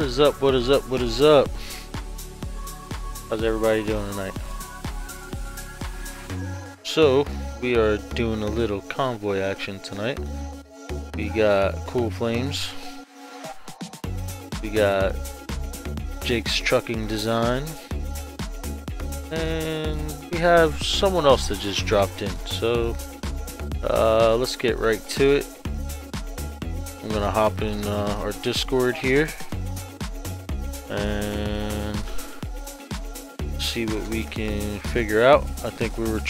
What is up? What is up? What is up? How's everybody doing tonight? So, we are doing a little convoy action tonight. We got Cool Flames. We got Jake's Trucking Design. And we have someone else that just dropped in. So, uh, let's get right to it. I'm gonna hop in uh, our Discord here see what we can figure out. I think we were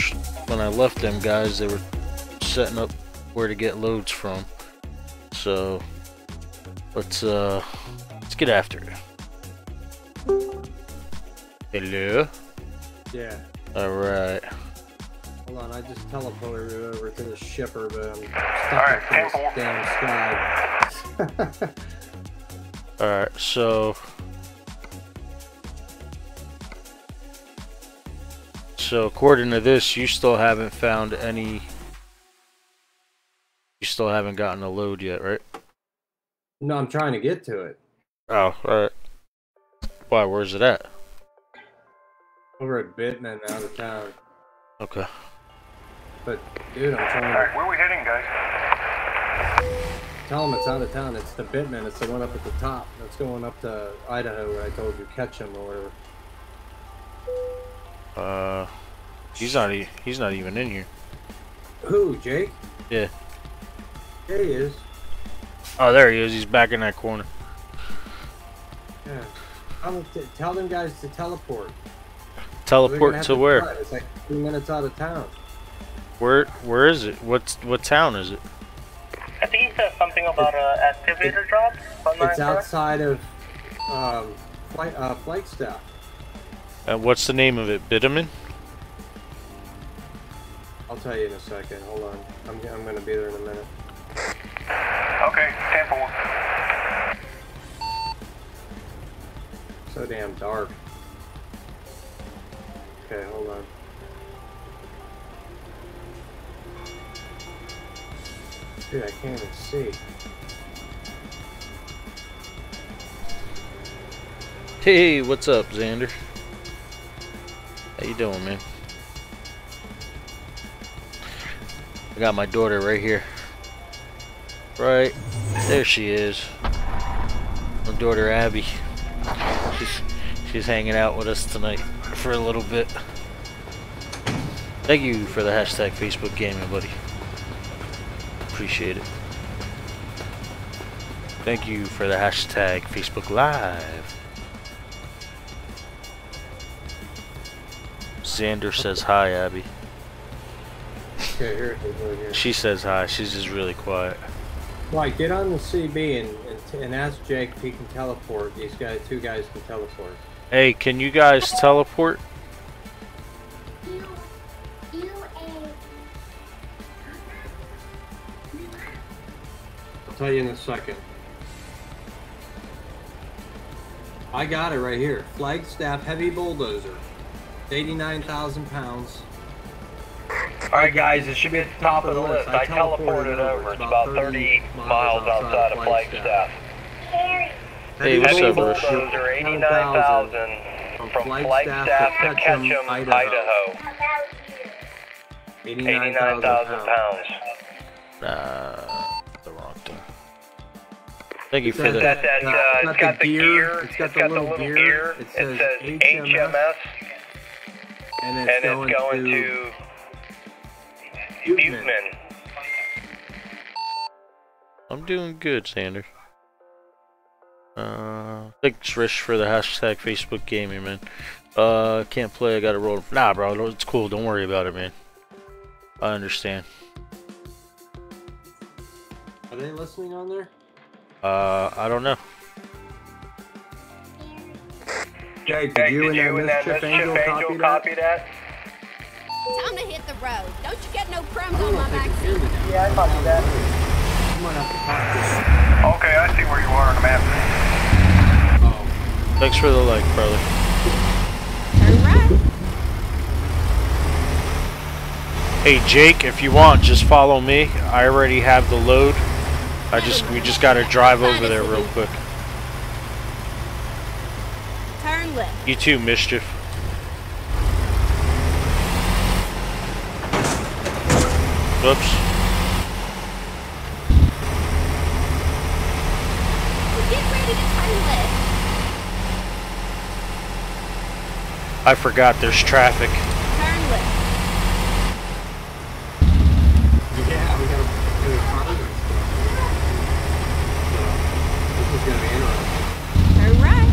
when I left them guys, they were setting up where to get loads from. So let's uh let's get after it. Hello. Yeah. All right. Hold on, I just teleported over to the shipper, but I'm stuck right, in this damn sky. Alright, so... So according to this, you still haven't found any... You still haven't gotten a load yet, right? No, I'm trying to get to it. Oh, alright. Why, where's it at? Over at Bitumen, out of town. Okay. But, dude, I'm trying Alright, where are we heading, guys? Tell them it's out of town. It's the Bitumen. It's the one up at the top. That's going up to Idaho where I told you catch him or whatever. Uh, he's not. E he's not even in here. Who, Jake? Yeah. There he is. Oh, there he is. He's back in that corner. Yeah. I'm tell them guys to teleport. Teleport to where? It's like two minutes out of town. Where where is it? What's what town is it? I think he said something about an activator drop. It's outside of um, flight uh, Flagstaff. And what's the name of it? Bitumen? I'll tell you in a second. Hold on. I'm I'm gonna be there in a minute. Okay, ten So damn dark. Okay, hold on. Dude, I can't even see. Hey, what's up, Xander? How you doing, man? I got my daughter right here. Right, there she is. My daughter, Abby. She's, she's hanging out with us tonight for a little bit. Thank you for the hashtag Facebook gaming, buddy appreciate it. Thank you for the hashtag Facebook Live. Xander says hi, Abby. Okay, here, here. She says hi. She's just really quiet. Right, get on the CB and, and, and ask Jake if he can teleport. These guys, two guys can teleport. Hey, can you guys teleport? I'll tell you in a second. I got it right here. Flagstaff heavy bulldozer. 89,000 pounds. Alright guys, it should be at the top of the list. I, teleported over. It's about 30 miles outside of Flagstaff. Hey, what's up, Bruce? Bulldozer, 89,000 from Flagstaff to Ketchum, Idaho. 89,000 pounds. Uh, Thank you it for the. That, that, uh, it's got the gear. It's got the little gear. It says HMS. And it's and going, going to, to Buteman. I'm doing good, Sanders. Uh, thanks, Rich, for the hashtag Facebook Gaming, man. Uh, can't play. I gotta roll. Nah, bro, it's cool. Don't worry about it, man. I understand. Are they listening on there? Uh, I don't know. Jake, did you, did and that Mischief Angel, Angel copy, copy that? Time to hit the road. Don't you get no crumbs on my backseat. Yeah, I copy that. You might have to Okay, I see where you are on the map. Oh. Thanks for the like, brother. Turn right. Hey Jake, if you want, just follow me. I already have the load. I just we just gotta drive over there real quick. Turn left. You too, Mischief. Oops. Get ready to turn left. I forgot there's traffic. Turn left. Yeah, we gotta do the cars and stuff. So, this is gonna be interesting. Turn right.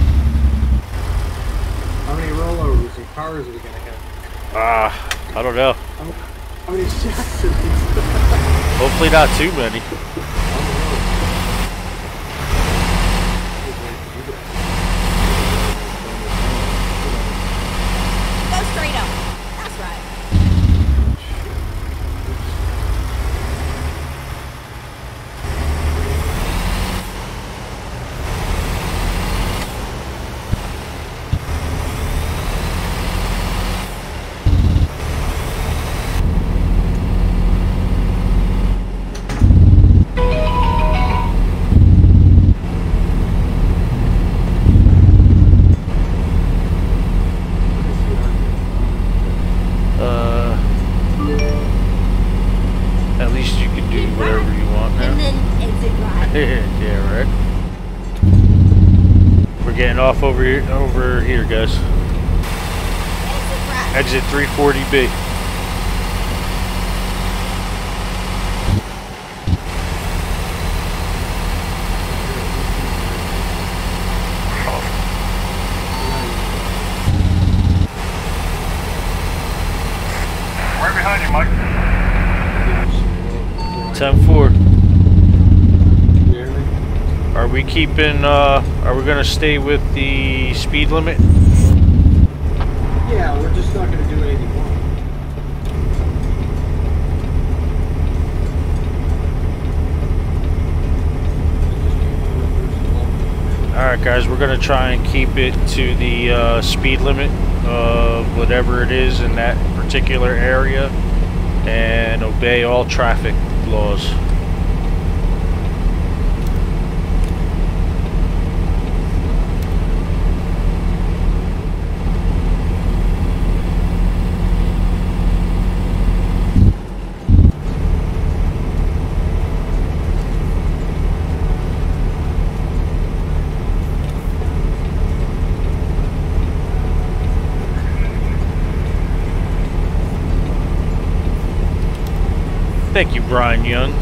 How many rollovers and cars are we gonna have? Ah, I don't know. How many shots? Hopefully not too many. Go straight on. That's right. Uh, at least you can do Keep whatever right. you want And now. then exit right. yeah, right. We're getting off over here, over here, guys. Exit 340B. Right behind you, Mike. 10-4. You hear me? Are we keeping, uh, are we gonna stay with the speed limit? Yeah, we're just not gonna do it anymore. Alright guys, we're gonna try and keep it to the uh, speed limit of whatever it is in that particular area and obey all traffic laws. Thank you, Brian Young,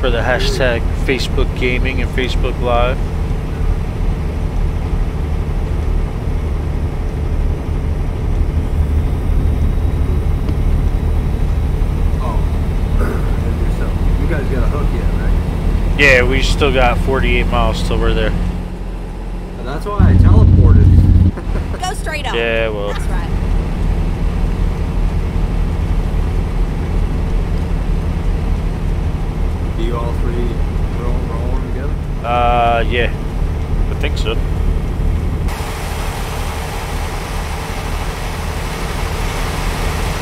for the hashtag Facebook Gaming and Facebook Live. Oh, you guys got a hook yet, right? Yeah, we still got 48 miles till we're there. And that's why I teleported. Go straight up. Yeah, well, That's right. Do you all three roll roll together? Uh, yeah, I think so.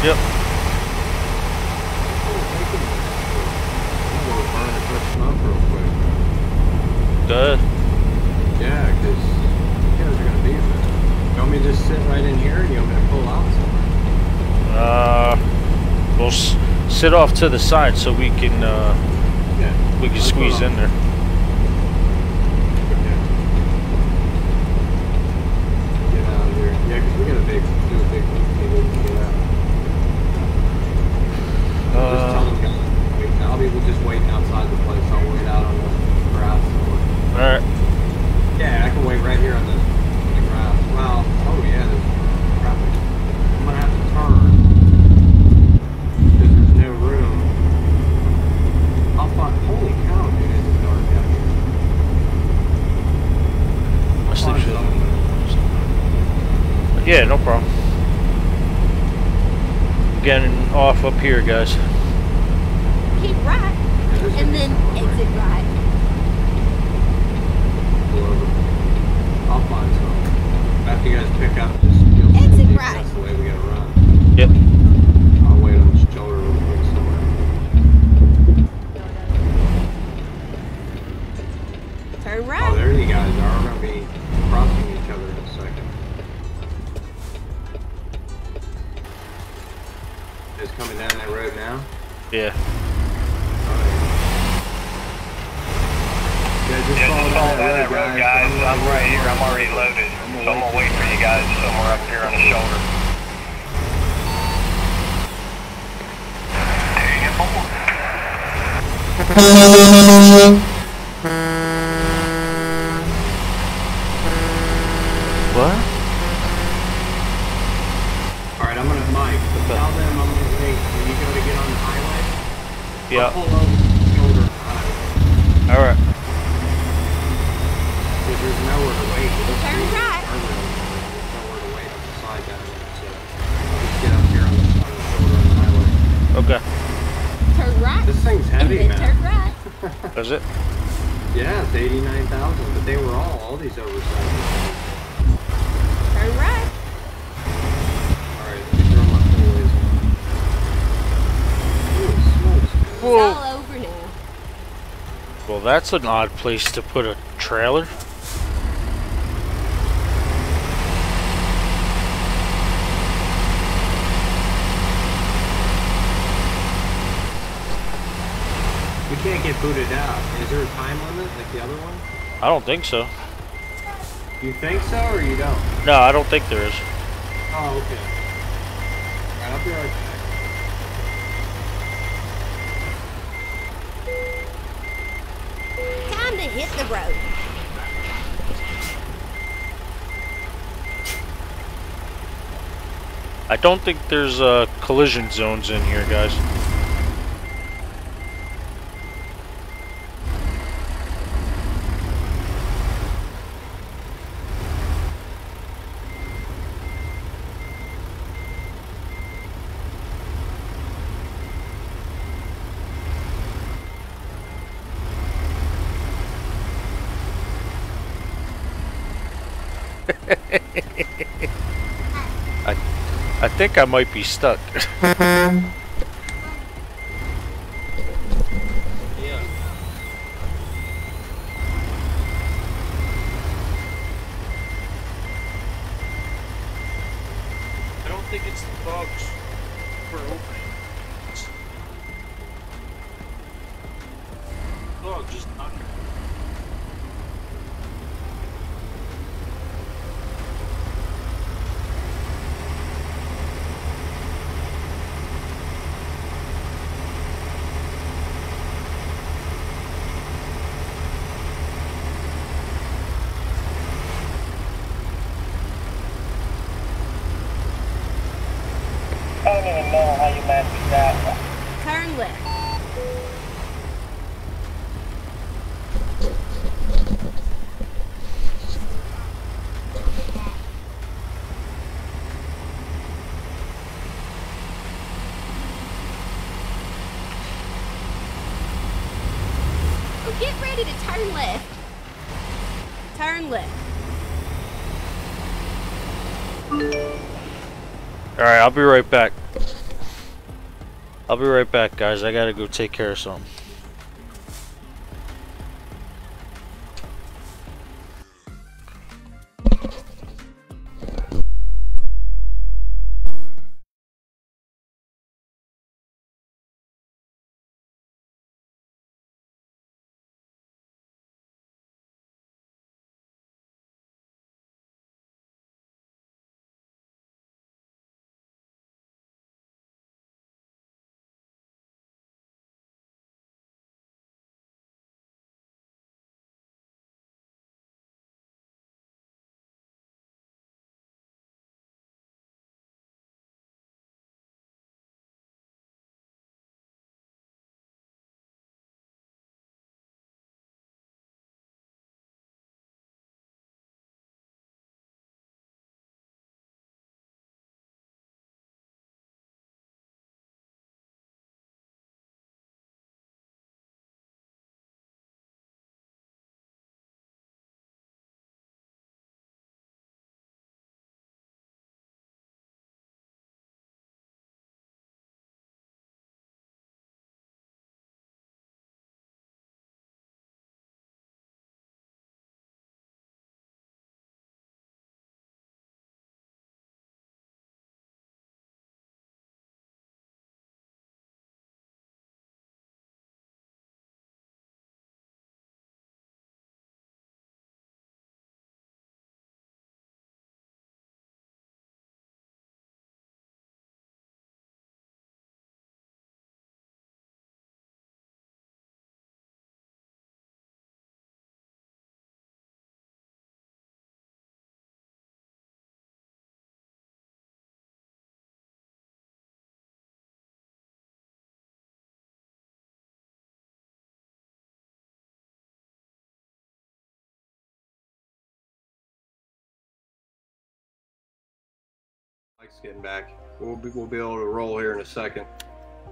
Yep. Good. Yeah, because you guys are gonna be in. You want me to just sit right in here, or you want me to pull out somewhere? Uh, we'll sit off to the side so we can uh, Yeah. we can squeeze in there. Okay. Get out of here. Yeah, because we gotta big, do a big move maybe we can get out. just tell Uh, them guys, wait, I'll be just waiting outside the place. I'll wait out on the grass somewhere. all right. Yeah, I can wait right here on the, on the grass. Well, oh yeah, there's traffic. I'm gonna have to turn because there's no room. I'll find. Holy cow, dude! This is dark out here. I sleep Find shit. something. Yeah, no problem. Getting up here, guys. That's an odd place to put a trailer. We can't get booted out. Is there a time limit like the other one? I don't think so. You think so or you don't? No, I don't think there is. I don't think there's uh, collision zones in here, guys. think I might be stuck. Mm-hmm. be right back. I'll be right back, guys. I gotta go take care of something. Mike's getting back. We'll be, we'll be able to roll here in a second.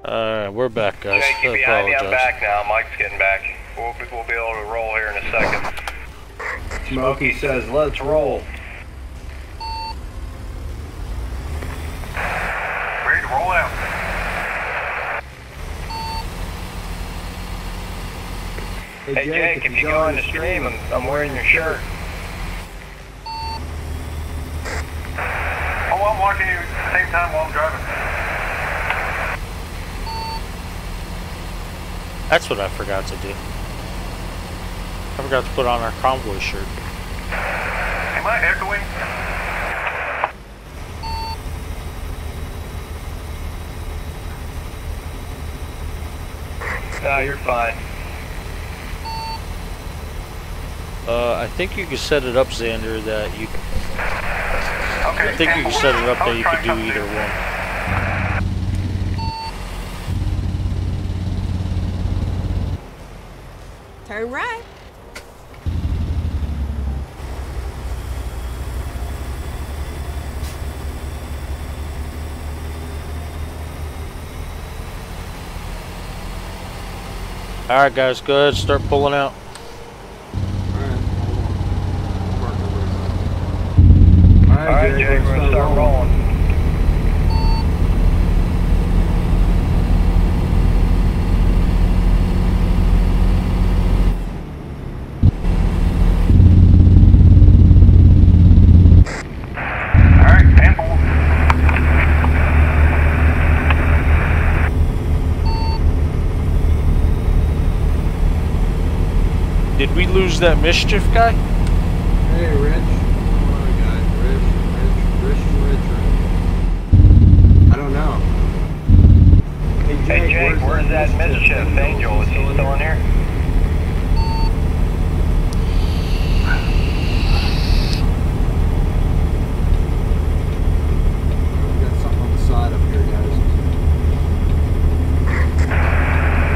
Alright, we're back, guys. Jake, you I behind me? I'm back now. Mike's getting back. We'll be, we'll be able to roll here in a second. Smokey says, let's roll. Ready to roll out. Hey Jake, if you go in the stream, I'm, I'm wearing your shirt. I'm watching you at the same time while I'm driving. That's what I forgot to do. I forgot to put on our convoy shirt. Am I echoing? No, you're fine. Uh, I think you can set it up, Xander, that you. Okay. I think you can set it up I that you trying could do either one. Turn right. All right, guys, go ahead, start pulling out. Alright, Jake, we're gonna start rolling. Alright, handful. Did we lose that mischief guy? Hey, Rich. Come on, guys. Rich, Rich, Rich, Rich. I don't know. Hey Jake, where's that mischief angel? Is he still in here? We got something on the side up here, guys.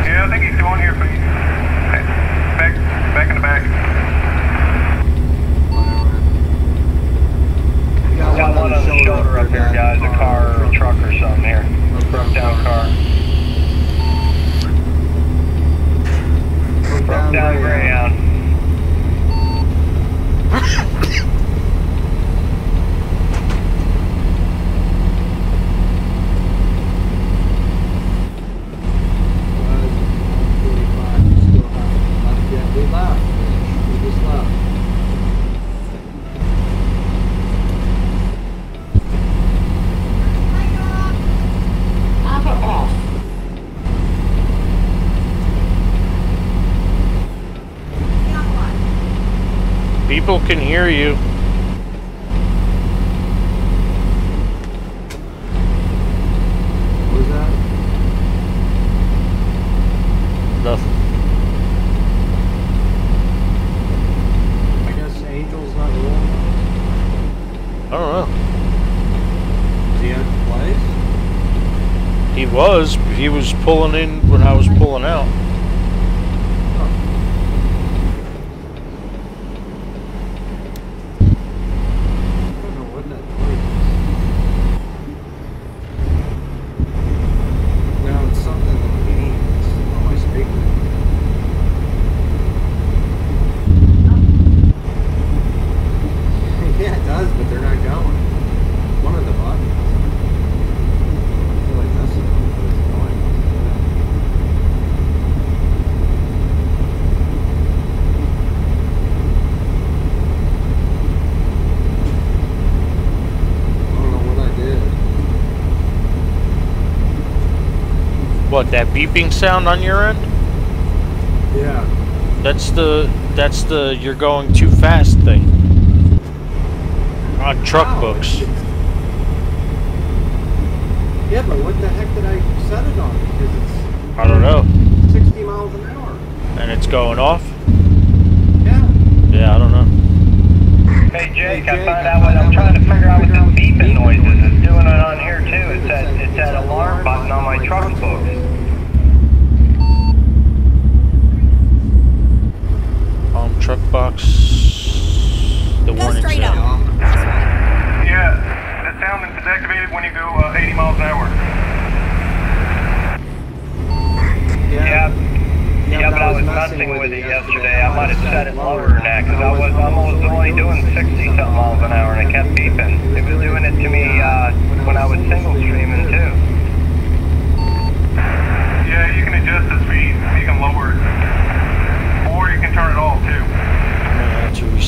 Yeah, I think he's still in here, please. Back, back in the back. We Got one on the shoulder up here, guys. A car or a truck or something here. Broke down car. Broke down Greyhound. We left. We just left. Can hear you. What was that? Nothing. I guess Angel's not. I don't know. Is he at the place? He was. He was pulling in when I was pulling out. I don't know what that noise is. No, it's something that means on my speaker. yeah, it does, but they're not going. One of the buttons. I feel like that's the one, but it's annoying. I don't know what I did. What? That beeping sound on your end? Yeah. That's the. That's the. You're going too fast thing. On truck Wow, books. it's- Yeah, but what the heck did I set it on? Because it's I don't know. 60 miles an hour. And it's going off. Yeah. Yeah, I don't know. Hey Jake, Hey, I found out what I'm trying to figure out what figure the what the beeping beeping noise is. It's doing it on here too. It's It's that that- it's it's that that alarm alarm button on my truck books. truck box. The go warning straight up. Yeah, the sound is activated when you go uh, 80 miles an hour. Yeah. Yeah, yeah but I was messing with it yesterday. I might have set it lower than that because I was almost only doing 60 something miles an hour and it kept beeping. It was doing it to me uh, when I was single streaming too. Yeah, you can adjust the speed. You can lower it. Or you can turn it off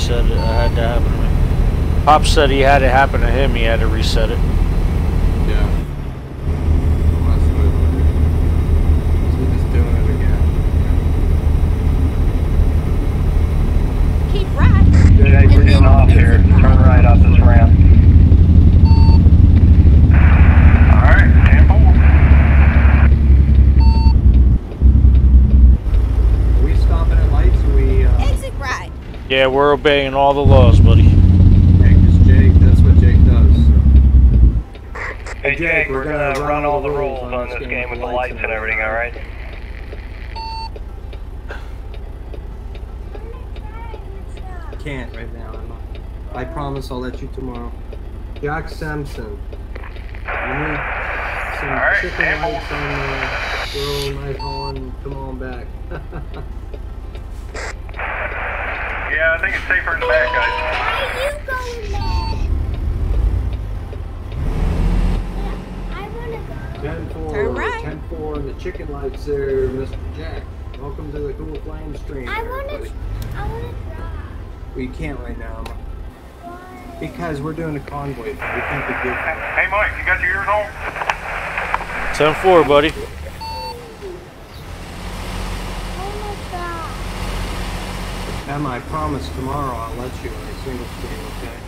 reset it. I had to happen to me. Pop said he had it happen to him. He had to reset it. Yeah. Messing with it. So just doing it again. Keep right. Jake, we're And getting then off exit here. right. Turn right off this ramp. Alright, 10 Are we stopping at lights or we, uh, Exit right. Yeah, we're obeying all the laws, buddy. hey, 'cause Jake, that's what Jake does, so. Hey Jake, we're gonna run all the rules on this game with the lights and everything, alright? Can't right now, Emma. I promise I'll let you tomorrow. Jack Sampson. You need some Alright, chicken Apple. lights on uh, the Rural Night Holland. On Yeah, I think it's safer in the back, guys. Why are you going there? I wanna go. 10 4. Right. 10 4 and the chicken lights there, Mr. Jack. Welcome to the Cool Flame stream. I wanna. I wanna drive. We can't right now, Why? Because we're doing a convoy. We can't be good. Hey Mike, you got your ears on? 10-4, buddy. Oh my god. Emma, I promise tomorrow I'll let you on a single stream, okay?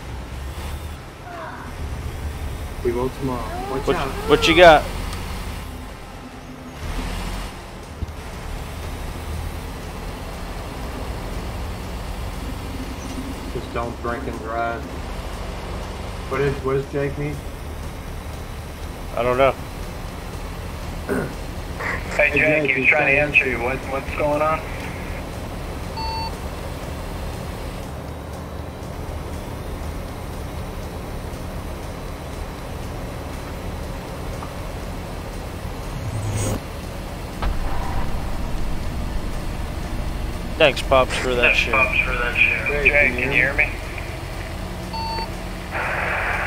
We will tomorrow. Watch What, out. what you got? Just don't drink and drive. What is what does Jake need? I don't know. Hey Hey, Jake, Jake, he was he's trying to trying to answer you. What, what's going on? Thanks, Pops, for that shit. for that shit. Jake, Jake, can you can you hear hear me?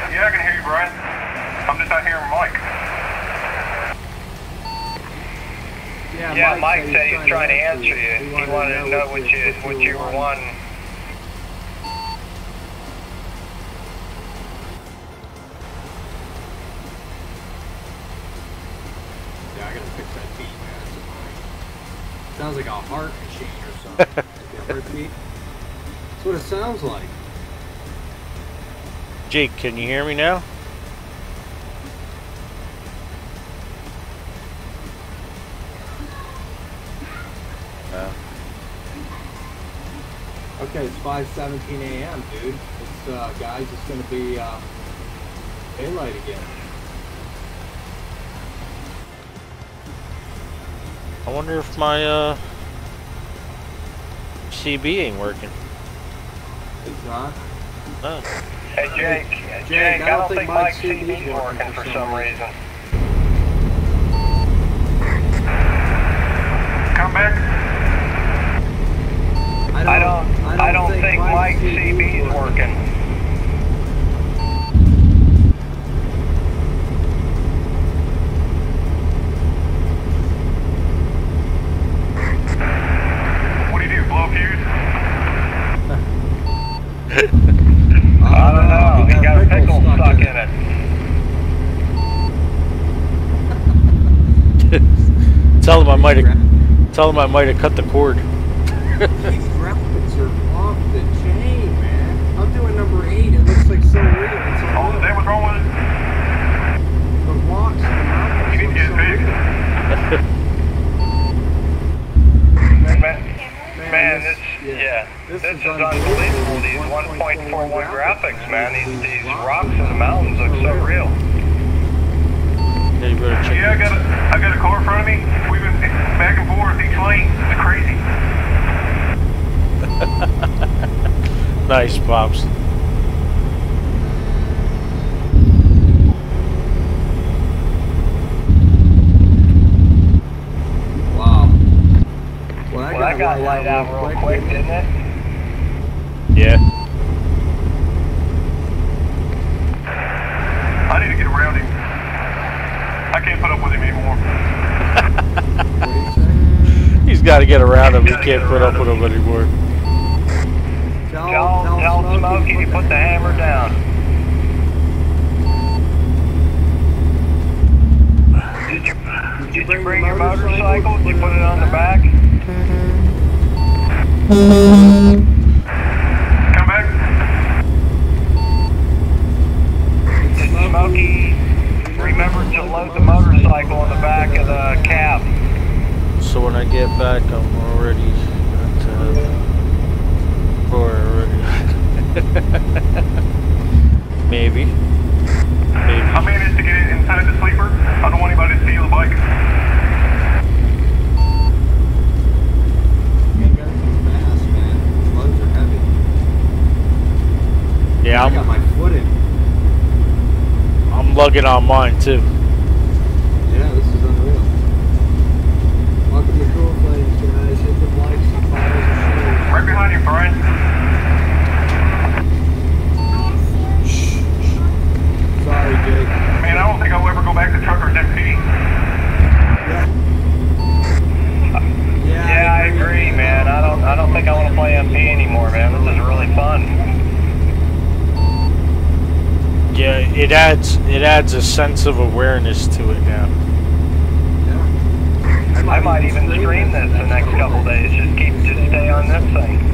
Yeah, I can hear you, Brian. I'm just not hearing Mike. Yeah, Mike said he was trying to answer you. He wanted to know what you what you were wanting. Jake, can you hear me now? No. Okay, it's 5:17 a.m., dude. It's uh, guys, it's gonna be uh, daylight again. I wonder if my uh, CB ain't working. It's not. Oh. Hey Jake, Jake, I don't think Mike's CB's working for some reason. Come back. I don't I don't think Mike's CB's working. What do you do, blow fuse? I don't know. He got a pickle stuck in it. Tell him I might have. Tell him I might have cut the cord. These graphics are off the chain, man. I'm doing number eight. It looks like so real. It's Oh, all is that what's wrong with it? the rocks and the mountains. You need to look get so it fixed. real. Man, man, this yeah, this is unbelievable. These 1.41 graphics, man. These these rocks in the mountains look so real. Yeah, you better check. Yeah, I got a, I got a car in front of me. We've been back and forth each lane. It's crazy. Nice, Pops. Wow. Well, that Well, guy that got light out real quick, didn't it? Yeah. I need to get around him. I can't put up with him anymore. What do you say? He's got to get around him. He can't put up with him anymore. Tell, Tell, tell Smokey to put the hammer down. Did you, did you bring your motorcycle? Did you put it on the back? Come back. Did Smokey remember to load the motorcycle in the back of the cab? So when I get back, I'm already at, uh, or already. Maybe. Maybe. I managed to get it inside the sleeper. I don't want anybody to steal the bike. Can't go fast, man. Loads are heavy. Yeah, I got I'm, my foot in. I'm lugging on mine too. Yeah, this is unreal. Welcome to Cool Flames, guys. Hit the likes and follows and shares. Right behind you, Brian. Sorry, Jake. Man, I don't think I'll ever go back to Truckers MP. Yeah. Yeah, Yeah, I agree, man. I don't, I don't think I want to play MP anymore, man. This is really fun. Yeah, it adds it adds a sense of awareness to it now. Yeah. I might even stream this the next couple days. Just keep, just stay on this thing.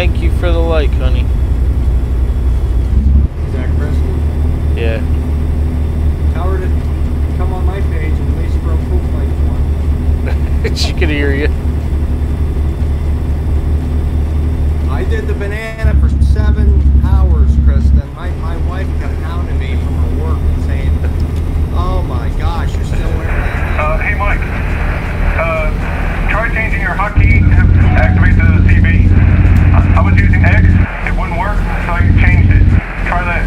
Thank you for the like, honey. Is that Kristen? Yeah. Tell her to come on my page and at least throw Cool Flames one. she can hear you. I did the banana for seven hours, Kristen. My, my wife kept hounding me from her work and saying, Oh my gosh, you're still wearing that. Uh, hey, Mike. Uh, try changing your hotkey to activate the CB. I, I was using X. It wouldn't work, so I it. Try that.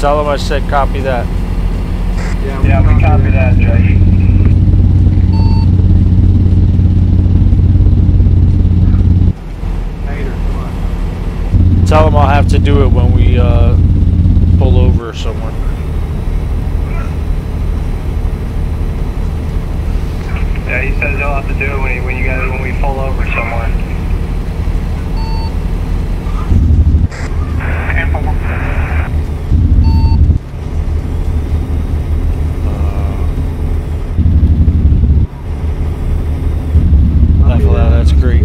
Tell him I said copy that. Yeah, we copy that, Jay. Hater. Tell him I'll have to do it when we uh, pull over somewhere. Yeah, he says he'll have to do it when, he, when you guys when we pull over somewhere. And four. Level out, that's great.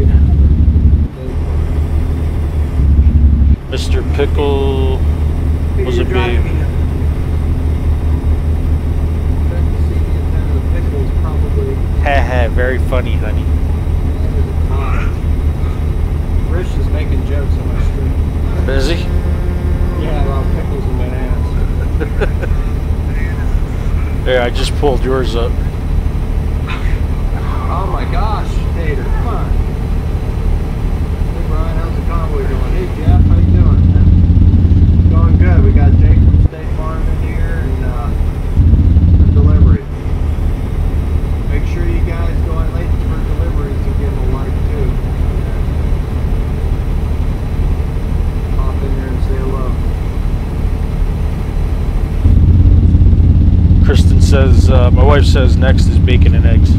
Mr. Pickle was a babe. Haha, very funny, honey. Rich is making jokes on my stream. Busy? Yeah, about pickles and bananas. Yeah, I just uh, pulled yours up. Oh my gosh, Hater, come on. Hey Brian, how's the convoy going? Hey Jeff, how you doing? man? Going good. We got Jake from State Farm in here and uh, a delivery. Make sure you guys go on late for deliveries and give them a like too. Pop in there and say hello. Kristen says, uh, my wife says next is bacon and eggs.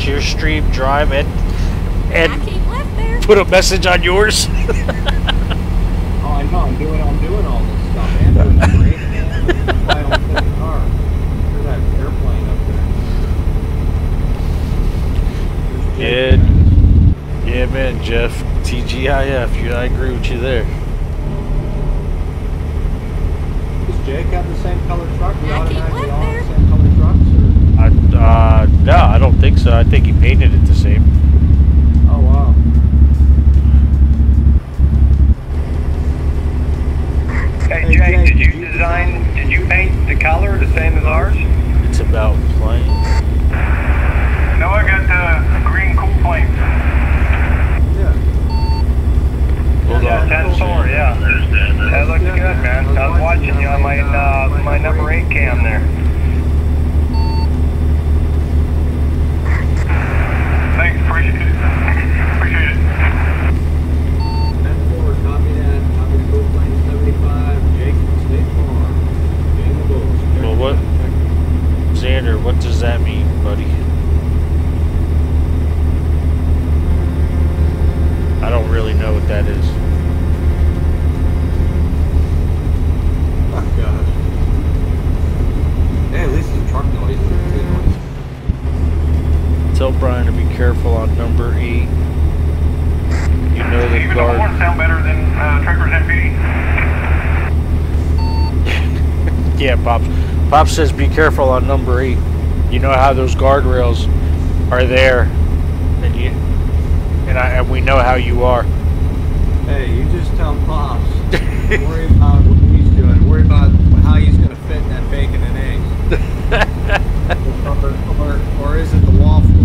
watch your stream, drive, and and put a message on yours. oh, I know. I'm doing. I'm doing all this stuff. And doing Yeah. Yeah, man, Jeff. TGIF. You, I agree with you there. Pop says be careful on number eight. You know how those guardrails are there, and you and I and we know how you are. Hey, you just tell Pops. worry about what he's doing. Worry about how he's gonna fit in that bacon and eggs. or, or, or is it the waffle?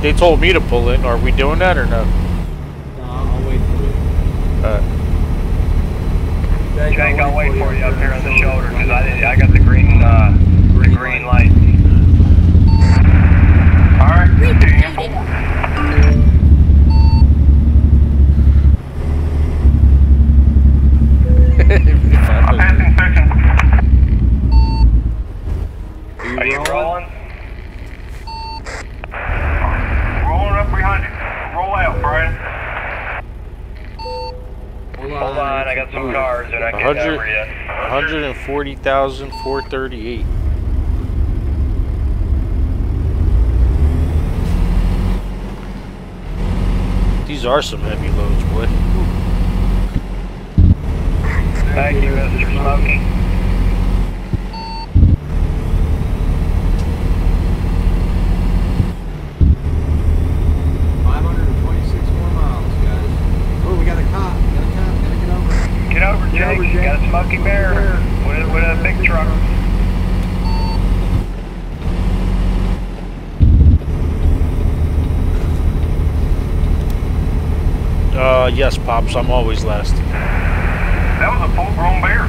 They told me to pull in. Are we doing that or? No, I'll, I'll wait for you. Uh, Jake, I'll wait for you up here on the shoulder, because I, I got the green, uh, the green light. Alright, Read the team painting. four. I passed inspection. Are you rolling? Rolling up behind you. Roll out, Brian. Hold Hold on, I got some cars, they're not getting 100 over yet. 140,438. These are some heavy loads, boy. Thank you, Mr. Smokey. Five hundred and twenty-six more miles, guys. Oh, we got a cop. We got a cop. Gotta get over. Get over, Jake. Jake. Got a Smoky Bear with a, with a big truck. Uh, Pops, I'm always last. That was a full-grown bear.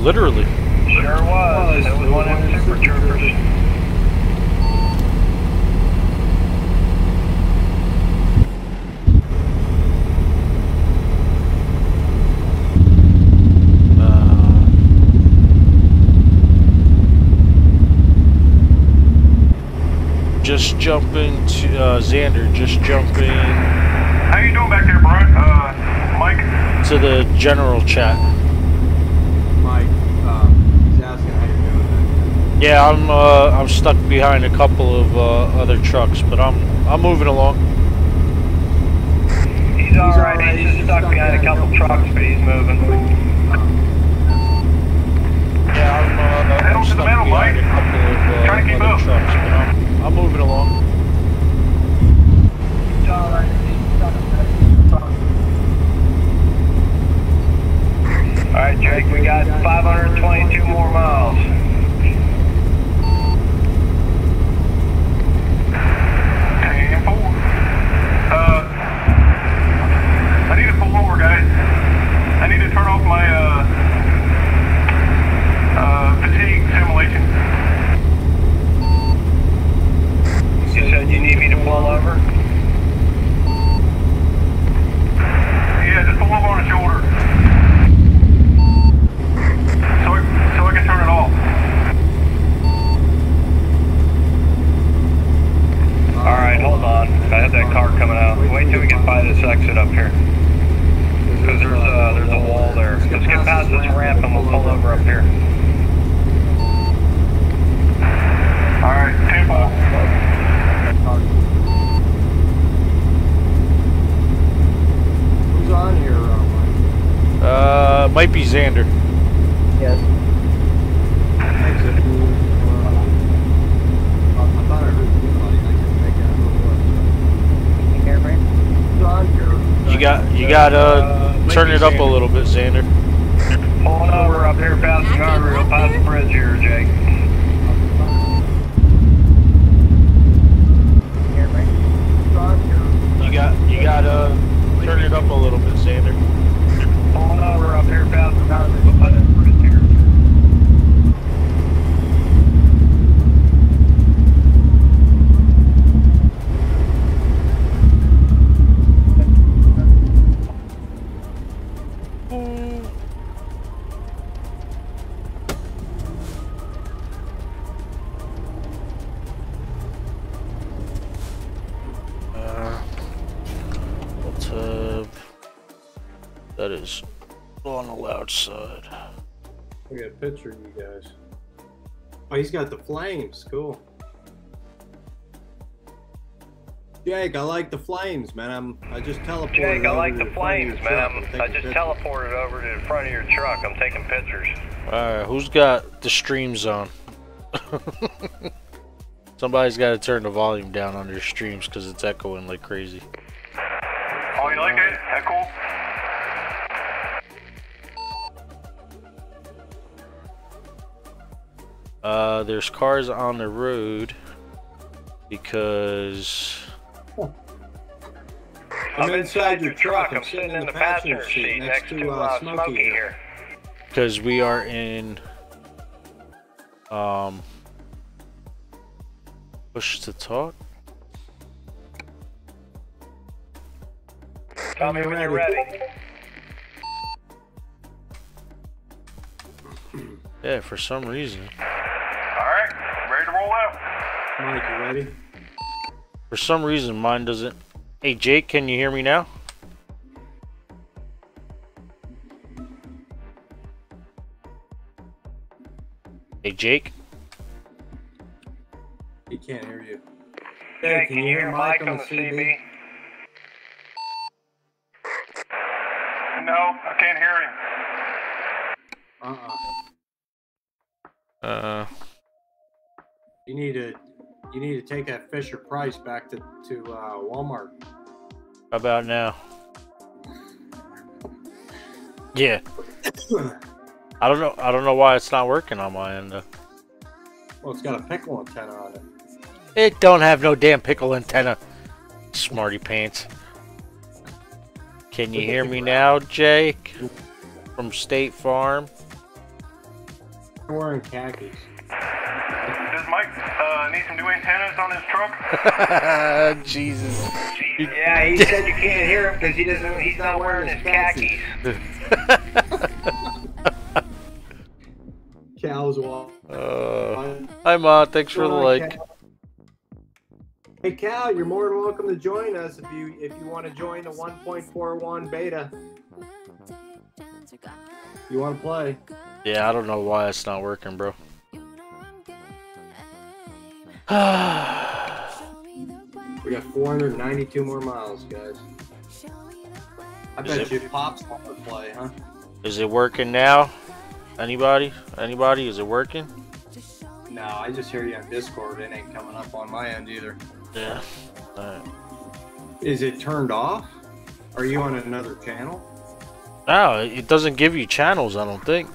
Literally. Sure was. It was one of them just jumping to uh, Xander. Just jumping How you doing back there, Brian? Uh, Mike? to the general chat. Mike, um, he's asking how you're doing. Yeah, I'm uh, I'm stuck behind a couple of uh, other trucks, but I'm I'm moving along. He's alright. He's just stuck behind a couple trucks, but he's moving. Yeah, I'm, uh, I'm to the stuck metal, behind Mike. a couple of uh, to keep other up. trucks, but I'm, I'm moving along. Alright. Alright, Jake, we got 522 more miles. Ten four. Uh, I need to pull over, guys. I need to turn off my, uh, uh, fatigue simulation. You you need me to pull over? Yeah, just pull over on the shoulder. So I, so I can turn it off. Alright, hold on. I had that car coming out. Wait till we get by this exit up here. Because there's a, there's a wall there. Let's get past this ramp and we'll pull over up here. Alright, four. Who's on here, uh, Mike? Uh, might be Xander. Exit. Uh, I thought I heard somebody. I couldn't make out who it was. Who's on here? You got you got uh turn it up a little bit, Xander. Pulling over up here past the guardrail, past the bridge here, Jake. Who's on here? You gotta turn it up a little bit, Xander. Oh, Pulling over up here past the guardrail, the Oh, he's got the flames. Cool. Jake, I like the flames, man. I'm. I just teleported. Jake, I over like to the front of your flames, truck. man. I'm I taking just pictures. teleported over to the front of your truck. I'm taking pictures. Alright, who's got the streams on? Somebody's got to turn the volume down on their streams because it's echoing like crazy. Oh, you like it? That there's cars on the road because I'm inside your truck. I'm sitting in the passenger seat next to uh, Smokey here. because we are in um push to talk. Tell me when you're ready. Yeah, for some reason, Alright, ready to roll out. Mike, you ready? for some reason mine doesn't. Hey Jake, can you hear me now? Hey Jake. He can't hear you. Jake, can you hear Mike on the CB? No, I can't hear him. Uh-uh. Uh, You need to. You need to take that Fisher Price back to to uh, Walmart. how about now? Yeah. I don't know. I don't know why it's not working on my end. Though. Well, it's got a pickle antenna on it. It don't have no damn pickle antenna. Smarty pants. Can you hear me now, Jake? From State Farm? I'm wearing khakis. Does Mike need some new antennas on his truck? Jesus. Yeah, he said you can't hear him because he doesn't. He's not wearing his khakis. Cows walk. Uh, hi, Ma. Thanks for the like. Hey Cal, you're more than welcome to join us if you if you want to join the 1.41 beta. You want to play? Yeah, I don't know why it's not working, bro. We got 492 more miles, guys. I Is bet it- you Pops want to play, huh? Is it working now? Anybody? Anybody? Is it working? No, I just hear you on Discord. It ain't coming up on my end either. Yeah. Alright. Is it turned off? Are you on another channel? No, it doesn't give you channels, I don't think.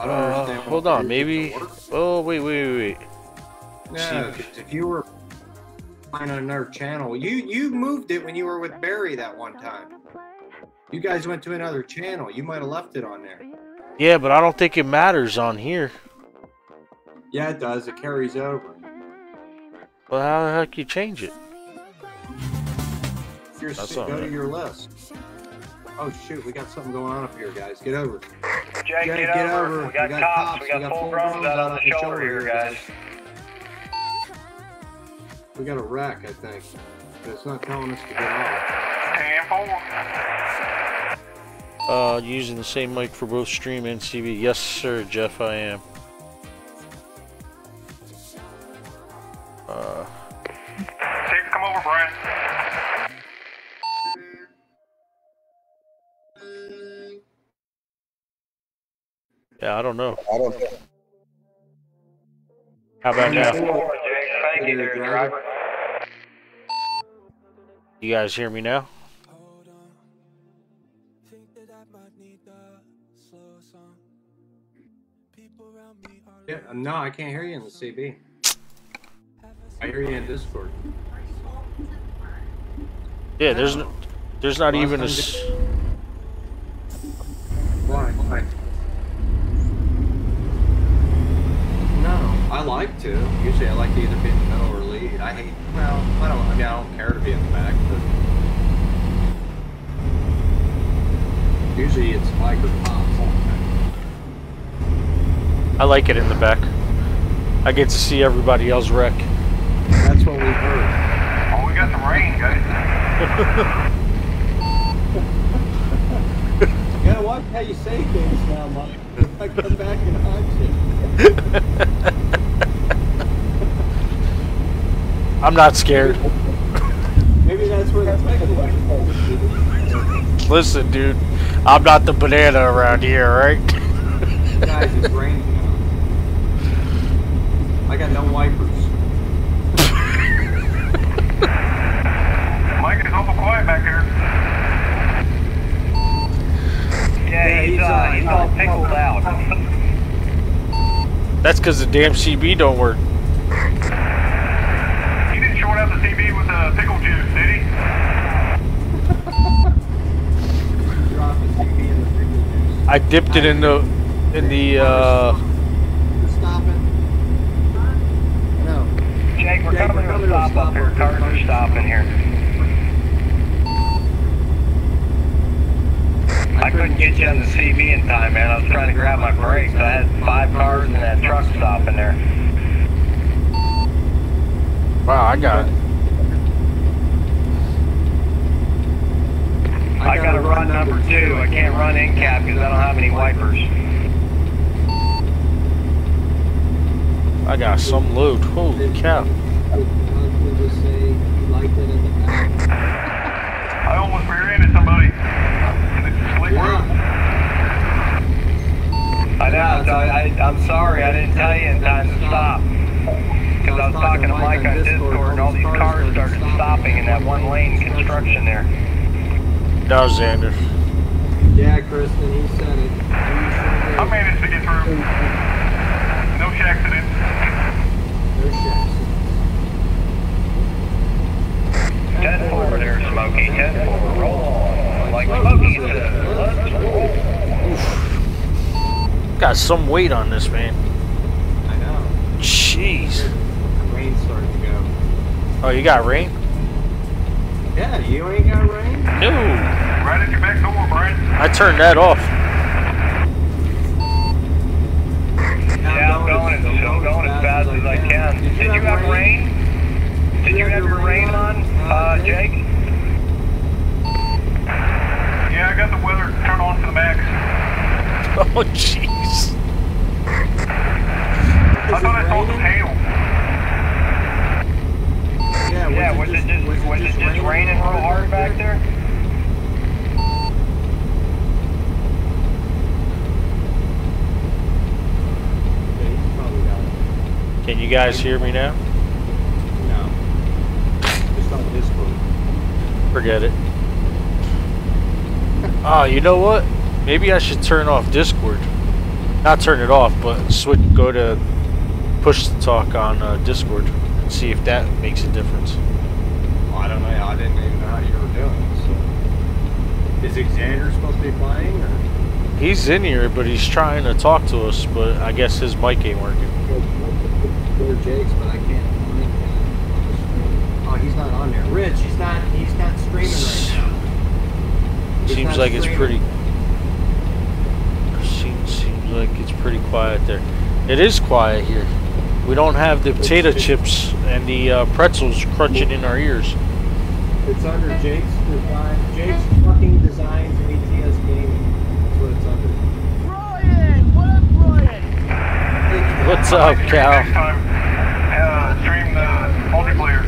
I don't Uh, understand. what hold on, it maybe. works. Oh, wait, wait, wait, wait. No, 'cause if you were on another channel, you you moved it when you were with Barry that one time. You guys went to another channel. You might have left it on there. Yeah, but I don't think it matters on here. Yeah, it does. It carries over. Well, how the heck you change it? Your, That's go all to your list. Oh shoot, we got something going on up here, guys. Get over. Jake, Jake, get, get over. over. We got, We got cops. cops. We got, We got full full drones drones out out on the on the shoulder shoulder here, here, guys. We got a wreck, I think. But it's not telling us to get off. 10 4. Uh, using the same mic for both stream and CB. Yes, sir, Jeff, I am. Uh, Safe to come over, Brian. yeah, I don't know. I don't know. How about now? Thank you, there, driver. You guys hear me now? Yeah, no, I can't hear you in the CB. I hear you in Discord. Yeah, there's no, there's not even a. Why? Why? No, I like to. Usually, I like to either be in the middle or lead. I hate. Well, I don't. I mean, I don't care to be in the back, but usually it's Mike or Pops. I like it in the back. I get to see everybody else wreck. That's what we heard. Oh, we got some rain, guys. You gotta watch how you say things now, Mike. I come back and haunt you. I'm not scared. Maybe that's where the pickle is. Listen, dude, I'm not the banana around here, right? Guys, it's raining. I got no wipers. Mike is awful quiet back here. Yeah, he's, uh, he's all pickled out. That's because the damn CB don't work. He didn't short out the TV with the pickle juice, did he? Drop the TV in the pickle juice. I dipped it in the in the uh Stop it. No. Jake, we're Jake, coming we're to a stop up here. Cars are stopping here. I couldn't get you on the CB in time, man. I was trying to grab my brakes. I had five cars and that truck stopping there. wow, I got it. I gotta run number two. I can't run in cap because I don't have any wipers. I got some loot. Holy cow. We'll just say you liked it at the back. I almost rear-ended somebody. In the slick roof. I know. so I, I, I'm sorry. I didn't tell you in time to stop. Because I was talking to Mike on Discord and all these cars started stopping in that one lane construction there. No, Xander. Yeah, Kristen, he said it. I managed to get through. No accidents. No shit. Ten four there, Smokey. Ten four. Roll on. Like Smokey said. Let's roll. Got some weight on this, man. I know. Jeez. Rain started to go. Oh, you got rain? Yeah, you ain't got rain? No. Right at your back door, Brian. I turned that off. Yeah, I'm going, as, I'm going as fast as I can. Did you have rain? Did you have your rain on, uh, Jake? Yeah, I got the weather turned on to the max. Oh, jeez. I thought I saw some hail. Yeah, Yeah, was it just, was it just raining real hard back there? Yeah, you probably got it. Can you guys hear me now? No. Just on Discord. Forget it. Oh, you know what? Maybe I should turn off Discord. Not turn it off, but switch. Go to push to talk on uh, Discord and see if that makes a difference. Well, I don't know. I didn't even know how you were doing. So. Is Xander supposed to be playing? Or? He's in here, but he's trying to talk to us, but I guess his mic ain't working. Or Jake's, but I can't. Oh, he's not on there. Rich, he's not. He's not streaming right now. He's Seems like it's pretty. Seems seems like it's pretty quiet there. It is quiet here. We don't have the potato chips and the uh, pretzels crunching in our ears. It's under Jake's design. Jake's fucking designs ATS gaming. That's what it's under. Brian! What up, Brian? What's up, Next Cal? time, uh, stream the multiplayer.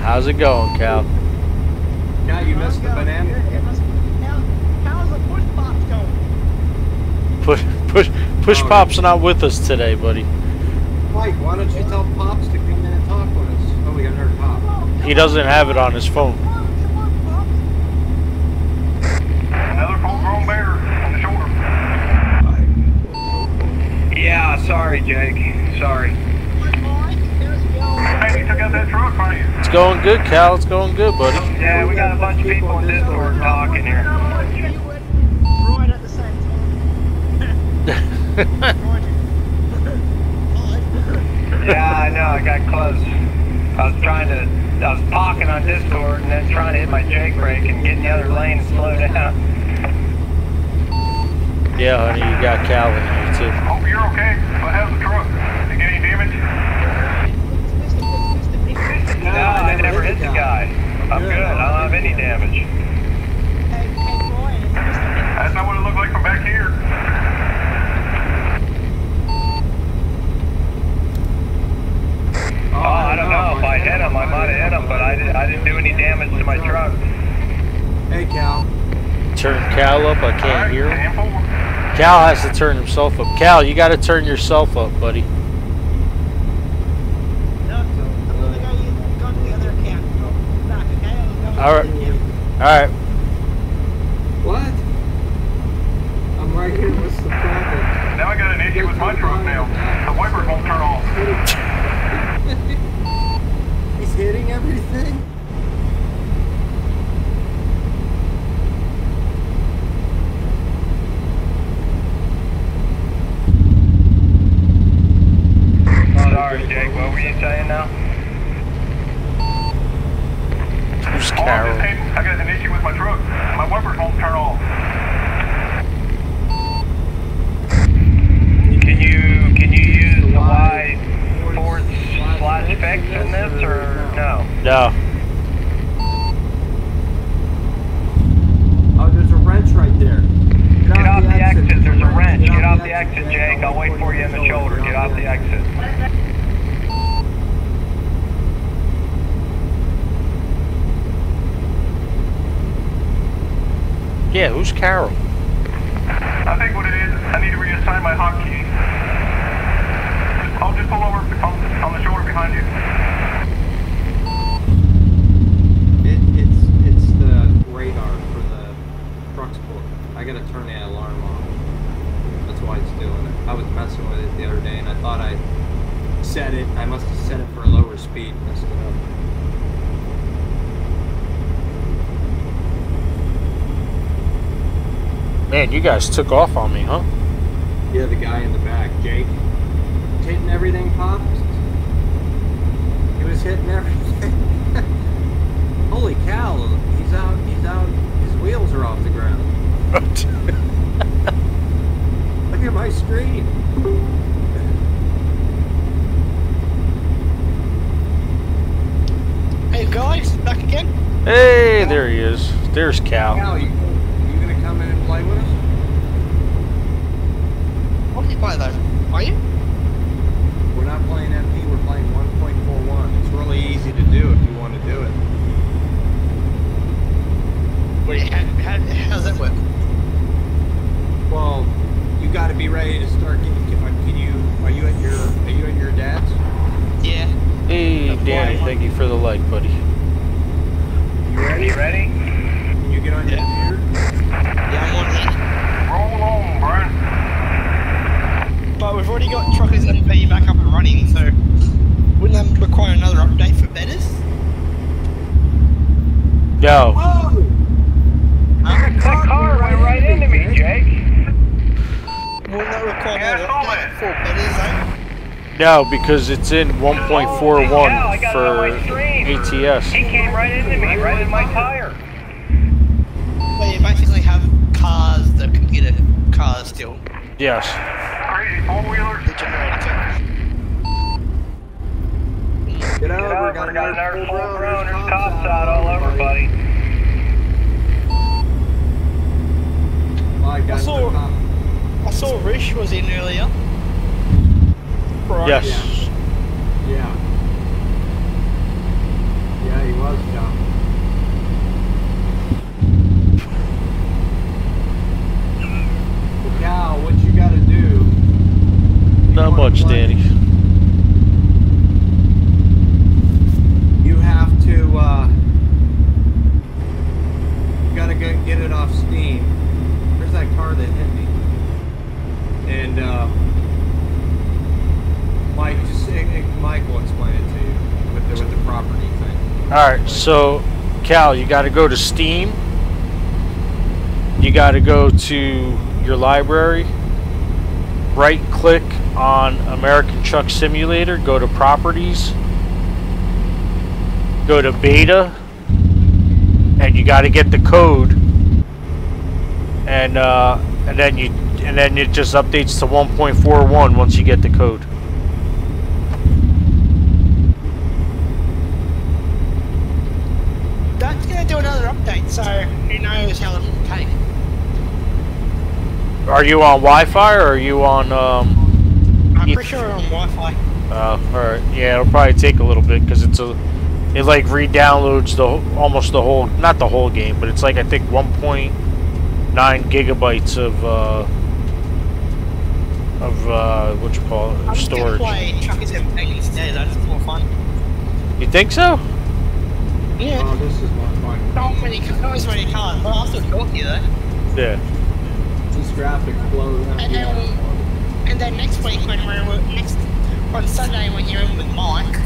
How's it going, Cal? Yeah, you missed the banana. It How's the push pops going? Push, push, push. Oh. Pop's not with us today, buddy. Mike, why don't you tell Pops to come in and talk with us? Oh, we got another Pop. He doesn't have it on his phone. Come on, come on, Pops. Another full-grown bear on the shoulder. Yeah, sorry, Jake. Sorry. Hi, Mike. How's it going? Hey, you took out that truck, are you? It's going good, Cal. It's going good, buddy. Yeah, we got a bunch of people in Discord talking here. You and Brian at the same time. Yeah, I know. I got close. I was trying to. I was talking on Discord and then trying to hit my Jake brake and get in the other lane and slow down. Yeah, honey, you got Cal in here too. Hope you're okay. But how's the truck? Did you get any damage? No, I never hit the guy. I'm good. I don't have any damage. Hey, hey, Brian. That's not what it looked like from back here. I don't know. If I hit him, I might have hit him, but I, did, I didn't do any damage to my truck. Hey, Cal. Turn Cal up. I can't right, hear him. Cal has to turn himself up. Cal, you got to turn yourself up, buddy. All right. All right. Guys took off on me, huh? Yeah, the guy in the back, Jake. Hitting everything, Pop. He was hitting everything. Holy cow! He's out. He's out. His wheels are off the ground. Look at my screen. Hey guys, back again. hey, there he is. There's Cal. Cal, you you gonna come in and play with us? What did you play though? Are you? We're not playing MP. We're playing 1.41. It's really easy to do if you want to do it. Wait, how, how, how does that work? Well, you got to be ready to start. Can, can, can you? Are you at your? Are you at your dad's? Yeah. Hey, Danny, thank you for the like, buddy. You ready? You ready? Can you get on your Yeah. computer? Yeah, I'm on here. Roll on, Brian. But we've already got Truckers MP back up and running, so wouldn't that require another update for betters? Yo, Whoa! That car went right into me, Jake. Wouldn't that require Yeah, another I update it. for betters though? no, because it's in 1.41 got it on my for. ATS. He came right into me, right in my tire. Where you basically have cars that can get a cars still. Yes. Crazy four-wheelers. The generator. Get Get over. over, Got got another another full full grown. grown. There's cops out all over, buddy. My I saw- I saw Rish was in earlier. Right. Yes. Yeah. Yeah, he was, John. Well, Cal, what you got to do? Not much, play- Danny. You have to, uh, you gotta go get it off Steam. There's that car that hit me. And, uh, Mike, just, eh, eh, Mike will explain it to you with the, with the property thing. Alright, so Cal, you got to go to Steam. You got to go to your library. Right click on American Truck Simulator. Go to Properties. Go to Beta. And you got to get the code. And uh, and then you and then it just updates to 1.41 once you get the code. That's gonna do another update, so who knows how long it'll take. Are you on Wi-Fi or are you on? Um, I'm pretty sure we're on Wi-Fi. Uh, alright. Yeah, it'll probably take a little bit because it's a, it like re-downloads the almost the whole, not the whole game, but it's like I think one point nine gigabytes of uh, of uh, what you call I'm it, just gonna storage. play Chucky's and Penguins today, that's more fun. You think so? Yeah. Oh, this is more fun. Not many, not as many cars, but I'll still talk to you though. Yeah. This graphic blows. And then, and then next week when we're next on Sunday when you're in with Mike.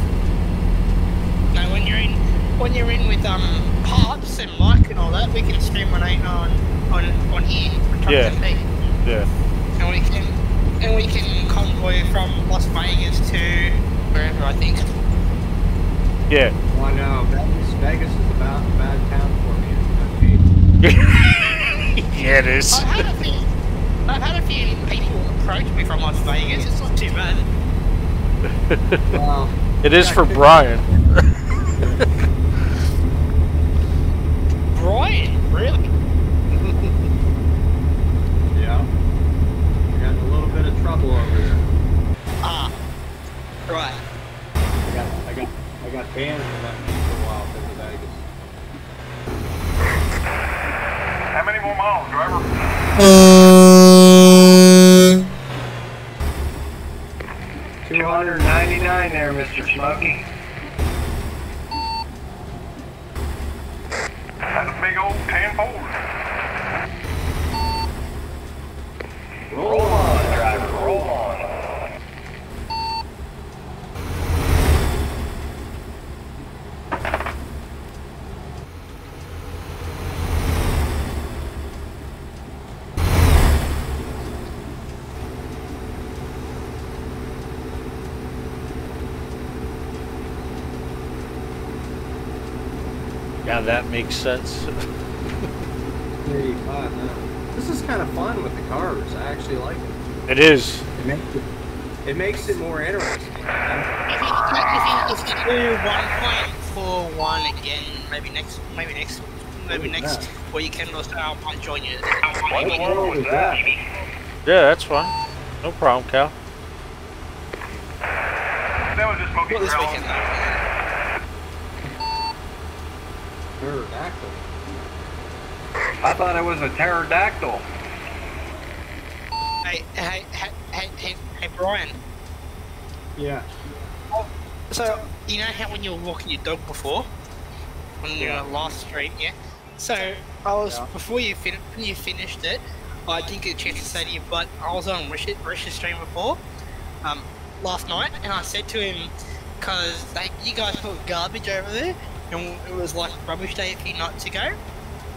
No, when you're in when you're in with um Pops and Mike and all that, we can stream on eight on on on here. Yeah. and Yeah. And we can and we can convoy from Las Vegas to wherever I think. Yeah. Well, I know Vegas, Vegas is about a bad town for me. yeah, it is. I've had a few I've had a few people approach me from Las Vegas. It's not too bad. Well, It is for Brian. Brian, really? yeah. I got in a little bit of trouble over there. Ah, right. I got, I got, I got banned from that for a while because of Vegas. How many more miles, driver? Two ninety-nine there, Mr. Smokey. That's a big old 10 Ford. Roll on, driver, roll on. Now that makes sense. 85 now. This is kind of fun with the cars. I actually like it. It is. It makes it, it makes it more interesting. If you, if you, if you do 1.41 again, maybe next, maybe next, maybe Ooh, next where you can so, I might join you. What the world was that? Yeah, that's fine. No problem, Cal. That was just smoking Not this ground. weekend though. Pterodactyl. I thought it was a pterodactyl. Hey, hey, hey, hey, hey, hey, Brian. Yeah. So you know how when you were walking your dog before, on your Yeah. last stream, yeah. So I was Yeah. before you fin- when you finished it, I didn't get a chance to say to you, but I was on Rish's, Rish's stream before, um, last night, and I said to him, because you guys put garbage over there, and it was like rubbish day a few nights ago,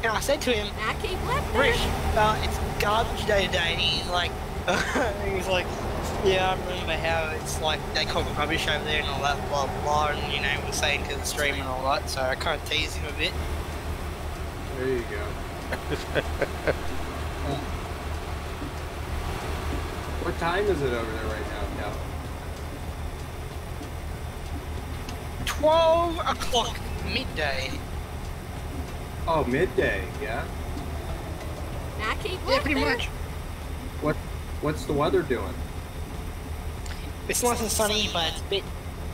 and I said to him, I keep left Rich, uh, it's garbage day today, and he's like, he's like, yeah, I remember how it's like they call it rubbish over there and all that, blah blah, and you know, we're saying to the stream and all that, so I kind of teased him a bit. There you go. what time is it over there right now, Cal? 12 o'clock midday. Oh, midday. Yeah. I keep Yeah, pretty there. much. What? What's the weather doing? It's nice and sunny, but it's a bit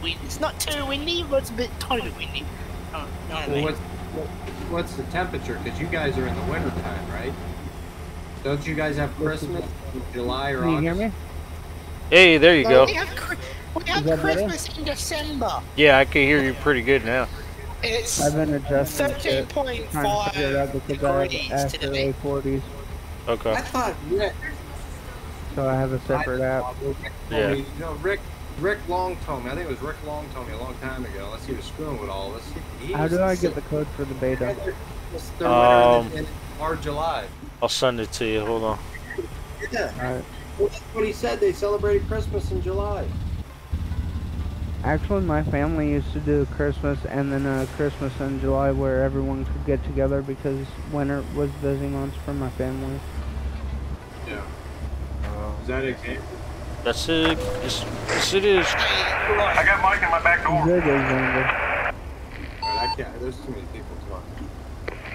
wind. It's not too windy, but it's a bit tiny bit windy. Oh, know what I mean? what's what, what's the temperature? Because you guys are in the winter time, right? Don't you guys have Christmas in July or Can you hear me? Hey, there you No, go. We have, we have that better? Christmas in December. Yeah, I can hear you pretty good now. It's I've been adjusting thirteen shit, point trying to figure it out because I degrees have today. after 40s, Okay. I thought Rick. so I have a separate app. Yeah. told You know, Rick. Rick Long told me. I think it was Rick Long told me a long time ago. Unless he was screwing with all this. He How used do I get the code for the beta? Um, winter in, in or July. I'll send it to you. Hold on. Yeah. Alright. Well, that's what he said. They celebrated Christmas in July. Actually, my family used to do Christmas and then uh, Christmas in July where everyone could get together because winter was busy months for my family. Yeah. Is that it? That's it. Yes, yes it is. Hey, I got Mike in my back door. Good as younger. Alright, I can't. There's too many people talking.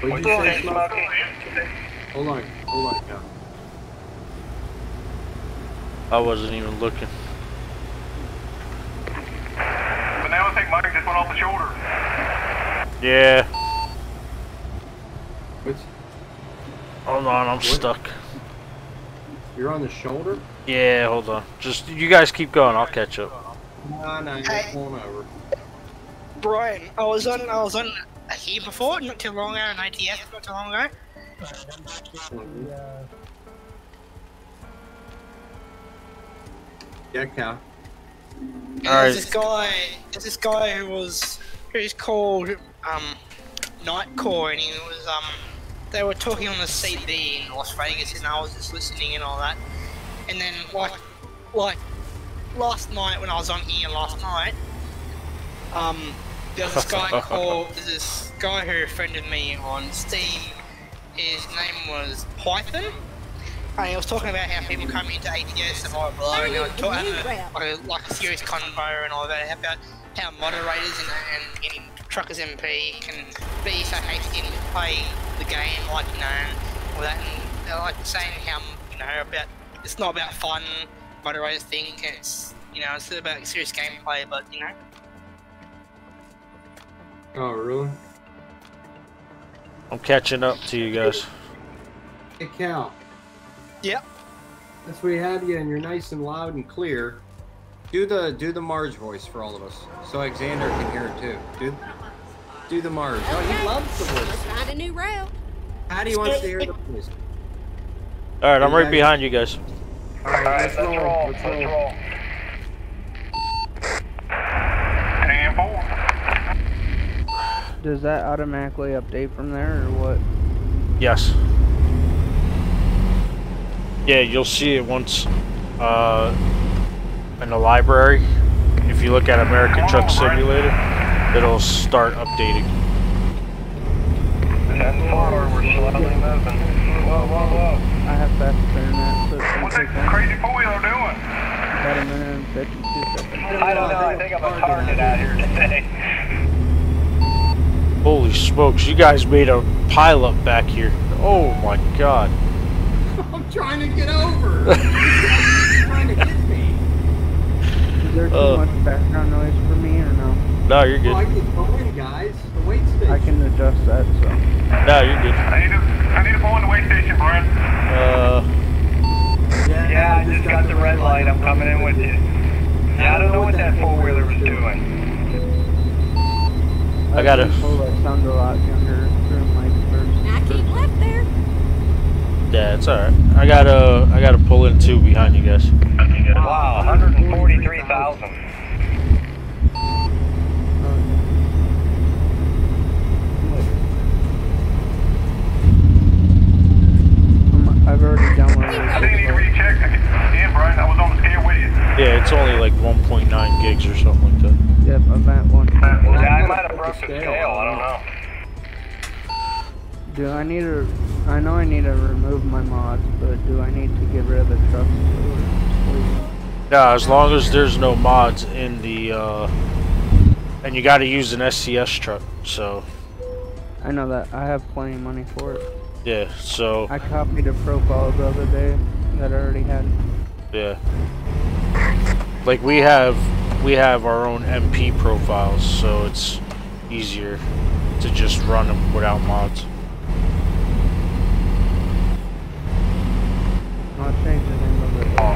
What What'd did you you say, say, Smokey? Smokey? Hold on. Hold on. Now. I wasn't even looking. But now I think Mike just went off the shoulder. Yeah. Which, Oh, Hold on, I'm stuck. You're on the shoulder? Yeah, hold on. Just you guys keep going. I'll catch up. No, no, you're Hey. pulling over. Brian, I was on I was on here before, not too long ago, in ATS, not too long ago. Yeah, Cal. There's this guy. There's this guy who was who's called um Nightcore, and he was um they were talking on the CB in Las Vegas, and I was just listening and all that. And then like like last night when I was on here last night, um there's this guy called there's this guy who friended me on Steam. His name was Python. And he was talking about how people come into ATS and blah blah blah, and they were talking like a, like a serious convo and all that How about how moderators and, and, and Truckers MP can be so hasty and play the game like you know and all that, and they're like saying how you know about it's not about fun. Moderators think it's you know it's about serious gameplay, but you know Oh, really? I'm catching up to you guys. Hey, Cal. Yep. Since we have you and you're nice and loud and clear, do the do the Marge voice for all of us, so Alexander can hear it too. Do do the Marge. Oh, he loves the Let's voice. find a new route. How do you want to hear the voice? All right, I'm right behind you guys. All right, let's roll. Let's roll. Ten four. Does that automatically update from there or what? Yes. Yeah, you'll see it once uh, in the library. If you look at American Truck Simulator, it'll start updating. Ten four, we're slowly moving. Whoa, whoa, whoa. I have fast internet, so What's that crazy four-wheeler doing? about a minute and 52 seconds. I don't know, I think I'm a target out here today. Holy smokes, you guys made a pile up back here. Oh my god. I'm trying to get over. Trying to get me. Is there too Uh. much background noise for me or no? No, you're Oh, I good. can go in, guys. The wait station. I can adjust that, so. No, you're good. I need to, I need to pull in the weigh station, Brian. Uh, Yeah, yeah I just got the red light, I'm coming in with you. Yeah, I don't know what that four-wheeler was doing. I gotta- was told I sound a lot younger through my first. Now keep left there. Yeah, it's alright. I gotta, I gotta pull in two behind you guys. Wow, 143,000. Um, I've already downloaded I think you need to recheck again, Brian. I was on the scale with you. Yeah, it's only like 1.9 gigs or something like that. it. Yep, event one. Yeah, I might have broke the scale, I don't know. Do I need to? I know I need to remove my mods, but do I need to get rid of the trucks too? Yeah, as long as there's no mods in the, uh, and you gotta use an SCS truck, so, I know that I have plenty of money for it. yeah, so, I copied a profile the other day that I already had. yeah. Like, we have, we have our own MP profiles, so it's easier to just run them without mods. I'll change the name of it. Oh,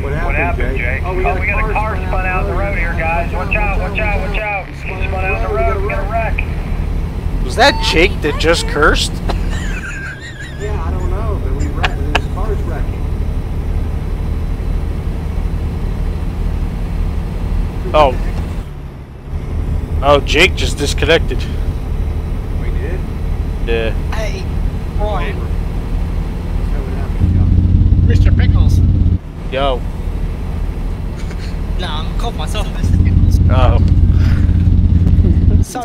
what happened, What happened, Jake? Oh, Oh, we got, a car spun out in the road here, guys. Watch out, watch out, watch out. Spun out in the road, we got a wreck. Was that Jake that just cursed? Yeah, I don't know, but we wrecked. His car's wrecking. Oh. Oh, Jake just disconnected. We. Yeah. hey, Brian, That's how it happened, Mr. Pickles. Yo. No, I'm called myself Mr. Pickles. Oh. So,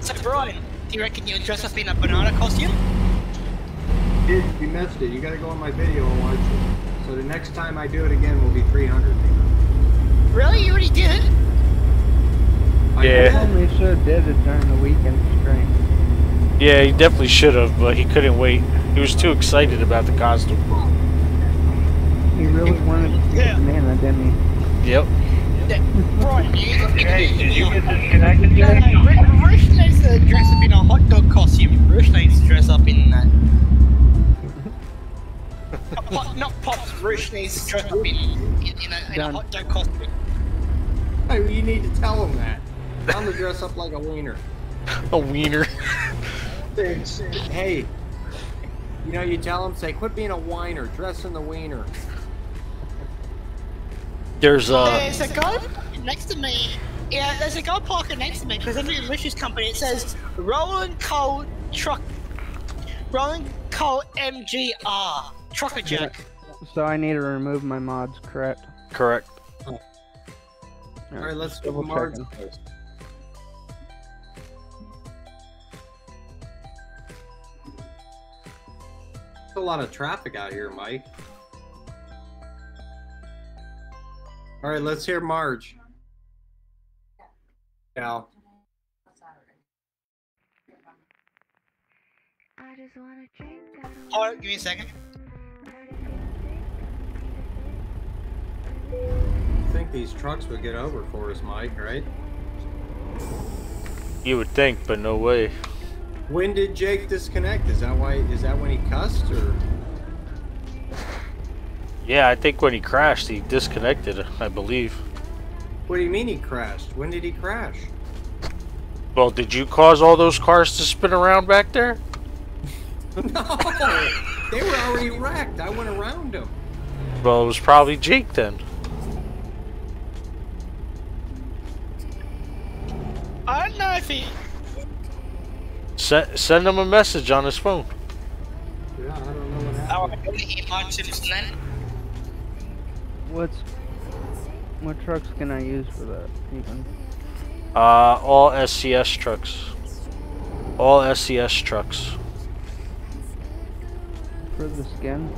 so Brian, do you reckon you'll dress up in a banana costume? yeah. Did you missed it? You got to go on my video and watch it. So the next time I do it again will be 300. Really? You already did? I Yeah. Told me should have did it during the weekend stream. Yeah, he definitely should have, but he couldn't wait. He was too excited about the costume. He really wanted to Yeah. yeah. banana, didn't he? Yep. Yeah. Brian, you did you get disconnected, No, no, Rich, Rich knows to dress up in a hot dog costume. Roosh needs to dress up in that. Pop- not Pops, Roosh needs to dress up in, in, in, a, in a hot dog costume. Hey, you need to tell him that. Tell him to dress up like a wiener. A wiener. Hey, you know, you tell him, say, quit being a whiner, dress in the wiener. There's uh There's a guy next to me. Yeah, there's a guy parking next to me because I'm in Rish's company. It says Roland Cole Truck. Roland Cole MGR. Trucker Jack. So I need to remove my mods, correct? correct. Alright, let's go double to a lot of traffic out here, Mike. Alright, let's hear Marge. Cal. I just wanna drink that Hold on, give me a second. I think these trucks would get over for us, Mike, right? You would think, but no way. When did Jake disconnect? Is that why is that when he cussed or Yeah, I think when he crashed, he disconnected. I believe. what do you mean he crashed? When did he crash? Well, did you cause all those cars to spin around back there? No! They were already wrecked. I went around them. Well, it was probably Jake then. I don't know if he. Send send him a message on his phone. Yeah, I don't know what happened. Oh, I don't hear then. What's what trucks can I use for that? Even Uh, all SCS trucks. All SCS trucks. for the skin?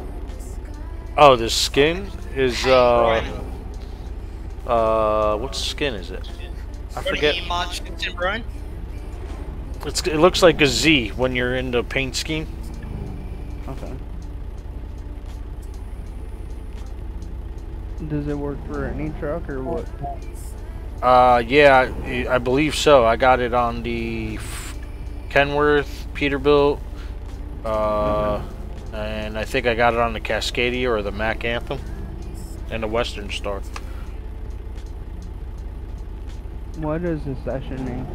Oh, the skin is uh uh what skin is it? I Don't forget. It's, it looks like a Z when you're in the paint scheme. Okay. Does it work for any truck or what? Uh, yeah, I, I believe so. I got it on the F- Kenworth, Peterbilt, uh, and I think I got it on the Cascadia or the Mack Anthem, and the Western Star. What is the session name?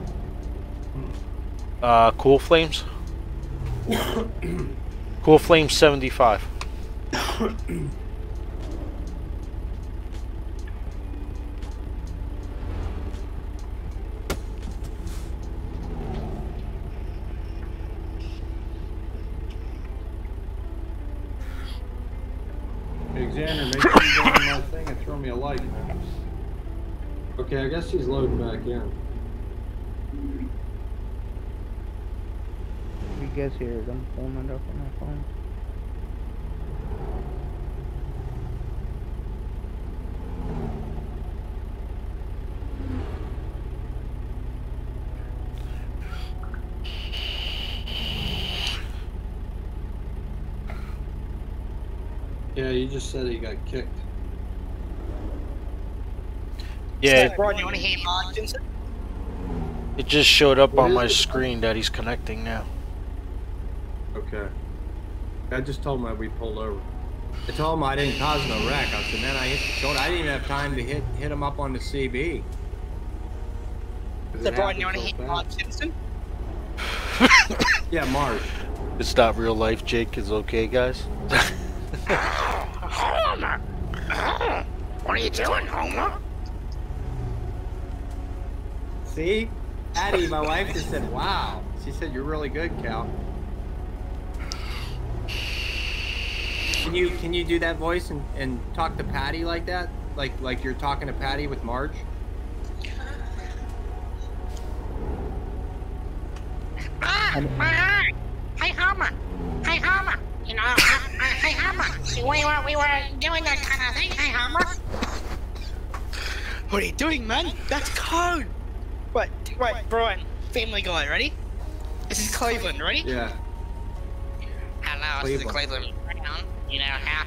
Uh, Cool Flames. cool Flames 75. Alexander, make sure you go my thing and throw me a like. Okay, I guess he's loading back in. You guys hear it? I'm pulling it up on my phone. Yeah, you just said he got kicked. Yeah, So, you want to hear Marge Simpson? it just showed up What on my it? screen that he's connecting now. Okay. I just told him that we pulled over. I told him I didn't cause no wreck. I said, man, I hit the shoulder. I didn't even have time to hit hit him up on the CB. So, it Brian, you want happened to so hear fast. Marge Simpson? Yeah, Marge. It's not real life, Jake. Is okay, guys. Homer! What are you doing, Homer? See? Addie, my wife just said, wow. She said, you're really good, Cal. Can you can you do that voice and, and talk to Patty like that? Like like you're talking to Patty with Marge? Ah, my eye! Hey, Homer! Hey, Homer! You know, uh, uh, hey, Homer! We were, we were doing that kind of thing. Hey, Homer! What are you doing, man? That's code! Wait, wait, Brian. Family Guy, ready? This is Cleveland, ready? Yeah. Hello, this is Cleveland. Cleveland Brown. You know, how,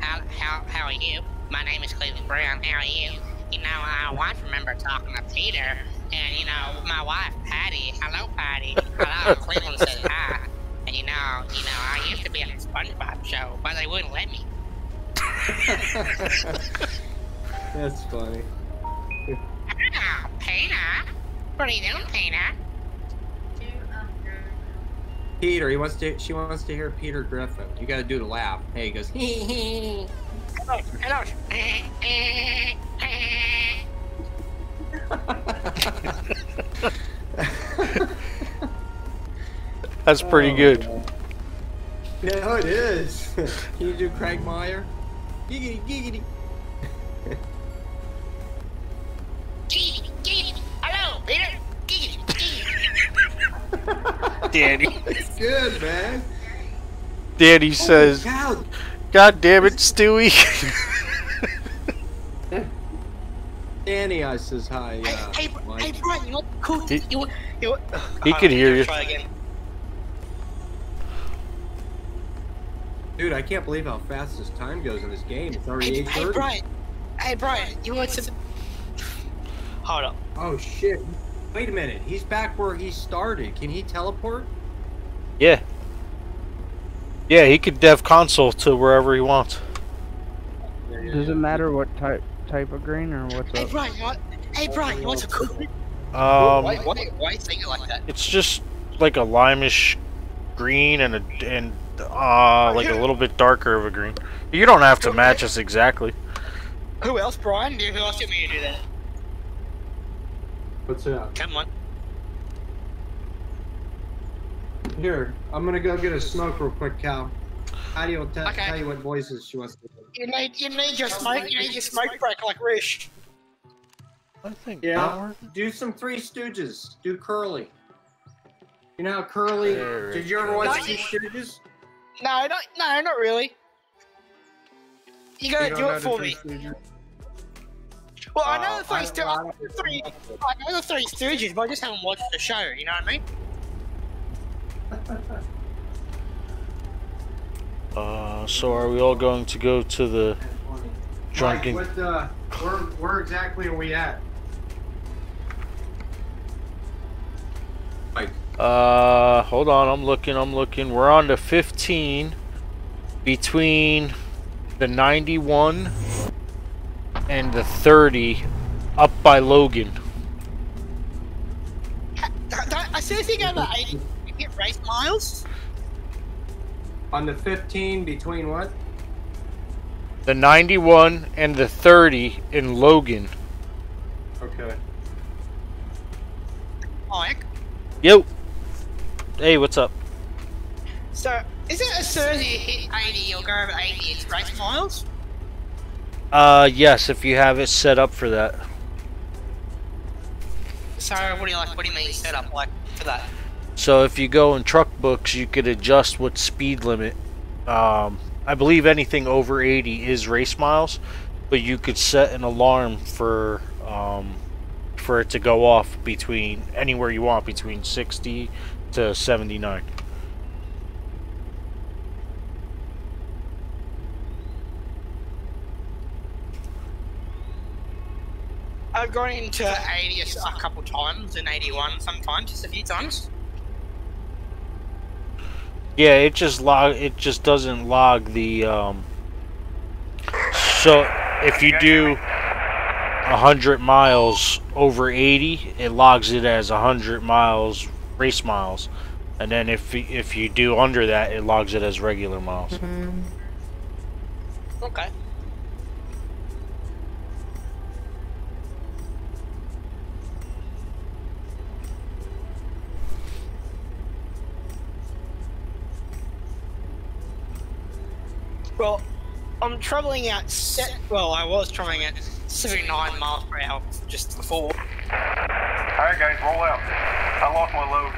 how, how, how are you? My name is Cleveland Brown. How are you? You know, I once remember talking to Peter, and you know, my wife Patty, hello Patty, hello Cleveland says hi, and you know, you know, I used to be on the SpongeBob show, but they wouldn't let me. That's funny. Oh, Peter, what are you doing, Peter? Peter, he wants to. She wants to hear Peter Griffin. You got to do the laugh. Hey, he goes. Hee hee. Hello, hello. That's pretty oh. good. No, it is. Can you do Quagmire? Giggity, giggity. Giggity, giggity. Hello, Peter. Giggity, giggity. Danny. It's good, man. Danny says, Cow. God damn it, Stewie. Danny, I says hi. Hey, Uh, hey, Mike. hey, Brian, you want cool? He- You want, you want, he Hold could hear you. Try again. Dude, I can't believe how fast this time goes in this game. It's already Hey, hey, Brian. Hey, Brian, you want to? Hold up. Oh shit! Wait a minute. He's back where he started. Can he teleport? yeah. Yeah, he could dev console to wherever he wants. Does it matter what type type of green or what's Hey, up? Brian, you want? Hey, Brian, you want to cool? Um, why, why, why you it like that? it's just like a limeish green and a and uh like a little bit darker of a green. You don't have to match us exactly. Who else, Brian? Who else do you want me to do that? What's up? Come on. Here, I'm gonna go get a smoke real quick, Cal. Patty will te- Okay. tell you what voices she wants to do. You need, you need your smoke. You need your smoke break like Rish. I think Yeah. Do some Three Stooges. Do Curly. You know how Curly? There Did you ever goes. watch Three Stooges? No, not, no, not really. You gotta You don't do know it for me. Stooges? Well, I know Oh, the three, I- Sto- I don't- three, I know the Three Stooges, but I just haven't watched the show. You know what I mean? Uh, so are we all going to go to the drunken? Mike, what, uh, where, where exactly are we at? Mike. Uh, hold on. I'm looking. I'm looking. We're on the 15 between the 91 and the 30 up by Logan. Don't- don't- As you go to 80, you get race miles. On the 15 between what? The 91 and the 30 in Logan. Okay. Mike. Yo. Hey, what's up? So, is it a soon as you hit 80, you'll go over 80, it's race miles? Uh, yes, if you have it set up for that. So, what do you like? What do you mean set up like for that? So if you go in truck books, you could adjust what speed limit. Um, I believe anything over 80 is race miles, but you could set an alarm for um, for it to go off between anywhere you want between 60 to 79. I've gone into 80 a, a couple times and 81 sometimes, just a few times. Yeah, it just log. It just doesn't log the. Um, so if you do a hundred miles over eighty, it logs it as a hundred miles race miles, and then if if you do under that, it logs it as regular miles. Okay. Well, I'm traveling at set. Well, I was traveling at 79 miles per hour just before. Alright guys, roll out. I lost my load.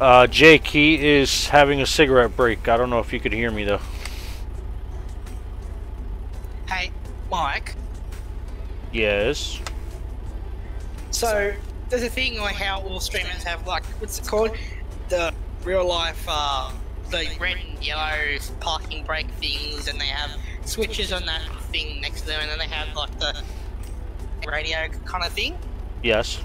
Uh, Jake, he is having a cigarette break. I don't know if you could hear me though. Hey, Mike. Yes. So there's a thing like how all streamers have like what's it called? The real life uh the red and yellow parking brake things and they have switches on that thing next to them, and then they have like the radio kind of thing. Yes.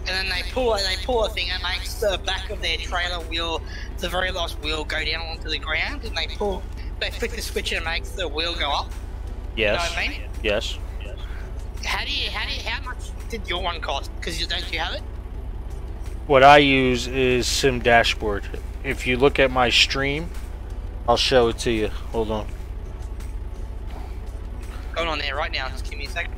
And then they pull they pull a thing and makes the back of their trailer wheel, the very last wheel, go down onto the ground, and they pull they flick the switch and it makes the wheel go up. Yes. You know what I mean? Yes. How do you how do you, how much did your one cost? Because you don't you have it? What I use is Sim Dashboard. If you look at my stream, I'll show it to you. Hold on. Going on there right now. Just give me a second.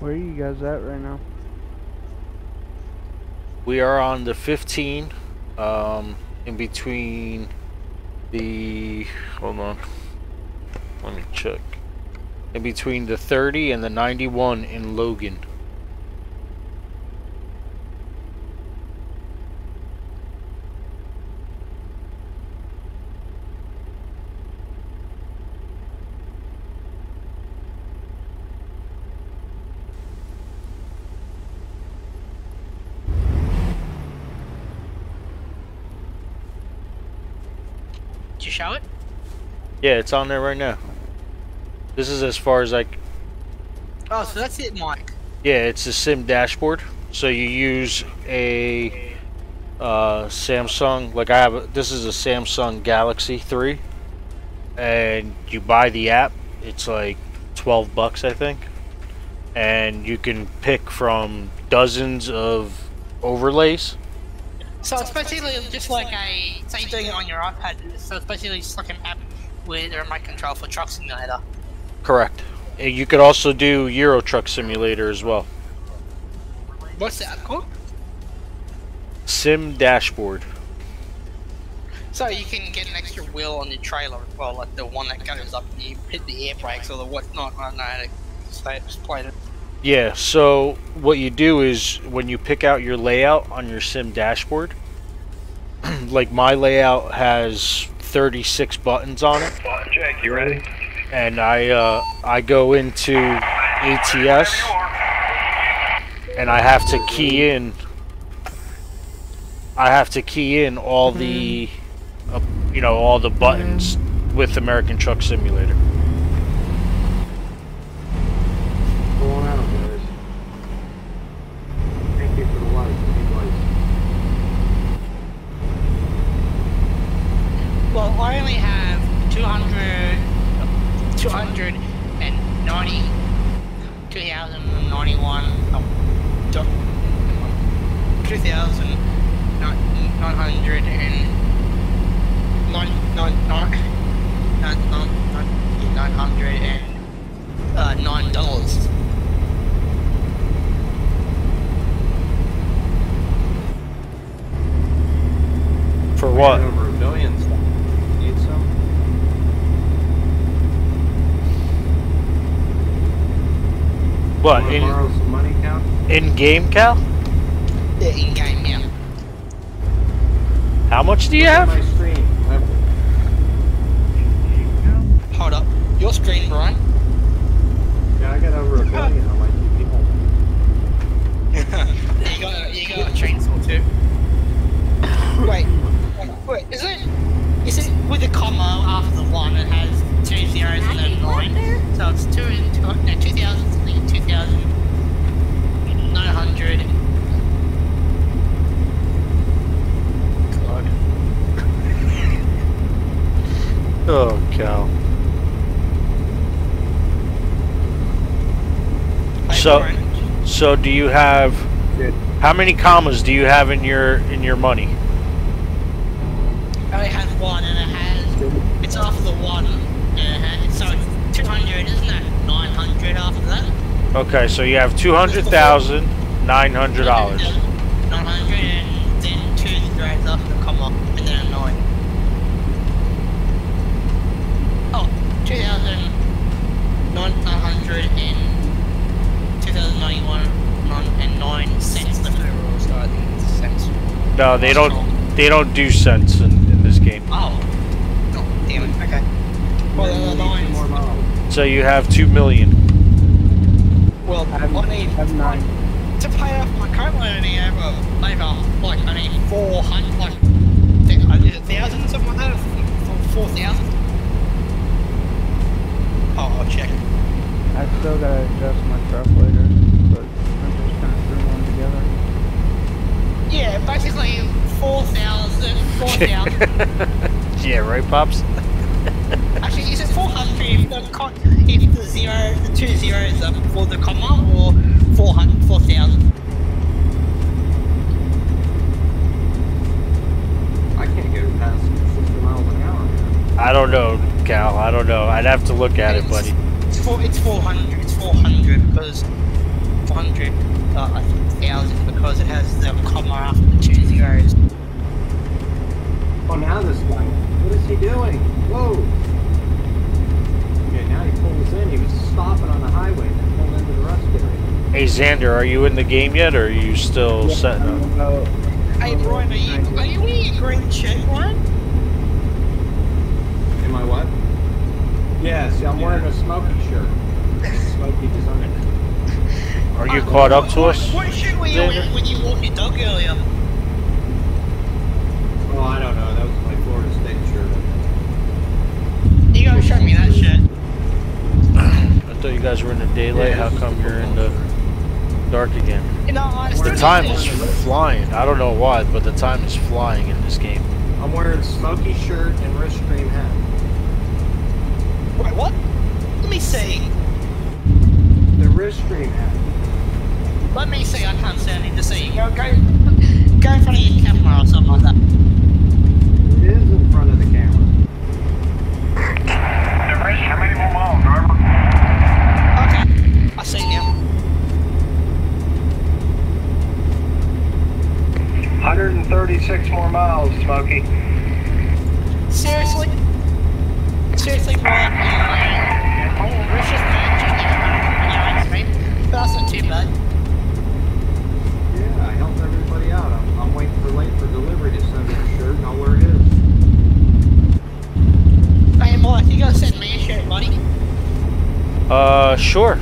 Where are you guys at right now? We are on the 15, um, in between the. Hold on. Let me check. In between the 30 and the 91 in Logan. Did you show it? Yeah, it's on there right now. This is as far as I. Oh, so that's it, Mike. Yeah, it's a sim dashboard. So you use a uh, Samsung. Like I have. A, this is a Samsung Galaxy 3, and you buy the app. It's like 12 bucks, I think, and you can pick from dozens of overlays. So it's basically just like a so you're doing it on your iPad. So it's basically just like an app with a remote control for Truck Simulator. Correct. And You could also do Euro Truck Simulator as well. What's the app called? Sim Dashboard. So you can get an extra wheel on your trailer as well, like the one that goes up and you hit the air brakes or the whatnot. I don't know how to explain it. Yeah, so what you do is when you pick out your layout on your sim dashboard, like my layout has 36 buttons on it, Jake, you ready? And I uh, I go into ATS and I have to key in. I have to key in all the, uh, you know, all the buttons with American Truck Simulator. Pulling out, guys. Thank you for the lights. Big. Well, I only have 200, 290, 2091, oh, 2,900 and nine, nine, nine, nine, nine, nine, nine hundred and uh, nine dollars. For what? Over a billion. Need some? What? In, money, Cal? in game, Cal? Yeah, in game, yeah. How much do you have? My stream. I've- Hold up. Your screen, Brian. Yeah, I got over a billion on my TV home. you got you got a chainsaw too. Wait, wait, wait, is it is it with a comma after the one that has and then? So it's two and two no two thousand something two thousand nine hundred God. Oh. Hey, So- So do you have how many commas do you have in your in your money? I only have one and it has it's off the one and so two hundred isn't it? Nine hundred after that? Okay, so you have two hundred thousand nine hundred dollars. 900 and then two zeros after the comma and then a 9. Oh, 2,900 and 2,091 nine, and 9 cents left overall, so I think it's cents. No, they don't. They don't do cents in, in this game. Oh. Oh, damn it, okay. Uh, so you have two million. Well, I have, I need. I have nine. to pay off my car loan, I need over, over, like, I need 400, like, uh, is it thousand something like that, four thousand? Oh, I'll check. I still gotta adjust my truck later, but I'm just kind of threw one together. Yeah, basically four thousand, four thousand. Yeah, right, pops. Actually, is it four hundred if the co- if the zero, the two zeros are before the comma, or four hundred, four thousand? I can't go past 60 miles an hour. I don't know, Cal. I don't know. I'd have to look at it, buddy. It's four. It's four hundred. It's four hundred because four hundred. Uh, I think thousand because it has the comma after the two zeros. Oh, now this guy. What is he doing? Whoa! Okay, now he pulls in. He was stopping on the highway and then pulled into the rest area. Hey, Xander, are you in the game yet, or are you still setting up? About, Hey, Brian, are you are you wearing a green shirt, Brian? Am I what? Yes, I'm wearing a smoky shirt. Smoky design. Are you caught up to us? What shirt were you Xander? wearing when you walked your dog earlier? Oh, I don't know. That was my Florida State shirt. You me that shirt. I thought you guys were in the daylight. Yeah, How come you're in the dark again? You know, I The time is flying. I don't know why, but the time is flying in this game. I'm wearing smoky shirt and wrist stream hat. Wait, what? Let me see. The wrist stream hat. Let me see. I can't see. I need to see. Go, go, go in front of your camera or something like that. It is in front of the camera. Debris, how many more miles, driver? Okay, I see now. 136 more miles, Smokey. Seriously? Seriously, Brian? Oh, it's just that. That's not too bad. Yeah, I helped everybody out. I'm, I'm waiting for late for delivery to send me a shirt and I'll wear his. Hey, Mike, you gotta send me a shirt, buddy. Uh, sure.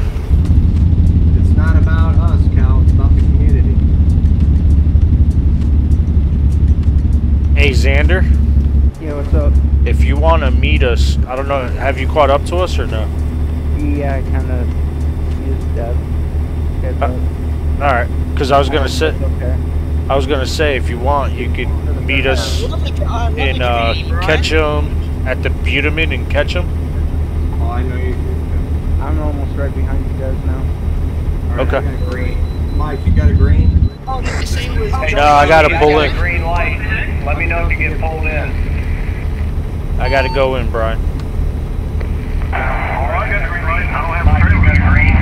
It's not about us, Cal. It's about the community. Hey, Xander, yeah, what's up? if you want to meet us, I don't know, have you caught up to us or no? Yeah, I kind of used that. Uh. All right, because I was gonna say, Okay. I was gonna say, if you want, you could meet us Lovely, uh, lovely in uh. Ketchum at the Bitumen in Ketchum. Oh, I know you do. I'm almost right behind you guys now. All right, Okay. I got a green. Mike, you got a green? Oh, did you see Hey, No, I gotta Smokey, pull got in. a green light. Let me know if you get pulled in. I gotta go in, Brian. All right, I got the green light. I don't have a trailer. Got a green.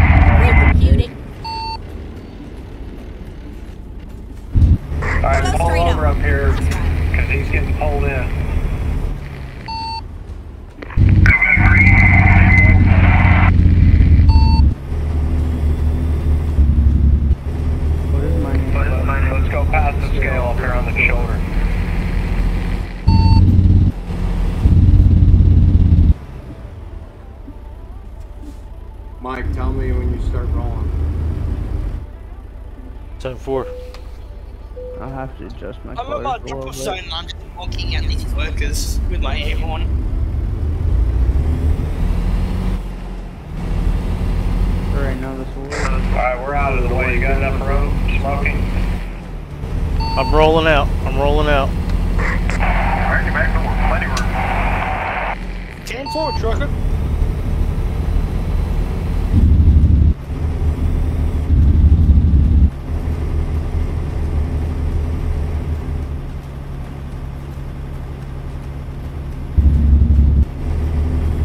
We're. All right, pull over up. up here because he's getting pulled in. What is my name? Let's go past the scale up here on the shoulder. Mike, tell me when you start rolling. Ten four. I'll have to adjust my I'm at colors my a drop little zone and I'm just looking at these workers with my aim on. For right now, this will work. All right, we're out of the way. You got enough room, smoking? I'm rolling out. I'm rolling out. All right, get back to work. Plenty room. 10 4, trucker.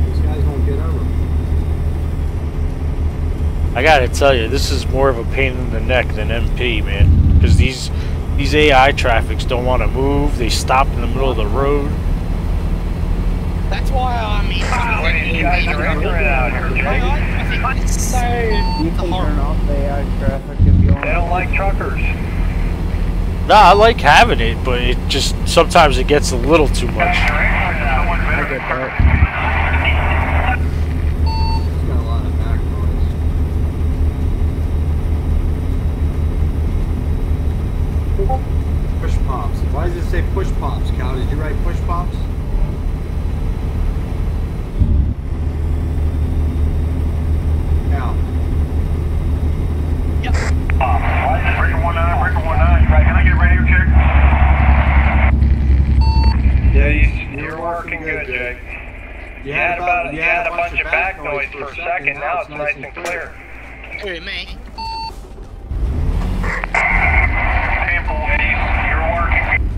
These guys won't get over. I gotta tell you, this is more of a pain in the neck than MP, man. Because these these AI traffics don't want to move. They stop in the middle of the road. That's why I mean, oh, Wait, these guys are ignorant out here, I, Jake. I think it's You can turn off the AI traffic if you want. They don't like truckers. Nah, I like having it, but it just sometimes it gets a little too much. I get that. It's got a lot of back noise. Push pops. Why does it say push pops, Cal? Cal, did you write push pops? Cal, Yep. Breaker 19, Breaker 19. Right, can I get a radio check? Yeah, you, you're working good, Jake. you You had about you had a bunch of back noise for a second. Now it's nice and clear. Who, me? Sample, you're working.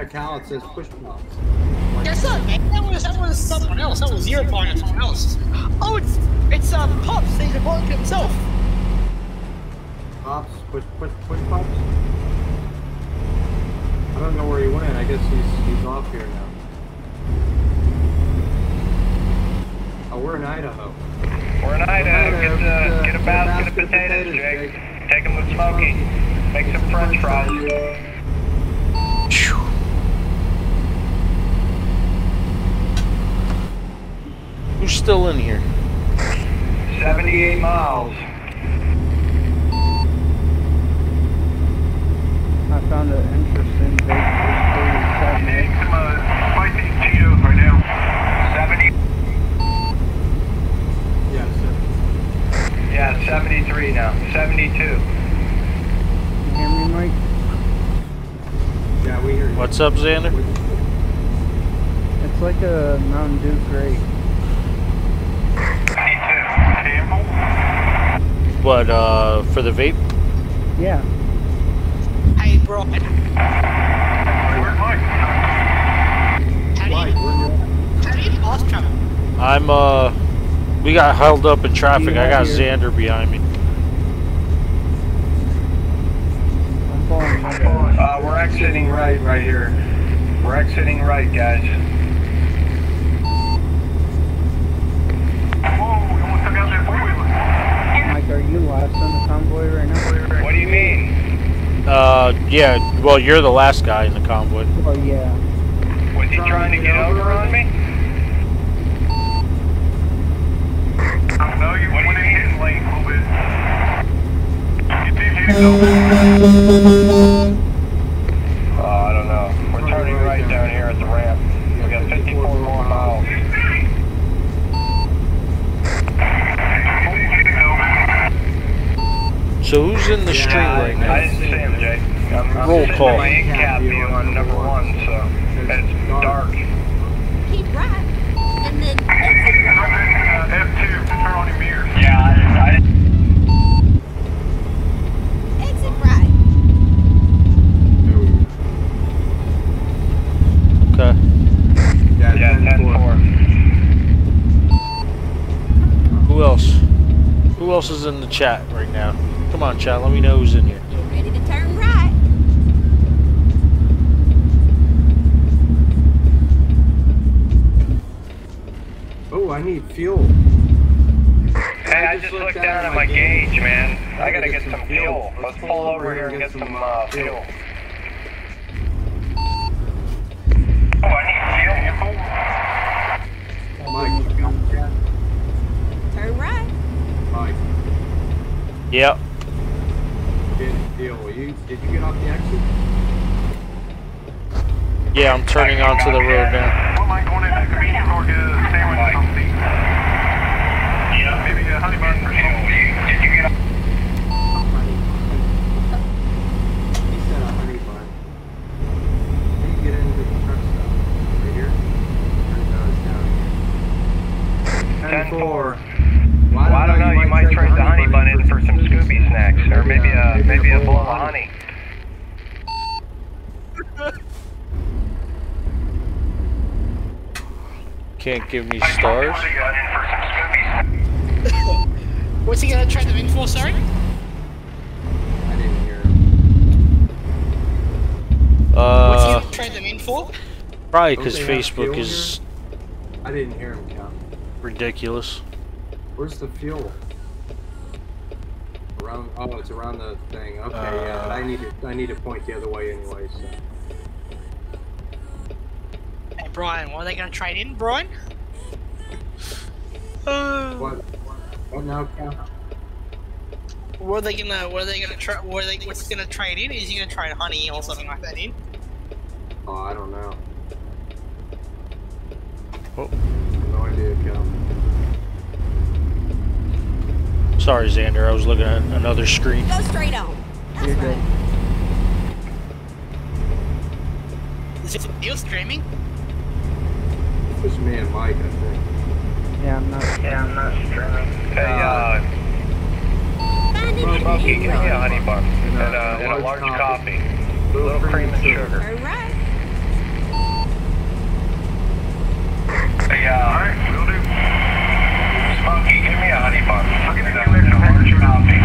Yeah, Cal, it says push pops. That's not me. That was that was someone else. That was Zero Point or someone else. Oh, it's it's um Pops. He's reporting to himself. Pops, push, push, push pops? I don't know where he went. I guess he's he's off here now. Oh, we're in Idaho. We're in Idaho. Get the get a basket of potatoes, Jake. Take them with Smokey. Make some French fries. Who's still in here? 78 miles. I found an interesting vape history Need segment. some uh, spicy Cheetos right now. 70. Yeah, so, Yeah, 73 now. 72. You hear me, Mike? yeah, we hear you. What's up, Xander? It's like a Mountain Dew grape. 72. Sample. What, uh, for the vape? Yeah. Hey, bro. How Where's Mike? Mike, you we're in your- how do you fast travel? I'm, uh, we got held up in traffic. I got have your- Xander behind me. I'm following you guys. Uh, we're exiting right, right here. We're exiting right, guys. Whoa, we almost took out that four-wheeler. Mike, are you last in the convoy right now? What do you mean? Uh, yeah, well, you're the last guy in the convoy. Oh, yeah. Was he trying to get over on me? No, you went in his lane a little bit. You did hit it though. Uh, I don't know. We're turning right down here at the ramp. We got 54 more miles. So who's in the street Yeah, right I now? didn't see him, Jake. I'm, I'm Roll call. in my in cap view on number one, so it's dark. Keep right. And then exit. Uh, F2 turn on your mirrors. Yeah, I, I Exit right. There we go. Okay. Yeah, yeah, 10 10 4. Who else? Who else is in the chat right now? Come on, chat. Let me know who's in here. Get ready to turn right. Oh, I need fuel. Hey, I just looked down at my gauge, man. I gotta get some fuel. Let's pull over here and get some uh, fuel. Oh, I need fuel. Mike, Turn right. Mike, Yep. Did. You, get off the exit? Yeah, I'm turning onto the road now. What am I going in that convenience store get a sandwich or something? Yeah. Maybe a honey bun or something. Did you get Honey. He said a honey bun. How do you get into the truck stop? Right here? Or no, it's down here. 10 4. Well, Well, I don't know. You might trade the honey bun in for some Scooby snacks, or maybe a maybe a bowl of honey. Can't give me stars. What do you got in for some Scooby snacks? What's he gonna trade them in for? Sorry. I didn't hear him. What's he Uh, gonna trade them in for? probably because Facebook fuel is I didn't hear him count. ridiculous. Where's the fuel? Around. Oh, it's around the thing. Okay, yeah. I need to. I need to point the other way anyway. So. Hey, Brian, what are they gonna trade in, Brian? Uh, What? What now, Cal? what are they gonna? What are they gonna try? What are they? What's gonna trade in? Is he gonna trade honey or something like that in? Oh, I don't know. Oh. No idea, Cal. Sorry, Xander. I was looking at another screen. Go straight on. That's You're good. Is it you streaming? It's me and Mike, I think. Yeah, I'm not. Yeah, I'm not streaming. Hey, uh, Find Well, it Smokey, give me a honey bun and, a- uh, and a large large coffee. coffee. Little cream and sugar. Turn right. Hey, uh, alright, will do. Smokey, give me a honey bun. I'll give you a large coffee.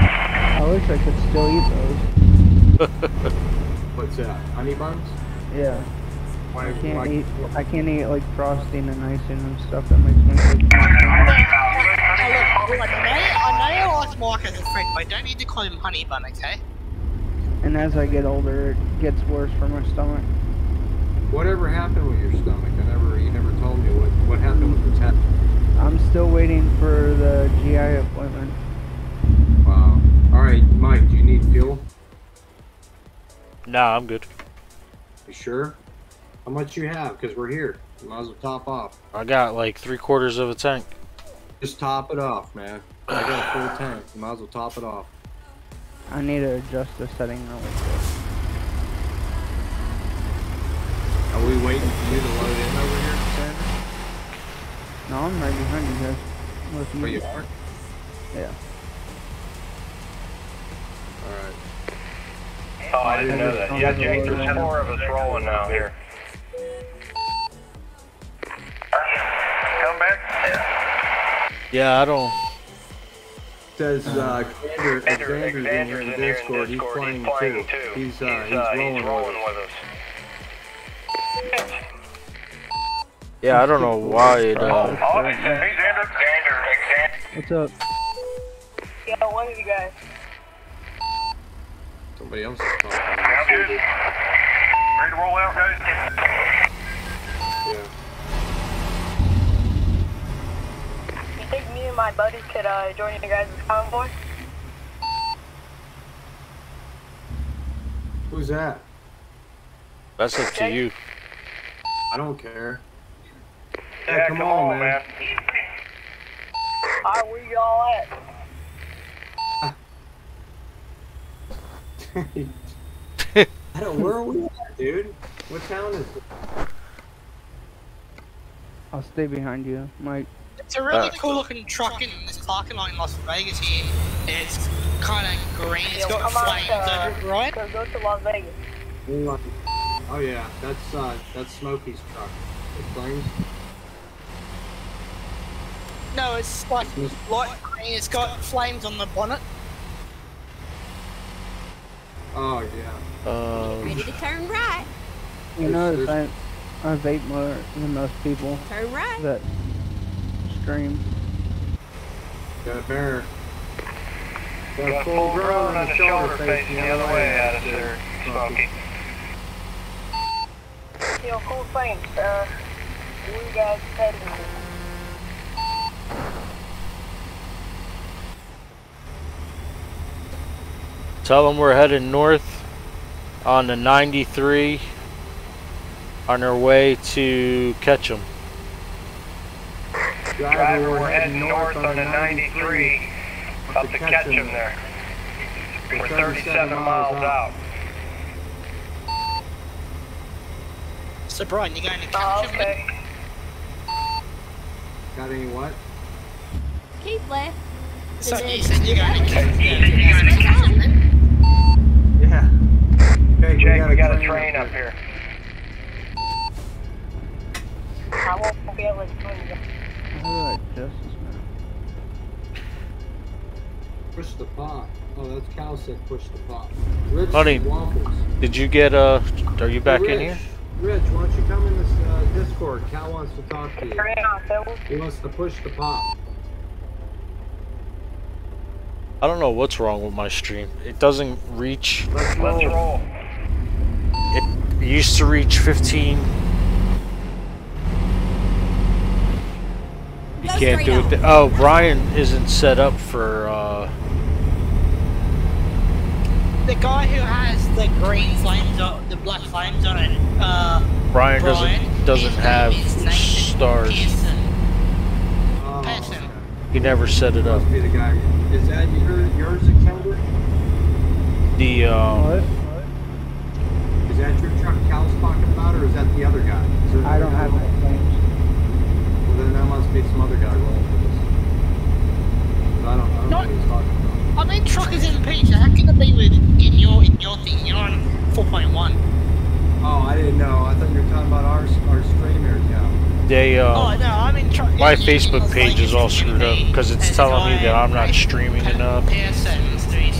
I wish I could still eat those. What's that? Honey buns? Yeah. Why, I can't why- eat. I can't eat like frosting and icing and stuff that makes me sick. Now look, look, I know, I know I like Mark as a friend, but I don't need to call him Honey Bun, okay? And as I get older, it gets worse for my stomach. Whatever happened with your stomach? I never, you never told me what, what happened with the test. I'm still waiting for the GI appointment. Wow. Alright, Mike, do you need fuel? Nah, I'm good. You sure? How much you have? Because we're here. You might as well top off. I got like three quarters of a tank. Just top it off, man. I got a full tank. You might as well top it off. I need to adjust the setting really quick. Are we waiting for you to load in over here, Sam? No, I'm right behind you guys. With Oh, you are? Yeah. Alright. Oh, I didn't know that. Yeah, Jake, there's four of us rolling now here. Come back? Yeah. Yeah, I don't. Says uh, Xander, Xander, Xander's in here in the Discord. He's playing, too. He's, uh, he's, rolling, with us. Yeah, I don't know why it. Oh, Uh, Xander. Xander, Xander. What's up? Yeah, one of you guys. Somebody else is talking. I'm good. Ready to roll out, guys? Yeah. You think me and my buddies could uh, join you guys' convoy? Who's that? that's up to you. I don't care. Yeah, come, on, man. Alright, where y'all at? I don't, where are we at, dude? What town is it? I'll stay behind you, Mike. It's a really Uh, cool looking truck in this parking lot in Las Vegas here. It's kind of green. It's Yo, got come on, flames uh, over it, right? Go, go to Las Vegas. Oh yeah, that's uh, that's Smokey's truck. It flames. No, it's like light green. It's got flames on the bonnet. Oh yeah. Um, Ready to turn right. You There's- notice I, there's- I vape more than most people Turn right. that stream. Got a bear. Got a full grown on the shoulder facing the other way at us there, Smokey. Yo, cool thing. Uh, where you guys heading? tell them we're heading north on the 93 on our way to Ketchum. Driver, we're heading north on the 93 up to Ketchum there. We're 37 miles out. So Brian, you going to Oh, Ketchum? okay. Got any what? Keep left. So you said you're going to catch You said you're going Ketchum? Yeah. Okay, Jake, we got a train up here. I won't be able to join you. How do I adjust this now? Push the pot. Oh, that's Cal said push the pot. Rich Honey. waffles. Did you get uh? Are you back Hey, in here? Rich, why don't you come in this uh, Discord? Cal wants to talk to you. Turn it on, Phil. He wants to push the pot. I don't know what's wrong with my stream. It doesn't reach. Let's. Let's roll. It used to reach 15. You Go can't do it. th- oh, Brian isn't set up for uh, the guy who has the green flames on, the black flames on it, uh, Brian Brian, doesn't doesn't have stars. Pearson. Oh, Pearson. okay. He never set it up. Must be the guy. Is that your, yours that killed it? The um, What? Is that your truck Cal's talking about, or is that the other guy? I don't have rolling? no claims. Well, then that must be some other guy rolling with us. 'Cause I don't, I don't know No. what he's talking about. I mean, truckers in peace. How can it be with in your in your thing? You're on 4.1. Oh, I didn't know. I thought you were talking about our our stream here, Cal. they oh uh, no, I'm in truck. my in- in- Facebook in- page is all screwed up because it's telling me that I'm not streaming enough.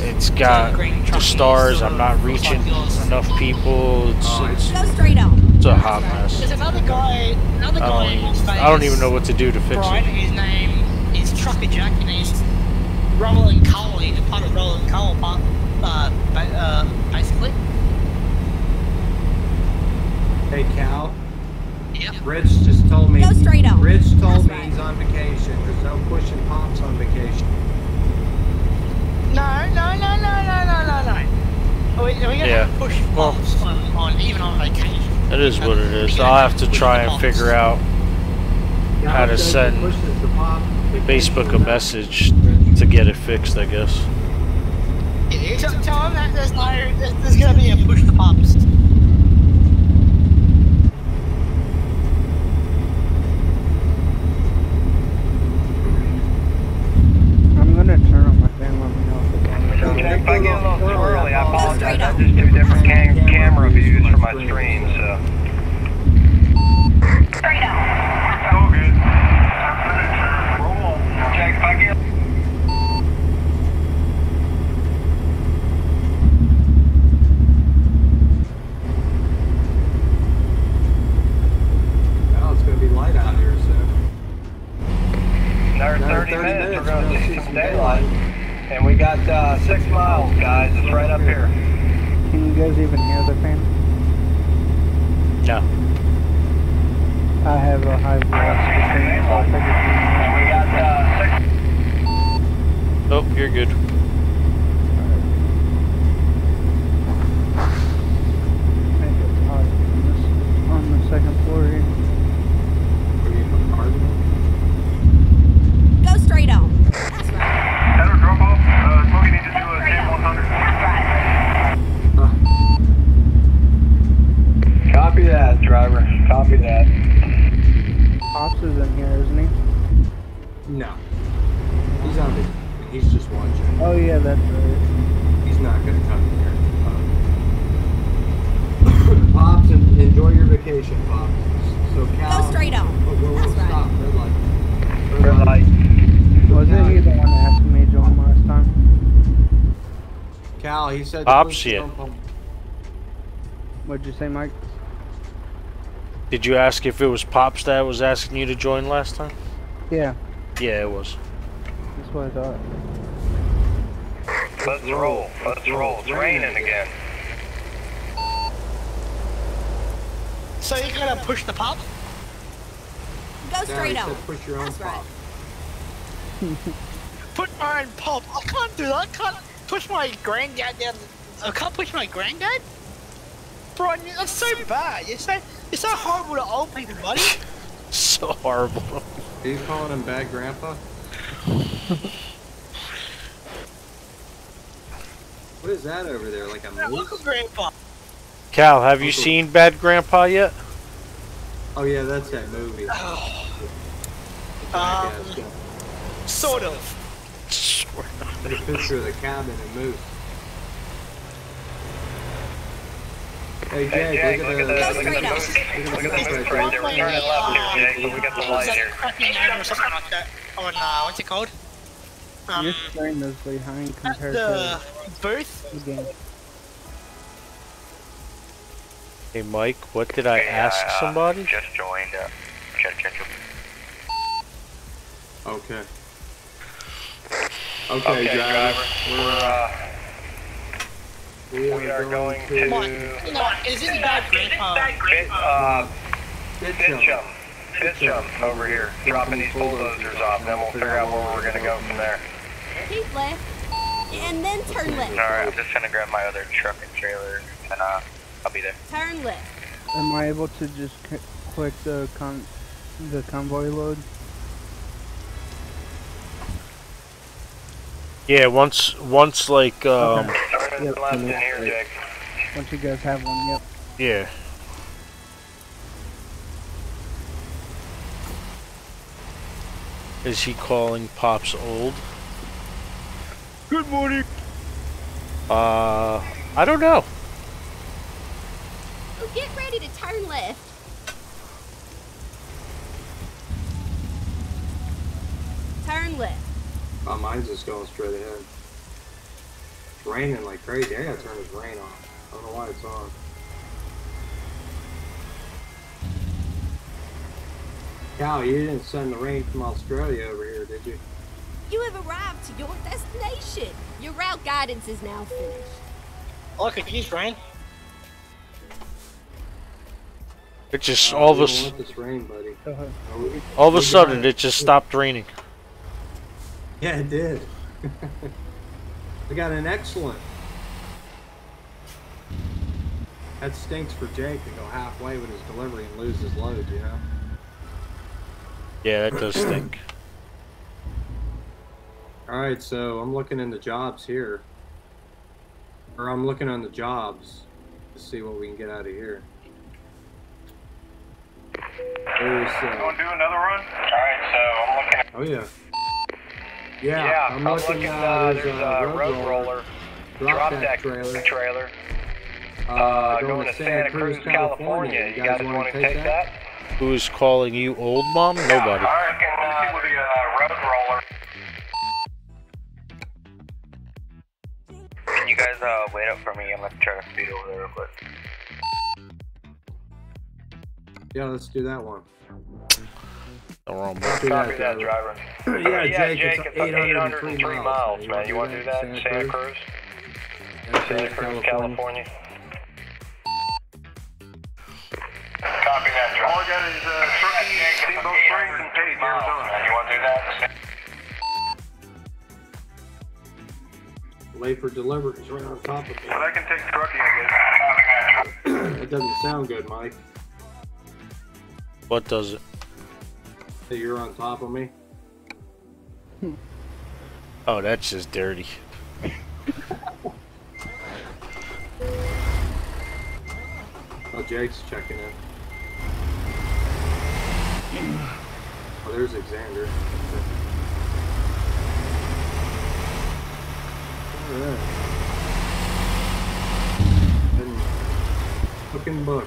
Pearson, so he's- It's so got the stars. I'm not reaching enough people. It's it's, Go straight on. it's a hot mess. There's another guy, another I guy don't even I don't even know what to do to fix Brian, it. his name is Trucker Jack, and he's Roland Cole. He's a part of Roland Cole, part, uh, ba- uh, basically. Hey, Cal. Yep. Rich just told me. Go straight up. Rich told That's me right. he's on vacation. There's no pushing pops on vacation. No, no, no, no, no, no, no, no. Are we, are we gonna Yeah. have to push Well- on, on even on vacation? It is what it is. We I'll have to try and figure out How to send push the pop vacation Facebook a message to get it fixed. I guess. Tell, tell him that there's no, there's, there's gonna be a push the pops. I'm gonna turn on my fan. Let me know if it's on. If I get a little too early, I apologize. That's just two different cam- camera views for my screen, so. Oh, good. Roll. Jack, if I get Oh, it's gonna be light out here soon. another Another 30 30 minutes, minutes, we're gonna see some daylight. And we got uh, six miles, guys. It's right up here. Can you guys even hear the fan? No. I have a high velocity fan, so I figured And we got uh, six. Oh, you're good. make it hot on the second floor here. Are you in the garden? Go straight on. That's right. Header drop off. Uh, Smokey needs to do a 10 100. Copy that, driver. Copy that. Pops is in here, isn't he? No. He's on the. He's just watching. Oh yeah, that's right. He's not gonna come here. Uh, Pops, en- enjoy your vacation, Pops. So Cal. Go straight on. Oh, whoa, whoa, That's right. stop. Red light. Red light. Was it you the one that asked me to join last time? Cal, he said. to Pops, push the yeah. bump on- What'd you say, Mike? Did you ask if it was Pops that was asking you to join last time? Yeah, Yeah, it was. that's what I thought. Let's roll. Let's roll. It's raining again. So you're gonna push the pop? Go No, straight he on. said push your own That's right. pop. Put my own pop. I can't do that. I can't push my granddad down. I can't push my granddad. Bro, that's so bad. You're so you're so horrible to old people, buddy. So horrible. Are you calling him bad grandpa? what is that over there? Like a Look moose? at grandpa. Cal, have you seen Bad Grandpa yet? Oh yeah, that's that movie. Oh, Um, jackass guy. sort of. Put a picture of the cabin and moose. Hey Jake, Hey, Jake, look at the, look at Go the, look straight at on. the, look look at at the the moose moose right right there. We're turning left here, Jake. Look at the light here. Cracking egg or something like that. On uh, what's it called? Um, Your screen is behind at compared the to booth. the game. Hey, Mike, what did I Hey, ask uh, somebody? Just joined. Uh, check, check, check. Okay. Okay, Okay, driver. driver. We're, We're, uh, uh, we we are going to Come on, you know, is it bad grandpa? Fit, uh, Ditch Fit him. Chum. Fit over here. Dropping these bulldozers off, then we'll figure out where we're gonna go from there. Keep left. and then turn left. Alright, I'm just gonna grab my other truck and trailer and uh, I'll be there. Turn left. Am I able to just click the con the convoy load? Yeah, once once like um Starting Yep, left in connect here, right. Once you guys have one, yep. yeah. Is he calling Pops old? Good morning. Uh, I don't know. Oh, get ready to turn left. Turn left. Oh, mine's just going straight ahead. It's raining like crazy. I gotta turn this rain off. I don't know why it's on. Cal, you didn't send the rain from Australia over here, did you? You have arrived to your destination. Your route guidance is now finished. I could use rain. It just Uh, all of a don't s- want this rain, buddy. Go ahead. Oh, we- all of a sudden it just stopped raining. Yeah, it did. we got an excellent. That stinks for Jake to go halfway with his delivery and lose his load, you know? Yeah, that does stink. Alright, so I'm looking in the jobs here. Or I'm looking on the jobs to see what we can get out of here. There's, You uh, want to do another run? Alright, so I'm looking at. oh yeah. Yeah, Yeah, I'm, looking, uh, there's, a road, roller, drop, deck trailer, trailer. uh, Uh, going, to Santa Cruz, California. You guys want want to take that? Who is calling you old mom? Nobody. Alright, uh, there's a road roller. Can you guys uh, wait up for me? I'm gonna try to speed over there real quick. Yeah, let's do that one. The wrong one. do Copy that, driver. driver. yeah, yeah, Jake, Jake, it's, it's 803 803 miles, man. You want to do that? Santa Cruz? Santa Santa Cruz, California. Copy that, driver. All I got is uh, Truckee, Steamboat Springs, and Page, Arizona. You want to do that? Late for delivery. It's right on top of But I can take Truckee, I guess. It doesn't sound good, Mike. What does it? That you're on top of me. Oh, that's just dirty. Oh, Jake's checking in. Oh, there's Xander. Alright. And Looking book.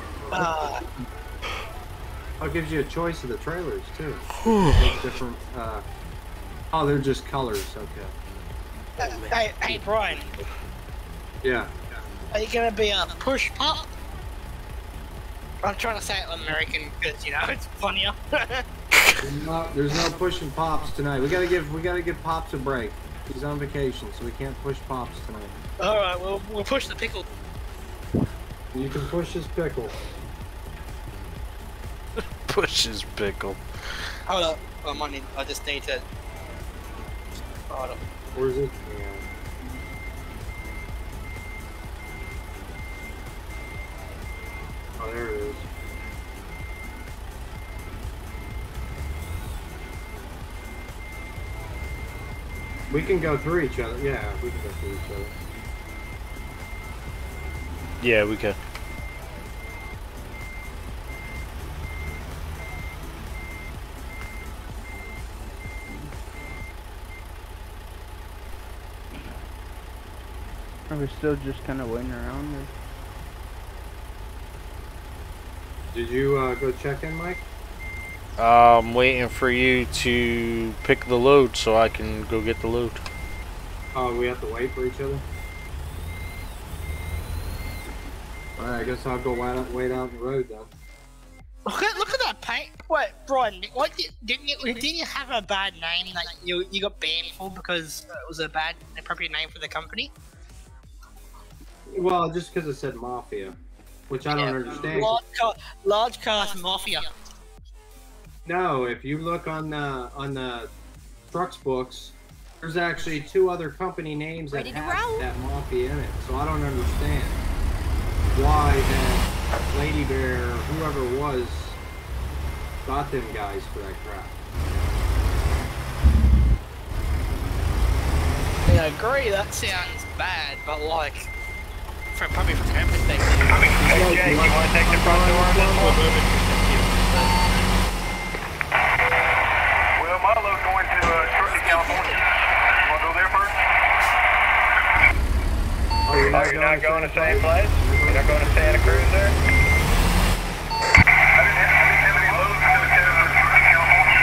Uh, Oh, it gives you a choice of the trailers too. Different. Uh, oh, they're just colors. Okay. hey, hey, Brian, Yeah. are you gonna be a push pop? I'm trying to say it American because you know it's funnier. There's no, there's no pushing pops tonight. We gotta give we gotta give pops a break. He's on vacation, so we can't push pops tonight. All right, we'll we'll push the pickle. You can push his pickle. Pushes pickle. Hold up, I'm on it. I just need to. Hold up. Where's it? Yeah. Oh, there it is. We can go through each other. Yeah, we can go through each other. Yeah, we can. Are still just kind of waiting around? Or? Did you uh, go check in, Mike? I'm waiting for you to pick the load so I can go get the load. Oh, we have to wait for each other. All right, I guess I'll go wait out, wait out the road then. Look at look at that paint. Wait, Brian, what did, didn't you didn't you have a bad name that you you got banned for because it was a bad appropriate name for the company? Well, just because it said mafia, which I don't Yeah. understand. Large car, large cars mafia. No, if you look on the on the trucks books, There's actually two other company names that Ready to have that mafia in it, so I don't understand why that Lady Bear, whoever it was, got them guys for that crap. I I agree that sounds bad, but like, from probably from her perspective, Hey, Jake, you want to take the front door on this or one? Bourbon's perspective, Well, my load's going to uh, Truckee, California. You want to go there first? Oh, you're Oh, you're not going to the same place? You're not going to Santa Cruz there? I didn't have, I didn't have any loads in the town for Truckee, California.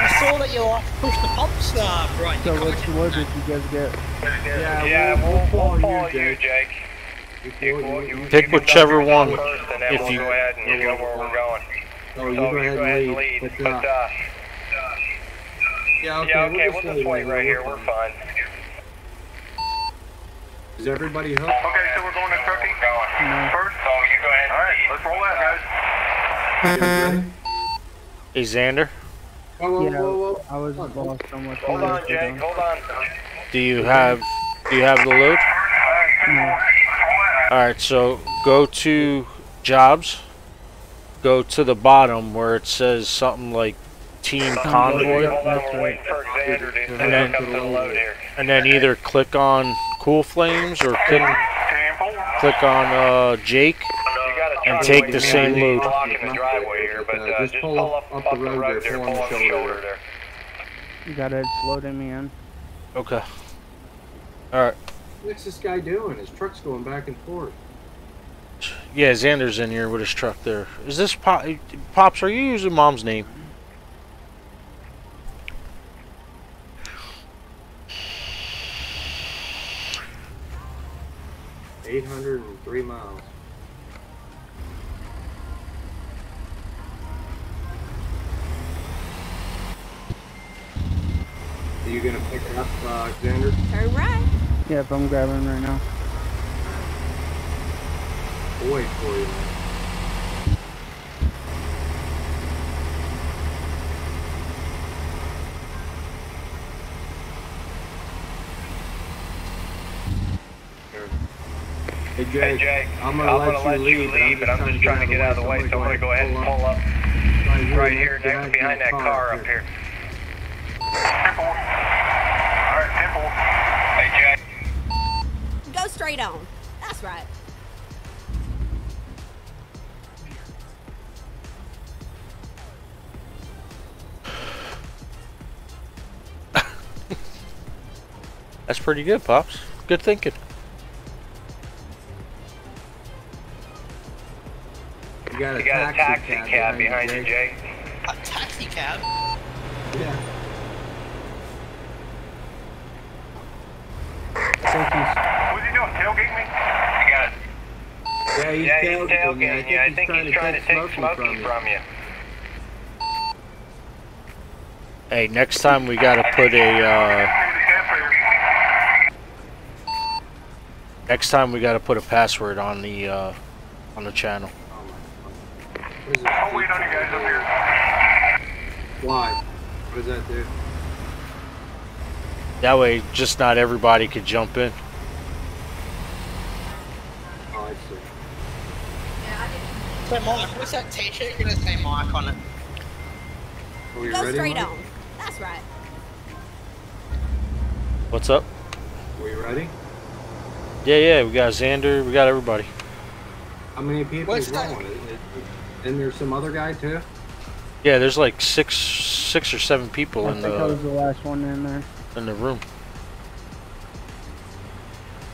I saw that you like pushed the pops stop, right. So you which commented wood on did you guys get? Yeah, Yeah, we'll, we'll, follow, we'll follow you, you, Jake. Jake. You, follow you, you. you Pick whichever yourself one, First, and then if we'll you- go ahead and you know where we're going. Oh, you So go ahead and lead. But, But, uh, uh, yeah, okay, yeah, okay, we'll we'll just just wait right here. We're fine. fine. Is everybody hooked? Okay, so we're going to Truckee Mm-hmm. first? So you go ahead All right, let's roll out, guys. Hey, Xander, Whoa, whoa, Yeah, whoa, whoa. I was lost on what Hold on, Jake. Hold on. do you have do you have the loot? All right, ten No. more. Roll out. All right, so go to jobs. Go to the bottom where it says something like Team Convoy, Hold on, That's we're right. waiting for Xander to And then- come to the load here. and then either click on Cool Flames or click click on uh, Jake. You got a And take the same He's load. Blocking the driveway here, but just pull up, up the road there, pull on the shoulder there. You got it, it's loading me in. Okay. All right. What's this guy doing? His truck's going back and forth. Yeah, Xander's in here with his truck there. Is this Pop, Pops? Are you using Mom's name? Eight hundred and three miles. Are you gonna pick up, uh, Xander? Turn right. Yep, I'm grabbing right now. We'll wait for you. Man. Hey Jake, Hey, Jake, I'm gonna, let, you leave, but I'm just trying to get out of the way, so I'm gonna go ahead and pull up right here next behind that car up here. Ten four. All right, ten four. Hey, Jake. Go straight on. That's right. That's pretty good, Pops. Good thinking. You got a, You got a taxi cab behind you, Jake. A taxi cab. Yeah. What's he doing? Tailgate me? You got it. Yeah, he's Yeah, he's tailgating you. tailgating you. I think he's trying to take Smokey from you. Hey, next time we gotta put a. Uh, next time we gotta put a password on the uh, on the channel. What? I'll wait on you guys up here. Why? What does that do? That way, just not everybody could jump in. Oh, I see. So, Mike, what's that t-shirt gonna say Mike on it? Are we Go ready, straight Mike? on. That's right. What's up? Are we ready? Yeah, yeah, we got Xander, we got everybody. How many people What's is that? going? Is- is- And there's some other guy too? Yeah, there's like six, six or seven people I in think I was the the last one in there. In the room.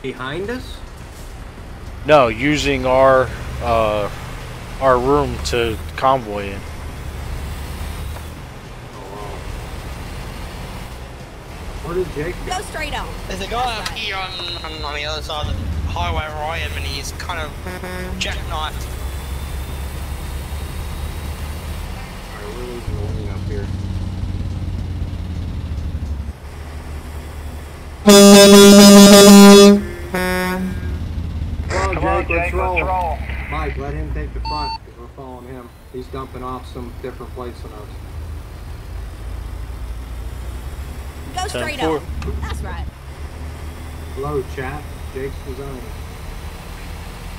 Behind us? No, using our uh, our room to convoy in. Oh, wow. Where did Jake go? Go straight on. There's a guy up here on, on, on the other side of the highway where I am, and he's kind of jackknifed. Alright, we're losing the lane up here. Come on, Come on, Jake, let's Jake, roll. let's roll. Mike, let him take the front because we're following him. He's dumping off some different plates than us. Go straight 10-4. That's right. Hello, chat. Jake's design.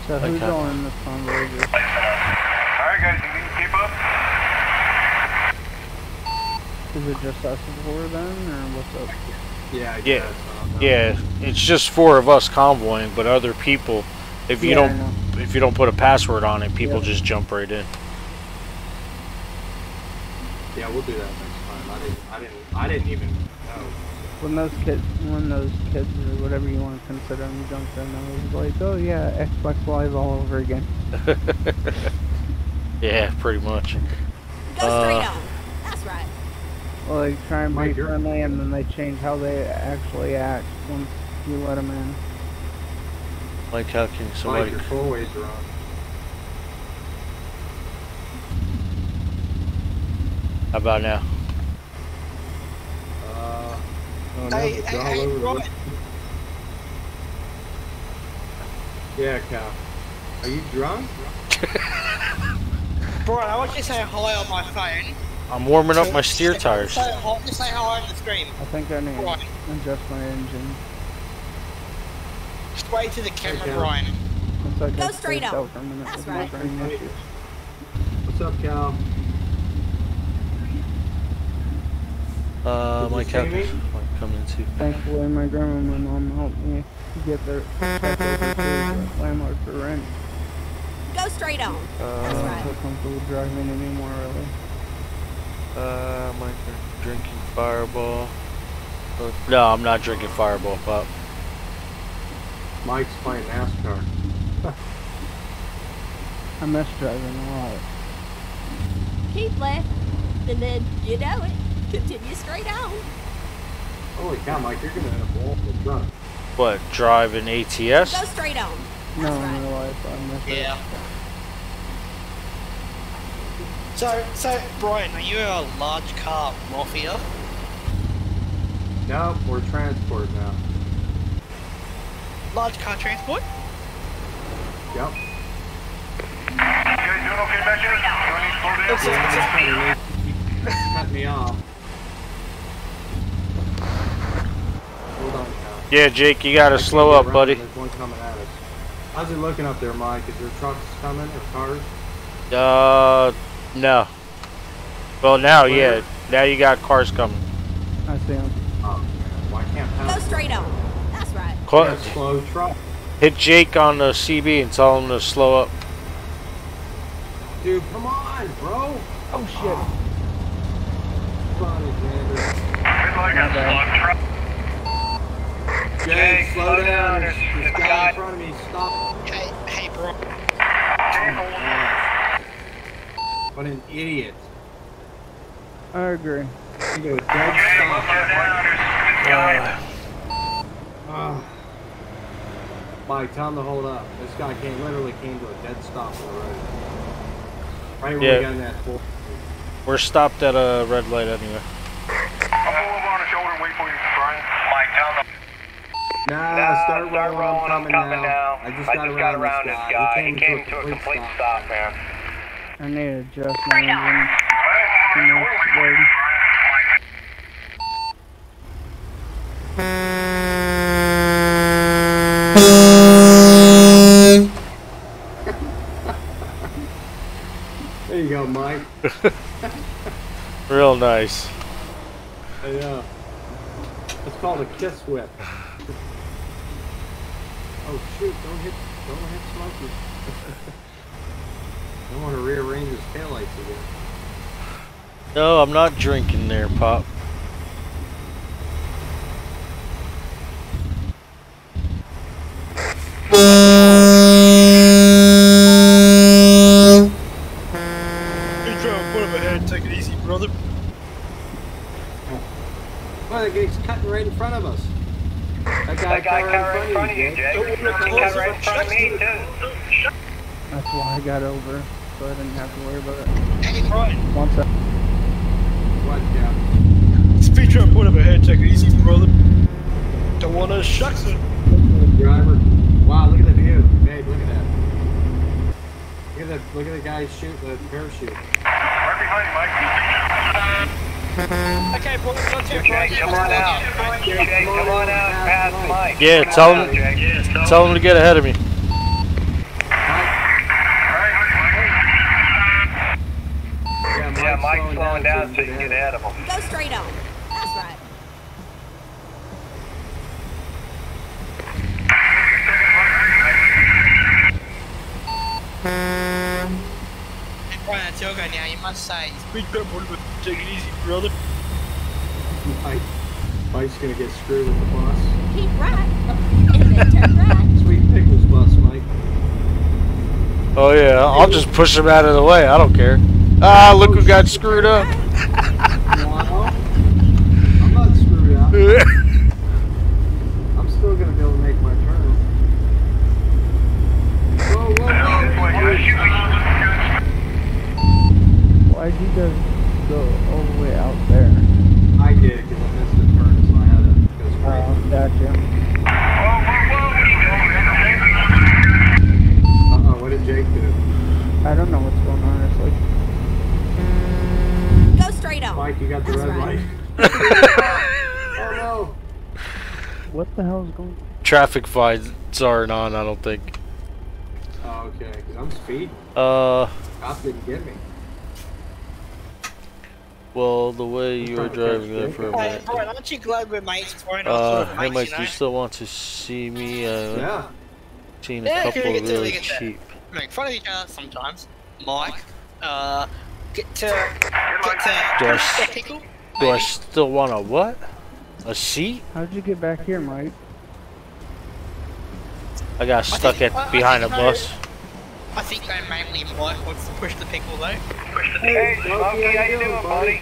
So who's Okay. all in this convoy? Alright guys, you can keep up? Is it just us four then, or what's up? Yeah, I Yeah. guess. I don't know. Yeah, it's just four of us convoying, but other people, if you Yeah, don't, if you don't put a password on it, people Yeah. just jump right in. Yeah, we'll do that next time. I didn't. I didn't. I didn't even know. When those kids, when those kids or whatever you want to consider them jumped in, I was like, oh yeah, Xbox Live all over again. Yeah, pretty much. Go straight Uh, on. That's right. Well, they try and be Mike, you're- friendly, and then they change how they actually act once you let them in. Like how can Mike, somebody? your full ways are on. How about now? Uh, oh, no, Hey, hey, all hey, over the- Robert. Yeah, Cal. Are you drunk? Brian, I want you to say hi on my phone. I'm warming up my steer tires. Say just say hi on the screen. I think I need Right. to adjust my engine. Just wait to the camera, Okay. Brian. It's Go straight up. out for a minute That's right. What's up, Cal? Uh, Did my see cat me? might come in too. Thankfully, my grandma and my mom helped me get their stuff over to the landlord for rent. Go straight on. I That's don't feel comfortable driving anymore, really. Uh, Mike, drinking Fireball. No, I'm not drinking Fireball, Pop. Mike's playing NASCAR. I miss driving a lot. Keep left. And then, you know it. Continue straight on. Holy cow, Mike, you're gonna end up awful drunk. What, driving Go ATS? Go straight on. No, That's in right. real life, I miss it. Yeah. So, so Brian, are you a large car mafia? No, we're transport now. Large car transport? Yep. You guys doing okay back here? Do I need to slow down? Yeah, it's a- that's kind of neat. Cut me off. Hold on, Cal. Yeah, Jake, you gotta I slow up, buddy. There's one coming at us. How's it looking up there, Mike? Is there trucks coming or cars? Uh, no. Well, now, Where? yeah. Now you got cars coming. I see them. Oh, well, I can't Go straight on. That's right. Cl- slow truck. hit Jake on the CB and tell him to slow up. Dude, come on, bro. Oh shit. Funny, Xander. Like a slug truck. Jay, slow slow down. down, There's, there's- there's there's a a guy guy- in front of me. Stop. Hey, hey, bro. What an idiot. I agree. You do a dead Slow stop. down, there's this. Ah. Mike, tell him to hold up. This guy came, literally came to a dead stop on the road. Right where Yeah. we got in that full. We're stopped at a red light anyway. I'll pull over on the shoulder and wait for you, Brian. Mike, tell him Nah, Nah, start, start rolling. rolling, I'm I'm coming, now. I just got around, this, guy. He came to a complete stop, man. I need to adjust my engine. Alright, Too we're much There you go, Mike. Real nice. I know. It's called a kiss whip. oh shoot, don't hit don't hit Smokey. don't want to rearrange his taillights again. No, I'm not drinking there, Pop. Take it easy, brother. Well, that guy's cutting right in front of us. That guy, That guy cut cut right in front of you, Jake. Jake. He cut right in front of me, too. That's why I got over, so I didn't have to worry about it. Hey, Brian. Once I What, yeah? Speed trap, whatever. Hey, take it easy, brother. Don't wanna shucks it. Driver. Wow, look at the view. Babe, look at that. Look at that. Look at the guy shoot the parachute. Right behind you, Mike. Okay, boys, let's go. Jake, come on out. Jake, come on out past Mike. Yeah, tell him- Yeah, tell Tell them to get ahead of me. Yeah, Yeah, Mike's down so you can get ahead of him. Go straight on. That's right. Brian, it's your go now. You must say, "Speak up, Oliver. Take it easy, brother." Mike, Mike's gonna get screwed with the bus. Keep right. And then turn right. Sweet pickles bus, Mike. Oh yeah, I'll just push him out of the way. I don't care. Ah, look who got screwed up. Wow. I'm not screwed out. I'm still gonna be able to make my turn. Whoa, whoa, whoa! Why'd you guys go all the way out there? I did because I missed the turn, so I had to go straight. Oh, gotcha. Uh-oh, what did Jake do? I don't know what's going on. It's like, Go straight on. Mike, you got the That's red right. light. oh no! what the hell's going Traffic fines aren't on. I don't think. Oh, okay, because I'm speeding. Uh, Cop didn't get me. well, the way you were driving there for a Hey, minute. Brian, aren't you glad we're mates? Brian, Uh, I'm hey Mike, you do you still want to see me? Uh, Yeah. seen a Yeah, couple can we get to really look cheap. Make fun of each other sometimes. Mike, uh, get to get Do I to s- the pickle. Do I still want a what? A seat? How'd you get back here, Mike? I got stuck think- at I- I behind a think I- bus. I think they mainly Mike wants to push the pickle though. Push the Hey, Smokey, Smokey, how you doing, buddy?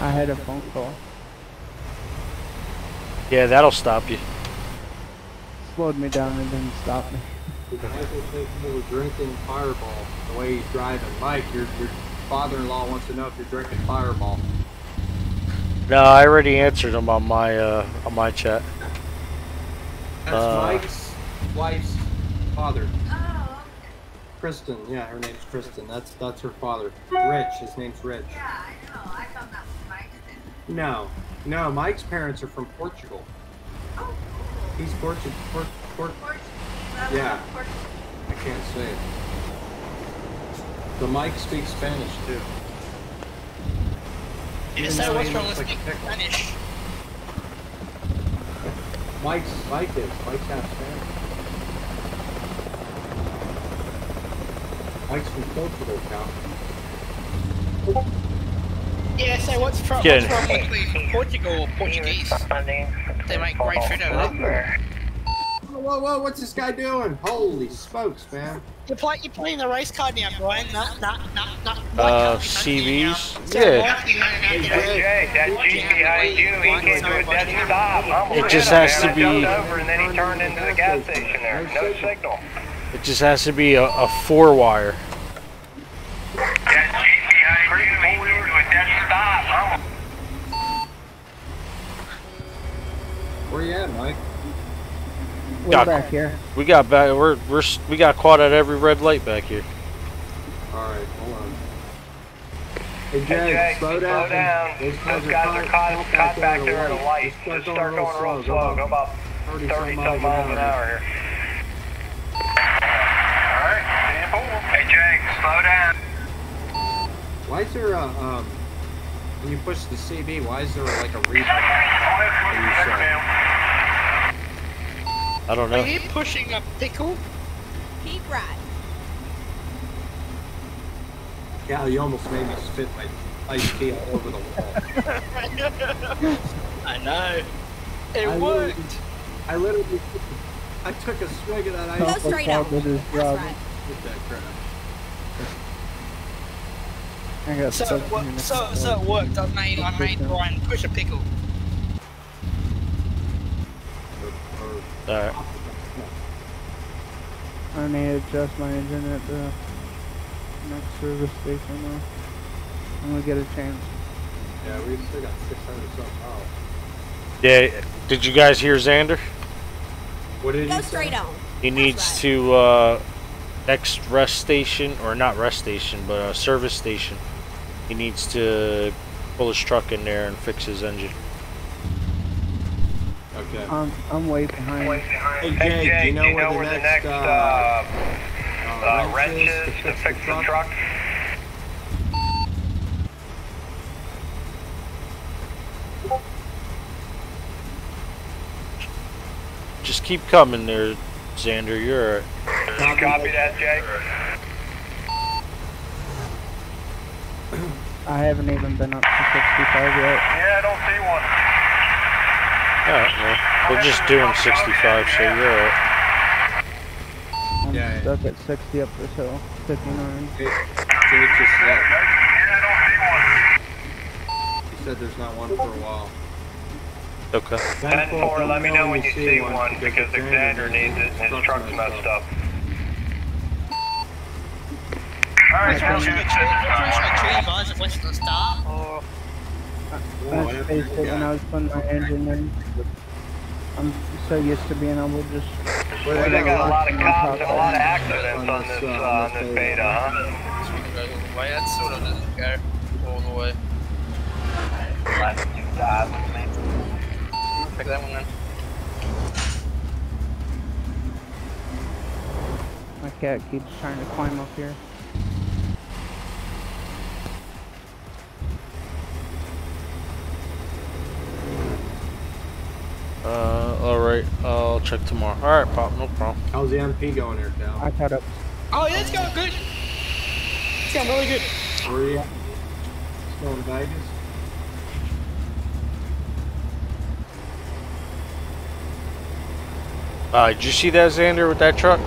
I had a phone call. Yeah, that'll stop you. Slowed me down and didn't stop me. Michael thinks you were drinking Fireball the way he's driving. Mike, your, your father-in-law wants to know if you're drinking Fireball. No, I already answered him on my uh on my chat. That's Uh, Mike's wife's father. Kristen, yeah, her name's Kristen. That's that's her father. Rich, his name's Rich. Yeah, I know. I thought that was Mike. No, no, Mike's parents are from Portugal. Oh, He's Portugal. Port, Port, Portugal. That Yeah. I can't say it. But Mike speaks Spanish too. Yeah, Even so though what's wrong with like a. Spanish? Mike's Mike is. Mike's half Spanish. Mike's from Portugal, Cal. Yeah, so what's, fro- what's wrong with from Portugal or Portuguese? They make great food over there. Whoa, whoa, whoa! What's this guy doing? Holy smokes, man! You play, you're playing the race card now, Brian. Nah, nah, nah, nah. Uh, CVs? CVs? Yeah. Hey, Jake, that Jeep behind you, he came to a dead stop. I almost It just has man. to be- over and then he turned into the gas station there. No signal. It just has to be a, a four wire. That Jeep behind you, he came to a dead stop. Where you at, Mike? We're Got- back here. We got back. We're we're we got caught at every red light back here. All right, hold on. Hey, Jake, Hey, Jake, slow slow down. down. Those Those guys are caught, caught back there at a light. Just start going real slow. Go about 30 some miles an hour here. Alright, Hey, Jake, slow down. Why is there a um? When you push the CB, why is there like a replay? I don't know. Are you pushing a pickle? Keep right. Yeah, you almost made me spit my ice tea all over the wall. I know. It I worked. literally- I literally, I took a swig of that ice tea. straight Paul on. did his That's job. right. Get that crap. I got So, stuck it wo- in the so, so it worked. I made, I made Brian push a pickle. Or- or- All right. I need to adjust my engine at the next service station now. I'm gonna get a chance. Yeah, we still got 600 something miles. Yeah. Did you guys hear Xander? What did Go you say? straight on. He That's needs right. to uh, next rest station or not rest station, but a service station. He needs to pull his truck in there and fix his engine. Okay. I'm I'm way behind. Hey, Hey, Jake, Jake, do you know where the next, uh, uh, uh, uh, wrench wrench is is to fix the truck? Just keep coming there, Xander. You're alright. Did you copy that, Jake? I haven't even been up to 65 yet. Yeah, I don't see one. Alright, well, we're just doing 65, so you're alright. I'm Yeah, yeah. stuck at 60 up this hill. 59. Jake, Jake just left. Yeah, I don't see one. He said there's not one for a while. Okay. 10-4, let me know when you see one, because Xander needs it and his truck's messed up. Alright, Trying so to get you guys at Western Star or I spaced it when I was putting my engine in. I'm so used to being able to just. Well, they got a lot of cops and a lot of accidents on this, uh, on this beta, huh? way. That sort of doesn't go all the way. Last two dives, maybe. Pick that one then. My cat keeps trying to climb up here. Uh, alright. I'll check tomorrow. Alright, Pop, no problem. How's the MP going here, Cal? I caught up. Oh yeah, it's going good. It's going really good. Three. are you? Still in Vegas? Uh, did you see that, Xander, with that truck?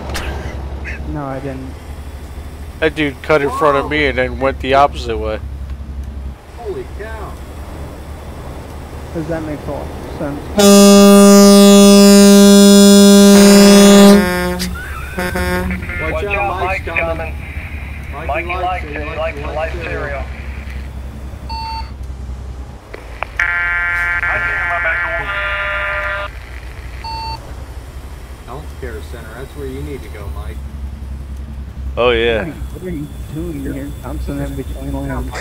No, I didn't. That dude cut in front of me and then went the opposite way. Holy cow. Does that make a lot of sense? Watch, Watch out, out, Mike's Mike's coming. coming. Mikey likes it, he likes the light cereal. I see him right back Healthcare center, that's where you need to go, Mike. Oh, yeah. What are you doing here? Thompson in between lanes.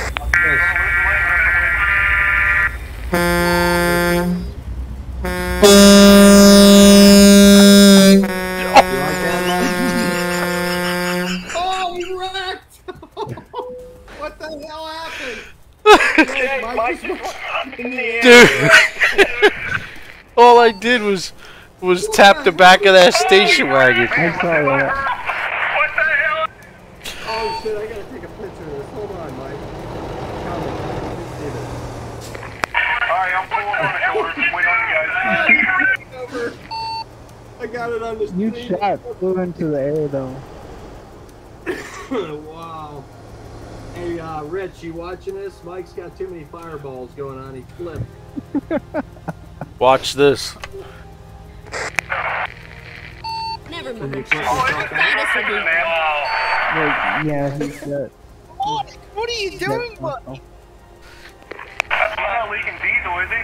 I was was tap the back of that station wagon. I saw that. What the hell? Oh shit, I gotta take a picture of this. Hold on, Mike. Come on, let me see this. Alright, I'm pulling on the shoulders. Wait on you guys. I got it on the You screen. shot flew into the air though. wow. Hey, uh, Rich, you watching this? Mike's got too many fireballs going on. He flipped. Watch this. Never mind. flip himself out? This will yeah, he's got. What? What are you doing? What? That's not leaking diesel, is he?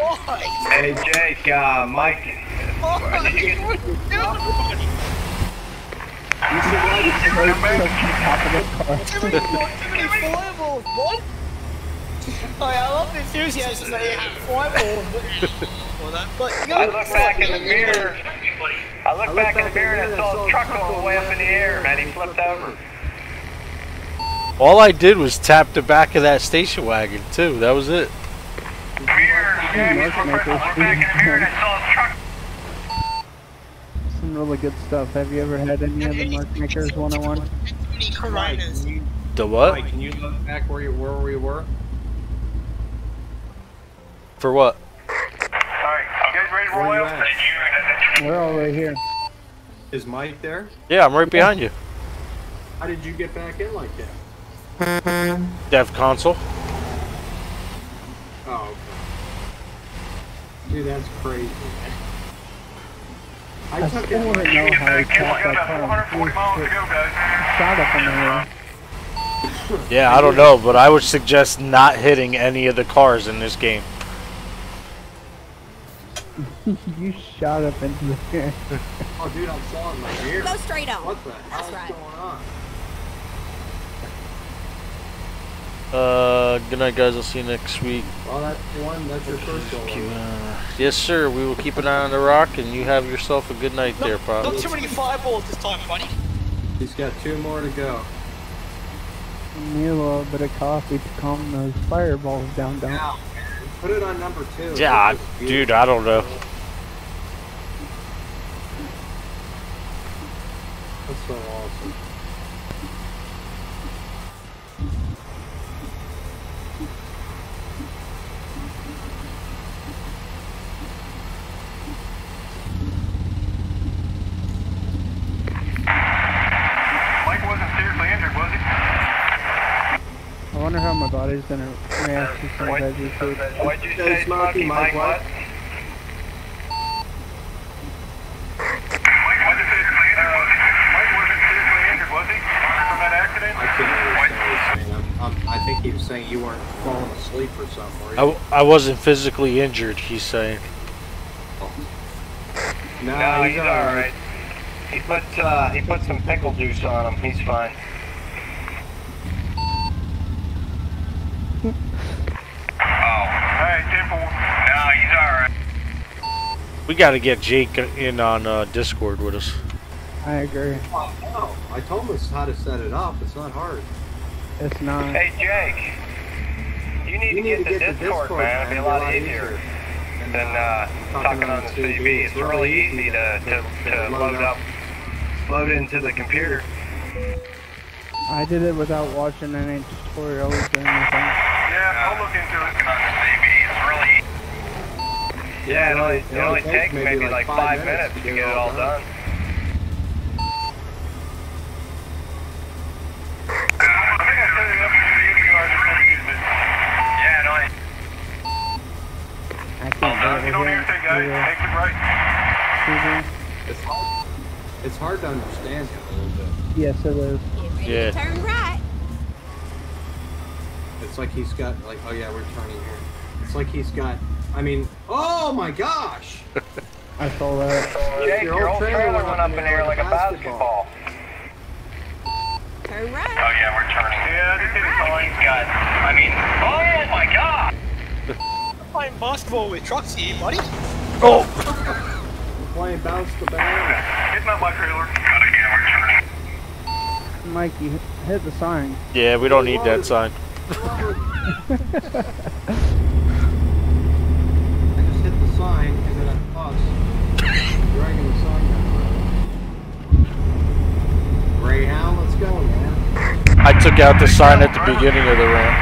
Why? Hey, Jake, uh, Mike, Why? What are you doing? You should ride it straight to the top of the car. Too many, too many fireballs. What? Oh, yeah, I love the enthusiasm that you have fireballs. Well, that, but you I gotta look back in the mirror. I look back in the mirror and I saw a truck going way up in the air, man. He flipped over. All I did was tap the back of that station wagon too. That was it. Mirror, yeah, Mark I looked Michaels back in the mirror and I saw a truck. Some really good stuff. Have you ever had any of the Mark Makers 101? Too many Mike, coronas. can you, The what? Can you look back where you were? where we were? For what? Alright, you guys ready to roll out? We're all right here. Is Mike there? Yeah, I'm right behind you. How did you get back in like that? Dev console. Oh, okay. Dude, that's crazy. I I took still want to know how he back in, we tapped got that about car. 440 miles to go, guys. Shot up in the air. Yeah, I don't know, but I would suggest not hitting any of the cars in this game. you shot up into the air. Oh, dude, I saw it in my ear. Go straight on. What the hell That's is right. going on? Uh, good night, guys. I'll see you next week. Well, that's one. That's your first goal. Keep- uh, yes, sir. We will keep an eye on the rock, and you have yourself a good night there, Pop. Not too many fireballs this time, buddy. He's got two more to go. Need a little bit of coffee to calm those fireballs down. Down. Now, put it on number two. Yeah, beautiful. dude. I don't know. That's so awesome. Mike wasn't seriously injured, was he? I wonder how my body's gonna react to some What- veggie food. What'd you say, Smokey, Smokey? Mike Mike what? what? Mike wasn't seriously, uh, Mike wasn't seriously injured, was he? From that accident? I can't understand what he's saying. I'm, I'm, I think he was saying you weren't falling asleep or something. were I, you? wasn't physically injured. He's saying. no, No, he's, he's all all right. right. He put uh, he put some pickle juice on him. He's fine. Oh. Hey, 10 4. No, he's all right. We got to get Jake in on uh, Discord with us. I agree. Oh, no. I told him how to set it up. It's not hard. It's not. Hey, Jake. You need, You to, get the Discord, man. It'd be a lot easier than uh, talking on the CB. It's really easy to, to, to load up, load into the computer. I did it without watching any tutorials or anything. Yeah, I'll look into it. On the it's really Yeah, it only, it only takes maybe like five minutes to get it all done. I think I set it up for the APR just never used. Yeah, it only, I can't oh, do you it don't here. irritate, guys. Yeah. Exit right. It's hard. It's hard to understand him a little bit. Yes, it is. Get Yeah. turn right. It's like he's got like, oh yeah, we're turning here. It's like he's got. I mean, oh my gosh! I saw that. Jake, Your your old old trailer trailer went went up in the air like a basketball. Turn Oh yeah, we're turning. Yeah, I just hit. He's got, I mean, oh my god! Playing basketball with trucks here, buddy. Oh, We're playing bounce the banana. It's not my trailer. But again, we're turning. Mike, you hit the sign. yeah. We don't need that sign. I just hit the sign and then I paused. Dragging the sign down the road. Greyhound, let's go, man. I took out the sign at the beginning of the ramp.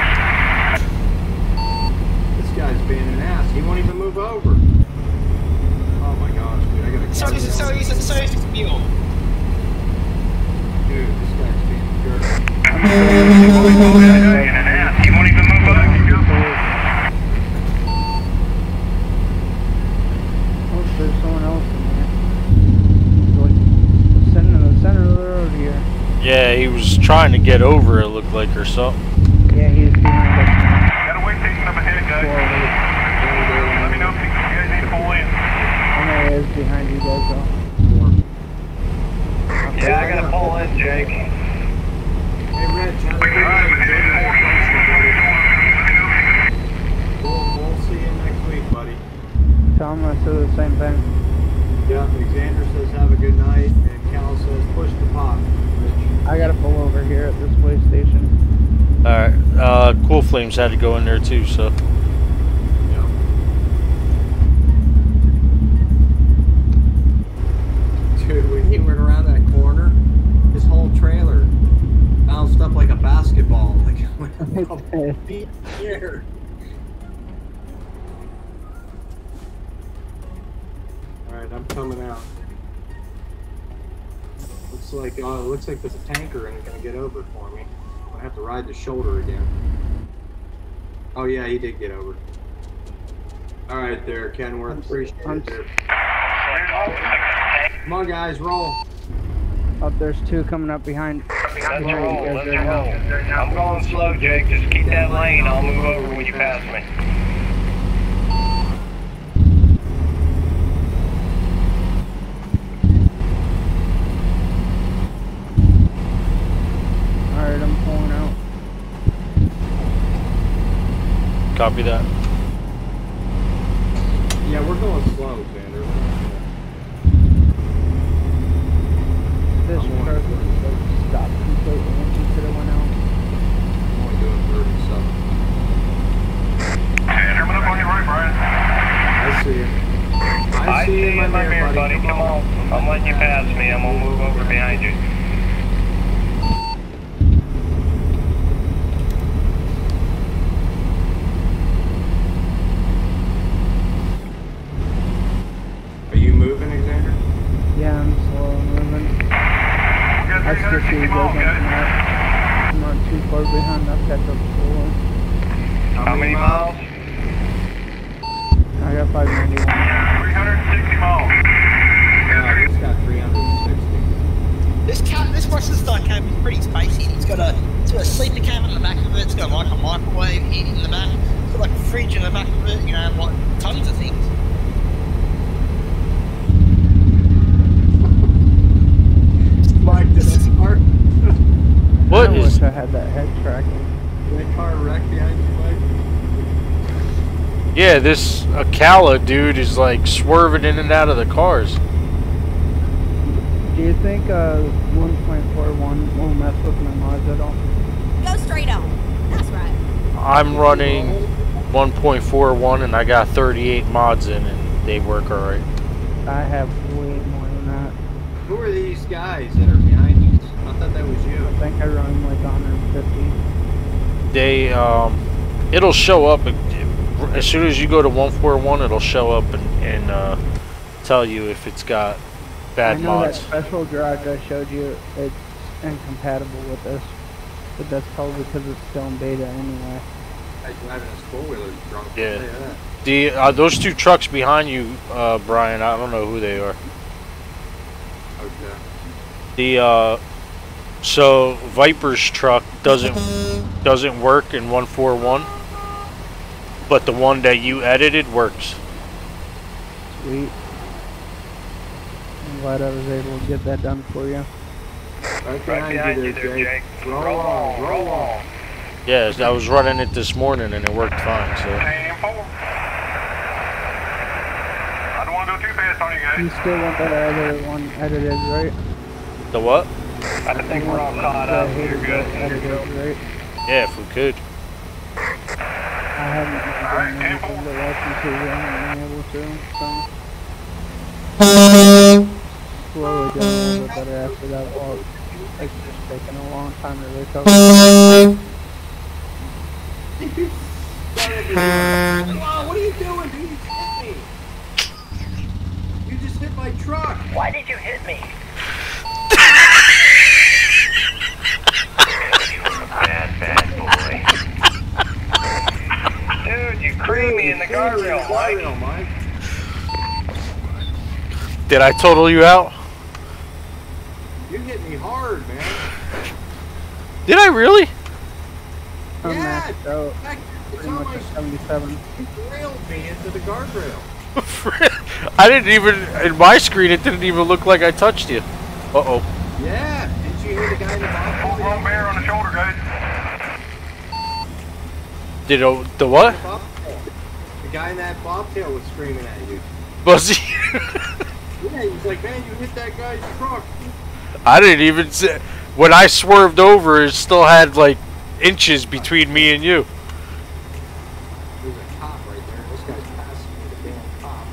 This guy's being an ass. He won't even move over. Oh my gosh, dude, I gotta So cut is it so off. is so is mule. Dude, Yeah, he was trying to get over. It looked like or something. Yeah, he's behind us now. Got a wait station up ahead, guys. Let me know if you guys need to pull in. I know he is behind you guys though. Yeah, I gotta pull in, Jake. Hey, Rich, have a good night. We'll, we'll see you next week, buddy. Tell him I said the same thing. Yeah, Alexander says have a good night, and Cal says push the pop. Rich. I gotta pull over here at this way station. All right. Uh, Cool Flames had to go in there too. So Dude, when he went around that corner, his whole trailer bounced up like a basketball. Like, feet air. Alright, I'm coming out. Looks like, oh, it looks like there's a tanker ain't gonna get over for me. I'm gonna have to ride the shoulder again. Oh yeah, he did get over. Alright there, Kenworth. Appreciate it there. Come on guys, roll. Up there's two coming up behind. Let's behind roll, guys let's there now. roll. I'm going slow, Jake. Just keep that lane. I'll move over when you pass me. Alright, I'm pulling out. Copy that. Yeah, we're going slow, Xander. This I'm truck on. is like stopped completely and he could have went out. I'm only doing 37. Coming up on your right, Brian. I see you. I see you in my mirror, buddy. Come on. I'm letting you pass me. I'm gonna move over behind you. Are you moving, Xander? Yeah, I'm slow moving. We got I still see 360 you miles, guys guys. I'm not too far behind. I'll catch up forward. How many miles? I got 591. 360 miles. No, he's got 360. This car, this Russian style cab is pretty spacey. It's got a, it's got a sleeper cab in the back of it. It's got like a microwave heat in the back. It's got like a fridge in the back of it. You know, like tons of things. Mike, did that car, What I is? wish I had that head tracking. did that car wreck behind you, Mike? Yeah, this Akala dude is like swerving in and out of the cars. Do you think uh 1.41 will mess with my mods at all? Go straight on. That's right. I'm running 1.41 and I got 38 mods in and they work alright. I have way more than that. Who are these guys that are behind you? I thought that was you. I think I run like 150. They, um, it'll show up as soon as you go to 141. It'll show up and, and uh, tell you if it's got bad I know mods. that special garage I showed you, it's incompatible with this. But that's probably because it's still in beta anyway. Guys driving his four wheeler drunk. Yeah. I'll tell you that. The uh, those two trucks behind you, uh, Brian. I don't know who they are. Okay. The uh, so Viper's truck doesn't doesn't work in 141, but the one that you edited works. Sweet. I'm glad I was able to get that done for you. Right Right behind, behind you you there, there, Jake. Jake. Roll, Roll on, on, roll roll on. on. Yes, I was running it this morning and it worked fine. So I don't want to go too fast on you guys. You still want that other one edited, right? the what? I think we're all caught The up. hated You're good. edited, right? Yeah, if we could. I haven't anything Temple. but watching TV. I haven't been able to, so slowly getting a little bit better after that walk. It's just taking a long time to recover. What are you doing. You just hit me. You just hit my truck. Why did you hit me? you were a bad, bad boy. Dude, you creamed me in the guardrail, Mike. Guardrail, Mike. Did I total you out? You hit me hard, man. Did I really? I'm Yeah, maxed out It's on my 77. You railed me into the guardrail. I didn't even in my screen. It didn't even look like I touched you. Uh oh. Yeah. Didn't you hear the guy in the Full bottom? grown bear on the shoulder, guys. Did it, the what? The guy in that bobtail was screaming at you. Was he? Yeah, he was like, man, you hit that guy's truck. I didn't even see. When I swerved over, it still had like inches between me and you. There's a cop right there. This guy's passing me the damn cop.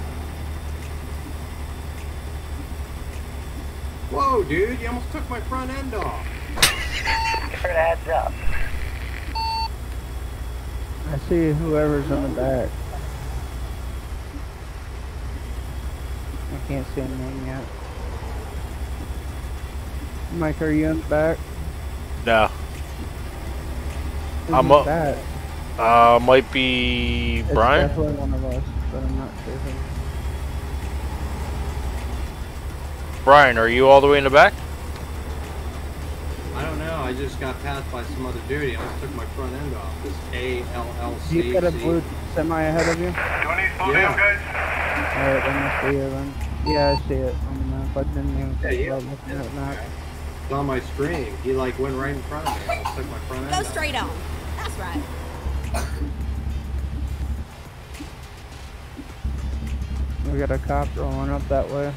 Whoa, dude, you almost took my front end off. Give her heads up. I see whoever's in the back. I can't see a name yet. Mike, are you in the back? No. Who's I'm up. Uh, might be It's Brian. definitely one of us, but I'm not sure. Brian, are you all the way in the back? I don't know. I just got passed by some other duty. I just took my front end off. This A L L C. You got a blue semi ahead of you. Do I need yeah. guys? Alright, let I see it. Then. Yeah, I see it on the map. I didn't even yeah, yeah. looking at map. It's on my screen. He like went right in front of me. I just took my front end. Go straight on. That's right. We got a cop rolling up that way.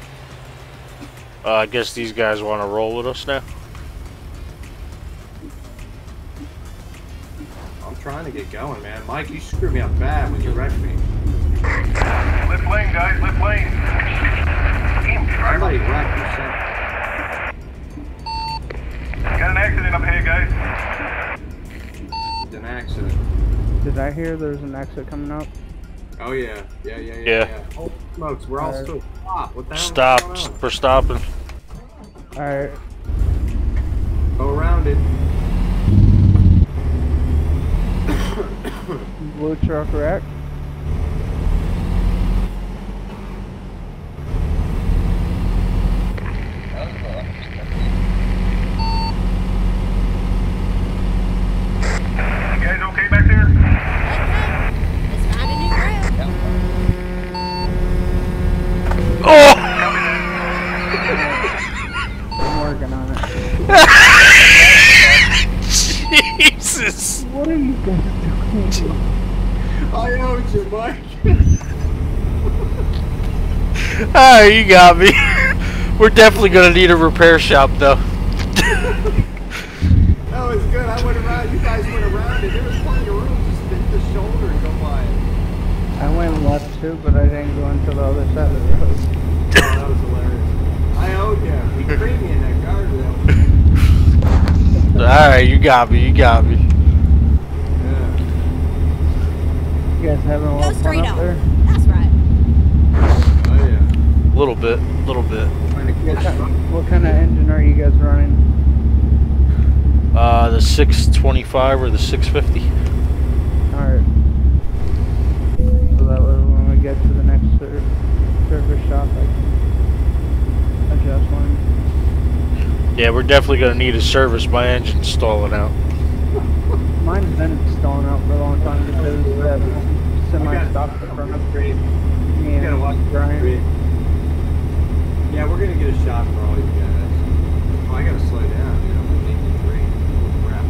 Uh, I guess these guys want to roll with us now. Trying to get going, man. Mike, you screwed me up bad when you wrecked me. Left lane, guys, left lane. Damn. Somebody wrecked me. son. Got an accident up here, guys. It's an accident. Did I hear there's an exit coming up? Oh yeah, yeah, yeah, yeah. Yeah. yeah. Oh smokes, we're all Alright. still stop. What the hell? Stop. going? We're stopping. Alright. Go around it. Blue truck wreck. You guys okay back there? Okay. Let's find a new route. Oh! Copy that. I'm working on it. Jesus! What are you guys doing? I owed you, Mike. Ah, you got me. We're definitely gonna need a repair shop, though. That was good. I went around. You guys went around and There was plenty of room. Just hit the shoulder and go by it. I went left too, but I didn't go into the other side of the road. Oh, that was hilarious. I owed you. He creamed me in that guardrail. Alright, you got me, you got me. Yeah. You guys having a Go little fun straight up on. there? That's right. Oh yeah. Little bit, a little bit. What kind, up. what kind of engine are you guys running? Uh, the 625 or the 650? Alright. So that way when we get to the next ser- service shop, I can adjust one. Yeah, we're definitely gonna need a service. My engine's stalling out. Mine's been stalling out for a long time because that semi stopped in front of Great. me You gotta watch Brian. Great. Yeah, we're gonna get a shot for all you guys. Oh, I gotta slow down, dude. I'm gonna make you great. Crap.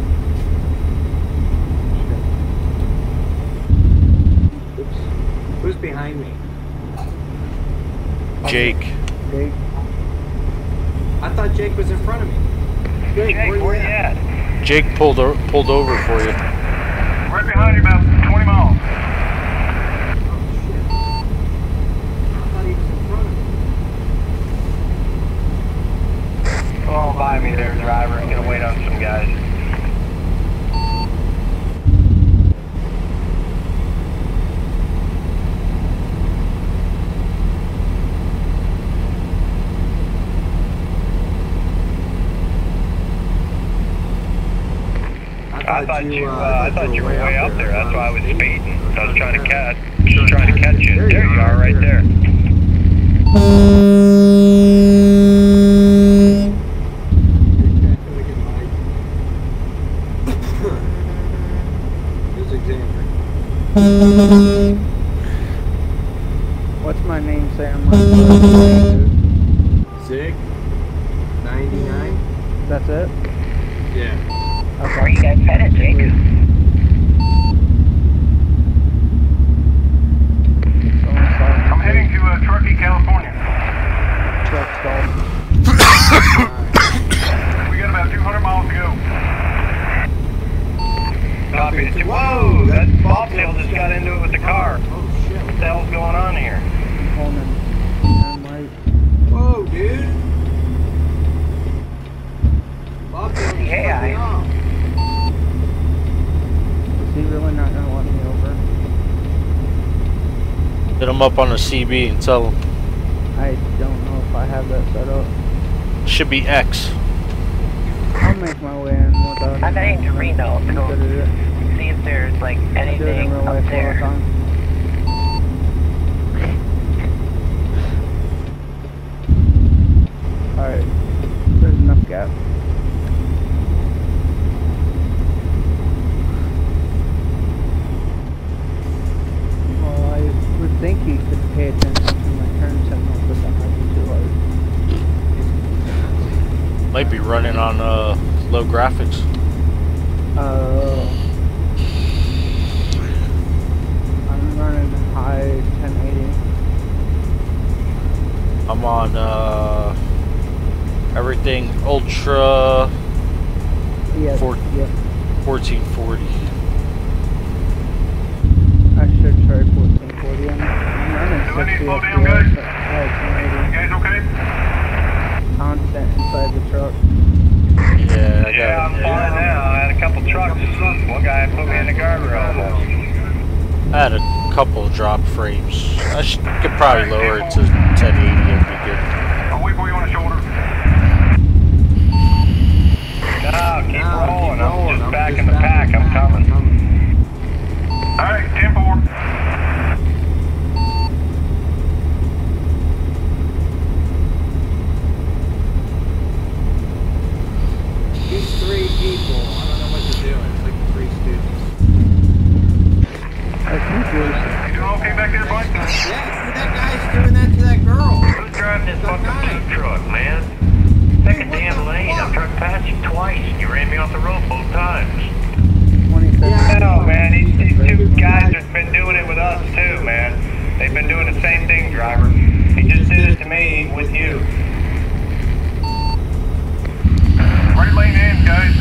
Oops. Who's behind me? Jake. Jake, I thought Jake was in front of me. Jake, Jake, where where you you at? at? Jake pulled pulled over for you. Right behind you, about 20 miles. Oh, on by me there, driver. I'm gonna wait on some guys. I thought you, uh, I thought you were way up there. That's why I was speeding. I was trying to catch, just trying to catch you. There you are, right there. Look at Mike. Here's Xander. what's my name say on my dude? Zig. 99. That's it? Yeah. Okay. you guys headed, Jake? Someone stalled. I'm heading to uh, Truckee, California. Truck stalled. We got about 200 miles to go. Copy. Whoa, that bobtail just got into it with the car. Oh shit. What the hell's going on here? I'm. Whoa, dude. Bob Dylan just Yeah, I- off. Is he really not gonna let me over? Hit him up on the CB and tell him. I don't know if I have that set up. Should be X. I'll make my way in without I'm heading to Reno to go Consider it. see if there's like I do it in anything real up the there. time. Alright. There's enough gap. Well, I would think he could pay attention to my turn signal, but that might be too hard. Might be running on uh, low graphics. Uh, I'm on uh, everything Ultra Yeah, Four- yeah. 1440. I should try 1440. I'm, I'm running Do I need 60 to slow down, guys? but I You guys okay? had constant inside the truck. Yeah, I Yeah, I'm fine now. I had a couple trucks. One guy put me in the guardrail almost. I had a couple drop frames. I should, could probably lower it to 1080 and be good. I'll wait for you on the shoulder. No, keep Nah, rolling. keep I'm rolling. just back just in the back pack. I'm coming. Alright, 10 4. These three people, I don't know what they're doing. It's like three students. I think it You doing okay back there, bud? Yeah, see that guy's doing that girl. Who's driving this That fucking guy. food truck, man? Pick a damn the lane. I've fuck? tried to pass you twice. and You ran me off the road both times. 27. No, man. These, these two guys have been doing it with us, too, man. They've been doing the same thing, driver. He just did it to me with you. Right lane in, guys.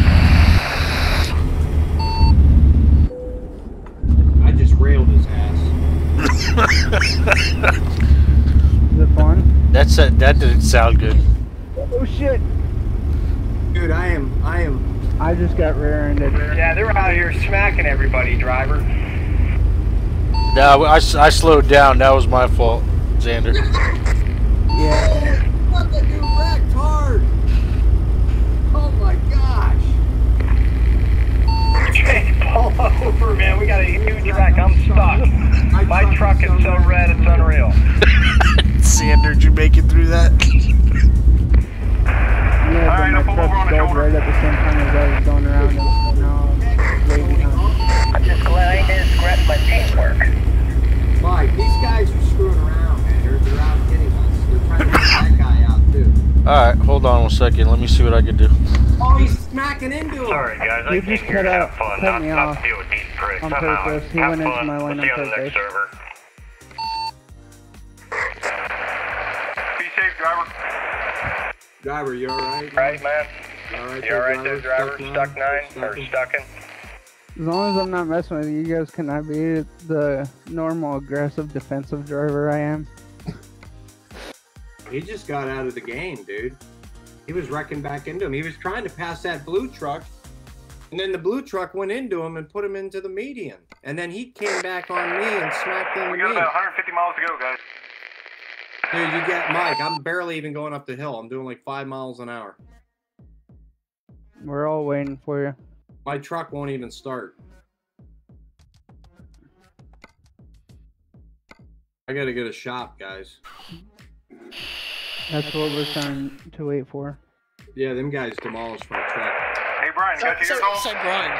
I just railed his ass. Is it? That's a, that didn't sound good. Oh shit! Dude, I am, I am, I just got rear-ended. Yeah, they're out here smacking everybody, driver. No, I, I slowed down. That was my fault, Xander. Yeah. What the dude wrecked hard. Oh my gosh. Jay, pull over, man. We got a huge wreck. I'm stuck. My truck is so red, it's unreal. Xander, did you make it through that? Yeah, but Alright, my I'll pull over on the shoulder. right at the same time as I was going around and so now I'm way behind. I'm just glad I didn't scratch my paintwork. Mike, these guys are screwing around, man. They're, they're out getting us. They're trying to get that guy out too. Alright, hold on one second. Let me see what I can do. Oh, he's smacking into him. Sorry, guys. I You came just cut out- have fun, cut me off to deal with these pricks. on I'm out. purpose. He have went into fun. my We'll lane see on you on the next purpose. Driver, you alright? Right, man? Alright You alright there, driver? Stuck nine? Or stucking? As long as I'm not messing with you, you guys cannot be the normal aggressive defensive driver I am. He just got out of the game, dude. He was wrecking back into him. He was trying to pass that blue truck, and then the blue truck went into him and put him into the median. And then he came back on me and smacked into We me. got about 150 miles to go, guys. Dude, you get Mike. I'm barely even going up the hill. I'm doing like five miles an hour. We're all waiting for you. My truck won't even start. I gotta get a shop, guys. That's what we're trying to wait for. Yeah, them guys demolished my truck. Hey, Brian, you got So, your so, so Brian,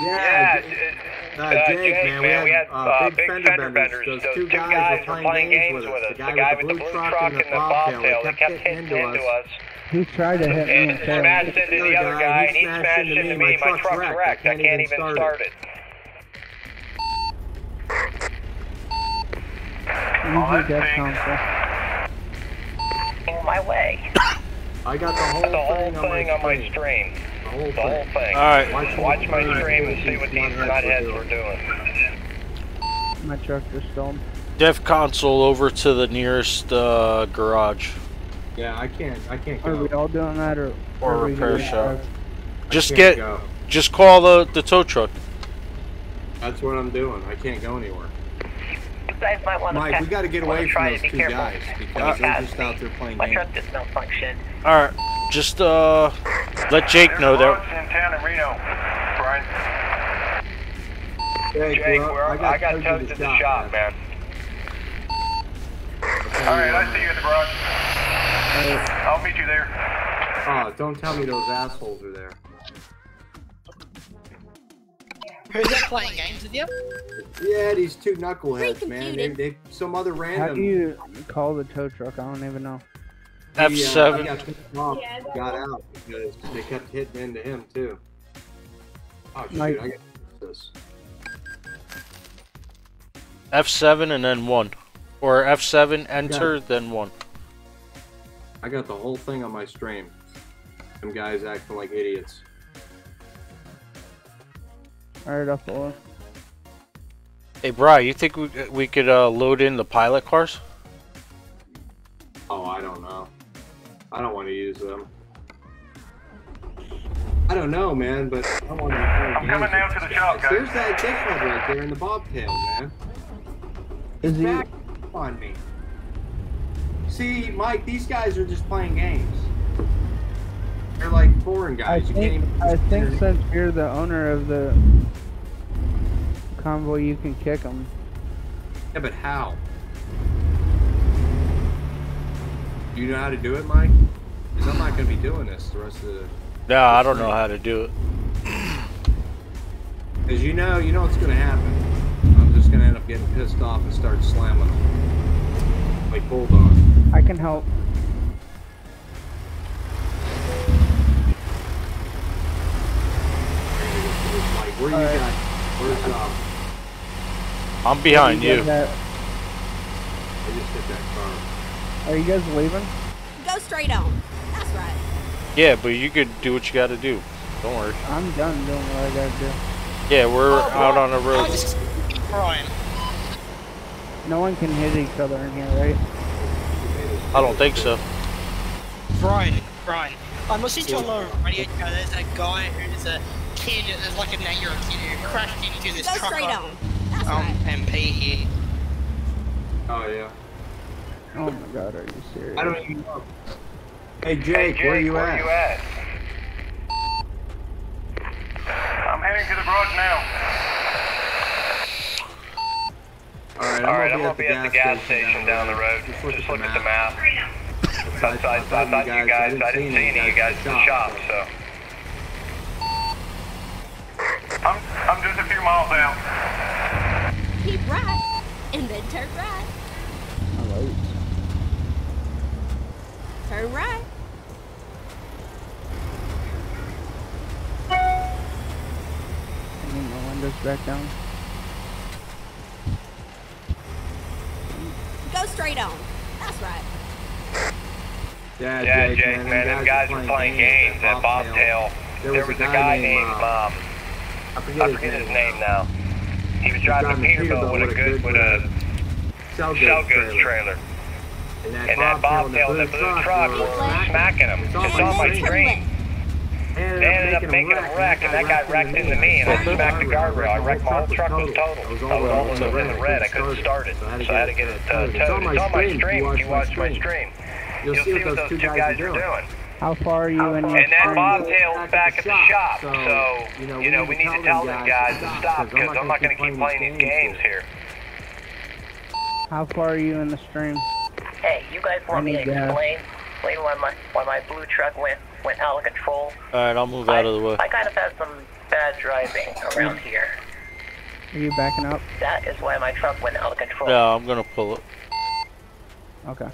Yeah, J- J- uh, uh, Jake, Jake, man, man, we we had, had uh, big big fender fender benders. benders. Those two two guys were playing games with us. The guy with the blue truck and the bobtail, they kept hitting into us. He tried to hit me And and it failed. smashed into the other guy, and he smashed into me. My truck's wrecked. I can't even start it. Easy dev console. In my way. I got the whole, The whole thing, thing on my stream. The whole The whole thing. thing. Alright. Watch, Watch my stream and see what these nutheads were doing. My truck just stalled. Dev console over to the nearest uh, garage. Yeah, I can't. I can't Are we all doing that or? Or are we repair shop. Just get, go. just call the the tow truck. That's what I'm doing. I can't go anywhere. You guys might want to Mike, we got to get away from try those two careful. guys because they're just out there playing My games. truck just malfunctioned. All right, just uh, let Jake There's know roads that. in town in Reno, Brian. Jake, Jake, we're- we're, I got towed towed to the shop, man. Alright, I see you at the garage. I'll meet you there. Oh, don't tell me those assholes are there. Who's that playing games with you? Yeah, these two knuckleheads, man. They, they some other How random. do you call the tow truck? I don't even know. uh, F7. he got pissed off, got out because they kept hitting into him too. Oh shoot! Mike. I got this. F7 and then one, Or F7, enter, then 1. I got the whole thing on my stream. Some guys acting like idiots. Alright, I'll. Hey, Bri, you think we, we could uh, load in the pilot cars? Oh, I don't know. I don't want to use them. I don't know, man, but I want to. I'm coming down to the shop, guys. There's that dickhead right there in the bobtail, man. Is he? Back on me. See, Mike, these guys are just playing games. They're like foreign I guys. you can't think even. I think since you're the owner of the convoy, you can kick them. Yeah, but how? Do you know how to do it, Mike? Because I'm not going to be doing this the rest of the. No, I don't know how to do it. Because you know, you know what's going to happen. I'm just going to end up getting pissed off and start slamming them. Like Bulldog. I can help. Like, where you Alright. got? Where's um? I'm behind Where you. guys? I just hit that car. Are you guys leaving? Go straight on. That's right. Yeah, but you could do what you gotta do. Don't worry. I'm done doing what I gotta do. Yeah, we're Oh, out on the I road. just Brian. No one can hit each other in here, right? I don't think so. Brian, Brian. I'm listening to a lot of radio. There's a guy who's a kid. There's like a nine-year-old kid who crashed into this Go truck straight on on. That's um, right. MP here. Oh yeah. Oh my god, are you serious? I don't even know. Hey Jake, where you where at? you at? I'm heading to the garage now. All right, I'm, All right, gonna, I'm be gonna be at the gas station down the road. Just look, Just at, look the at the map. map. I, I, I, I thought you guys, I didn't see any of you guys at the shop, so. I'm, I'm just a few miles out. Keep right and then turn right. Alright. Turn right. I need my windows back down. Go straight on. That's right. Yeah, Yeah, Jake, Jake, man, them guys were playing games at Bobtail. There was a guy named, um, I forget, I forget his name now. He was driving a Peterbilt with a good, with a Shell shell goods trailer. trailer. And And that Bobtail, that blue truck was smacking him. It's on my screen. They ended up making a wreck, and that guy wrecked into me, and I smacked the guardrail. I wrecked my whole truck was total. I was almost in the red. I couldn't start it, so I had to get it uh, towed. It's on my stream. If you watch my stream, you'll see what those two guys are doing. How far are you in your And that bobtail's back at the shop, so, you know, we need to tell them guys to stop, because I'm not gonna keep playing these games here. How far are you in the stream? Hey, you guys want me to gas. explain, explain why my why my blue truck went went out of control? Alright, I'll move out of the way. I kind of had some bad driving around mm. here. Are you backing up? That is why my truck went out of control. No, I'm gonna pull it. Okay.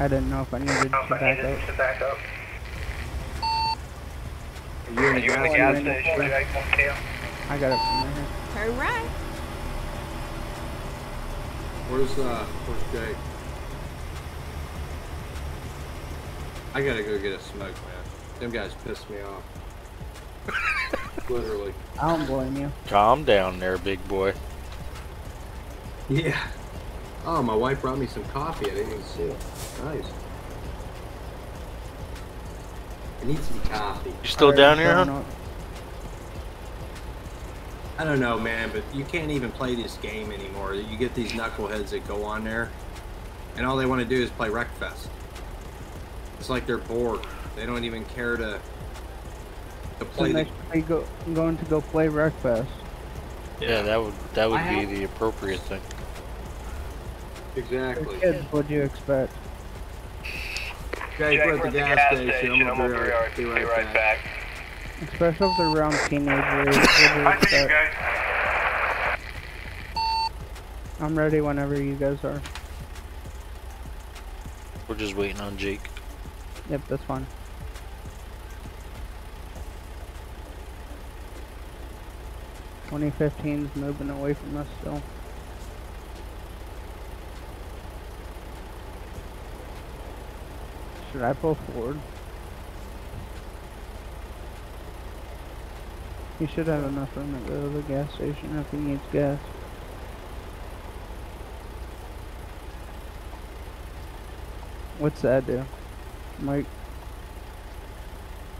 I didn't know if I needed to back up. to back up. Are You're you in the gas gas station? station, I got it from right here. Turn right. Where's uh, where's Jake? I gotta go get a smoke, man. Them guys pissed me off. Literally. I don't blame you. Calm down there, big boy. Yeah. Oh, my wife brought me some coffee. I didn't even see it. Nice. I need some coffee. You still Alright, down here, huh? I don't know, man, but you can't even play this game anymore. You get these knuckleheads that go on there, and all they want to do is play Wreckfest. It's like they're bored. They don't even care to to So play the. next we go, I'm going to go play Wreckfest. Yeah, that would that would I be have- the appropriate thing. For Exactly. kids, what do you expect? Jake, Jake, we're at the gas, station. I'm I'm gonna gonna be right, be right, back. back. Especially if they're around teenagers. I see you guys. I'm ready whenever you guys are. We're just waiting on Jake. Yep, that's fine. Twenty fifteen's moving away from us still. Should I pull forward? He should have enough room to go to the gas station if he needs gas. What's that do? Mike?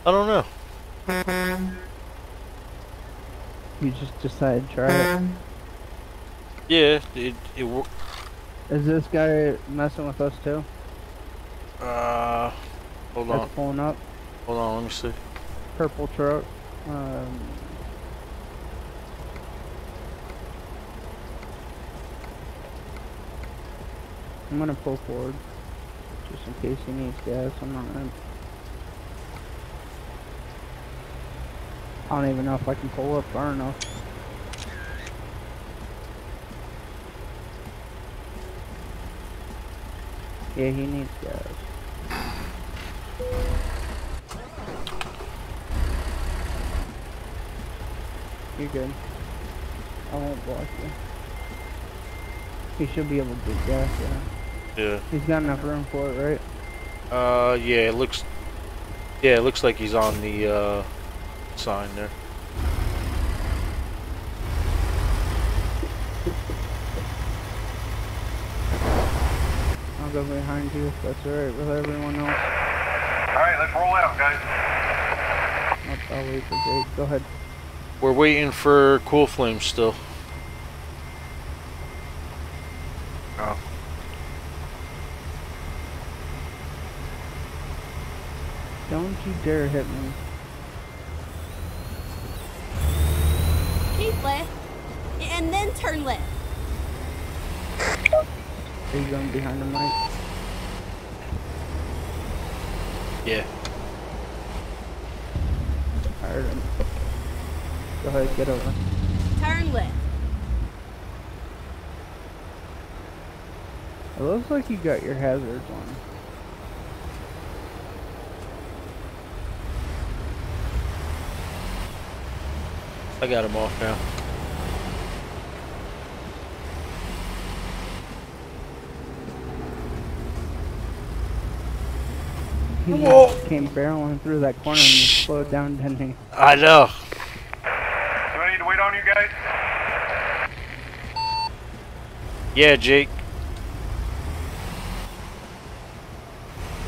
I don't know. You just decided to try it. Yeah, it it wo- Is this guy messing with us too? Uh hold That's on. pulling up. Hold on, let me see. Purple truck. Um, I'm gonna pull forward. Just in case he needs gas. I'm not gonna... I don't even know if I can pull up far enough. Yeah, he needs gas. You're good. I won't block you. He should be able to get gas, yeah. Yeah. He's got enough room for it, right? Uh yeah, it looks Yeah, it looks like he's on the uh sign there. I'll go behind you if that's alright with everyone else. Alright, let's roll out, guys. I'll, I'll wait for Jake. Go ahead. We're waiting for Cool Flame still. Oh. Don't you dare hit me. Keep left. And then turn left. Are you going behind the Mike? Yeah. I heard him. Go ahead, get over. Turn left. It looks like you got your hazards on. I got him off now. He Whoa. came barreling through that corner and slowed down, didn't he? I know. Do I need to wait on you guys? Yeah, Jake.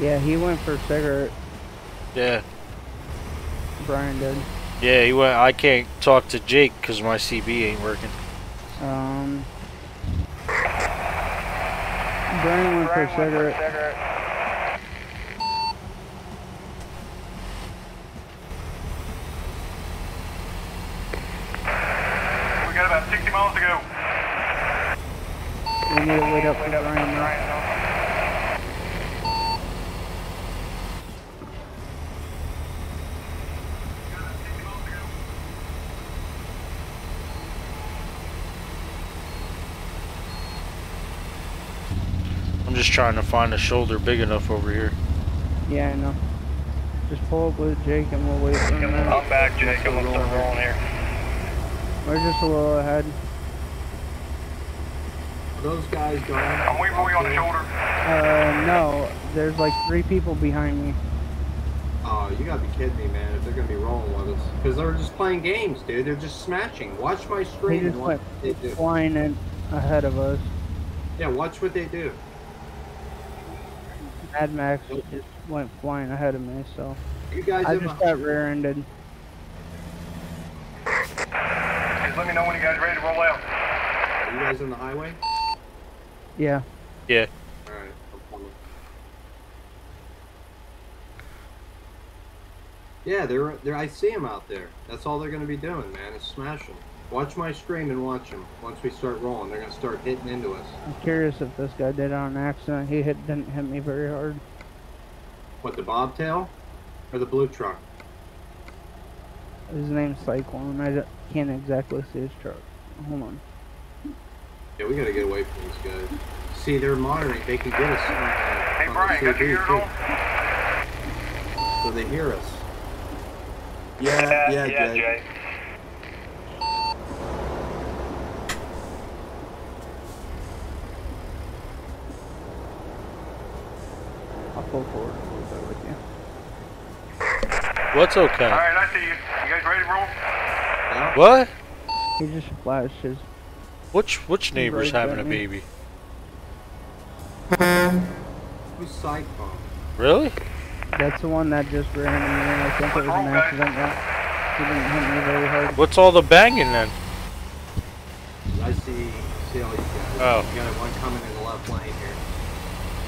Yeah, he went for a cigarette. Yeah. Brian did. Yeah, he went I can't talk to Jake cuz my CB ain't working. Um. Brian went for a cigarette. We got about 60 miles to go. We need to wait up for Brian. though. I'm just trying to find a shoulder big enough over here. Yeah, I know. Just pull up with Jake and we'll wait for him. I'm back, Jake. I'm gonna start rolling here. We're just a little ahead. Are those guys going? I'm waiting for you on the shoulder. Uh, no. There's like three people behind me. Oh, you gotta be kidding me, man, if they're gonna be rolling with us. Because they're just playing games, dude. They're just smashing. Watch my screen. They screen just and went what they do. flying in ahead of us. Yeah, watch what they do. Mad Max just went flying ahead of me, so You guys I have just got rear-ended. Just let me know when you guys are ready to roll out. Are you guys on the highway? Yeah. Yeah. Alright, Yeah, they're, they're, I see them out there. That's all they're gonna be doing, man, is smashing. Watch my screen and watch them. Once we start rolling, they're gonna start hitting into us. I'm curious if this guy did on accident. He hit didn't hit me very hard. What, the bobtail? Or the blue truck? His name's Cyclone. I don't- can't exactly see his truck. Hold on. Yeah, we gotta get away from these guys. See, they're monitoring. They can get us. on, uh, Hey, on Brian, the got your CB, too. So they hear us. Yeah, yeah, yeah, Jay. Jay. I'll pull forward. There with you. What's okay? Alright, I see you. You guys ready to roll? Yeah. What? He just flashes. Which which neighbor's right having a baby? Who's Cyclone? Really? That's the one that just ran into me, and I think it was an accident. Yeah. He didn't hit me very hard. What's all the banging then? I see, see all these guys. Oh. You got one coming in the left lane here.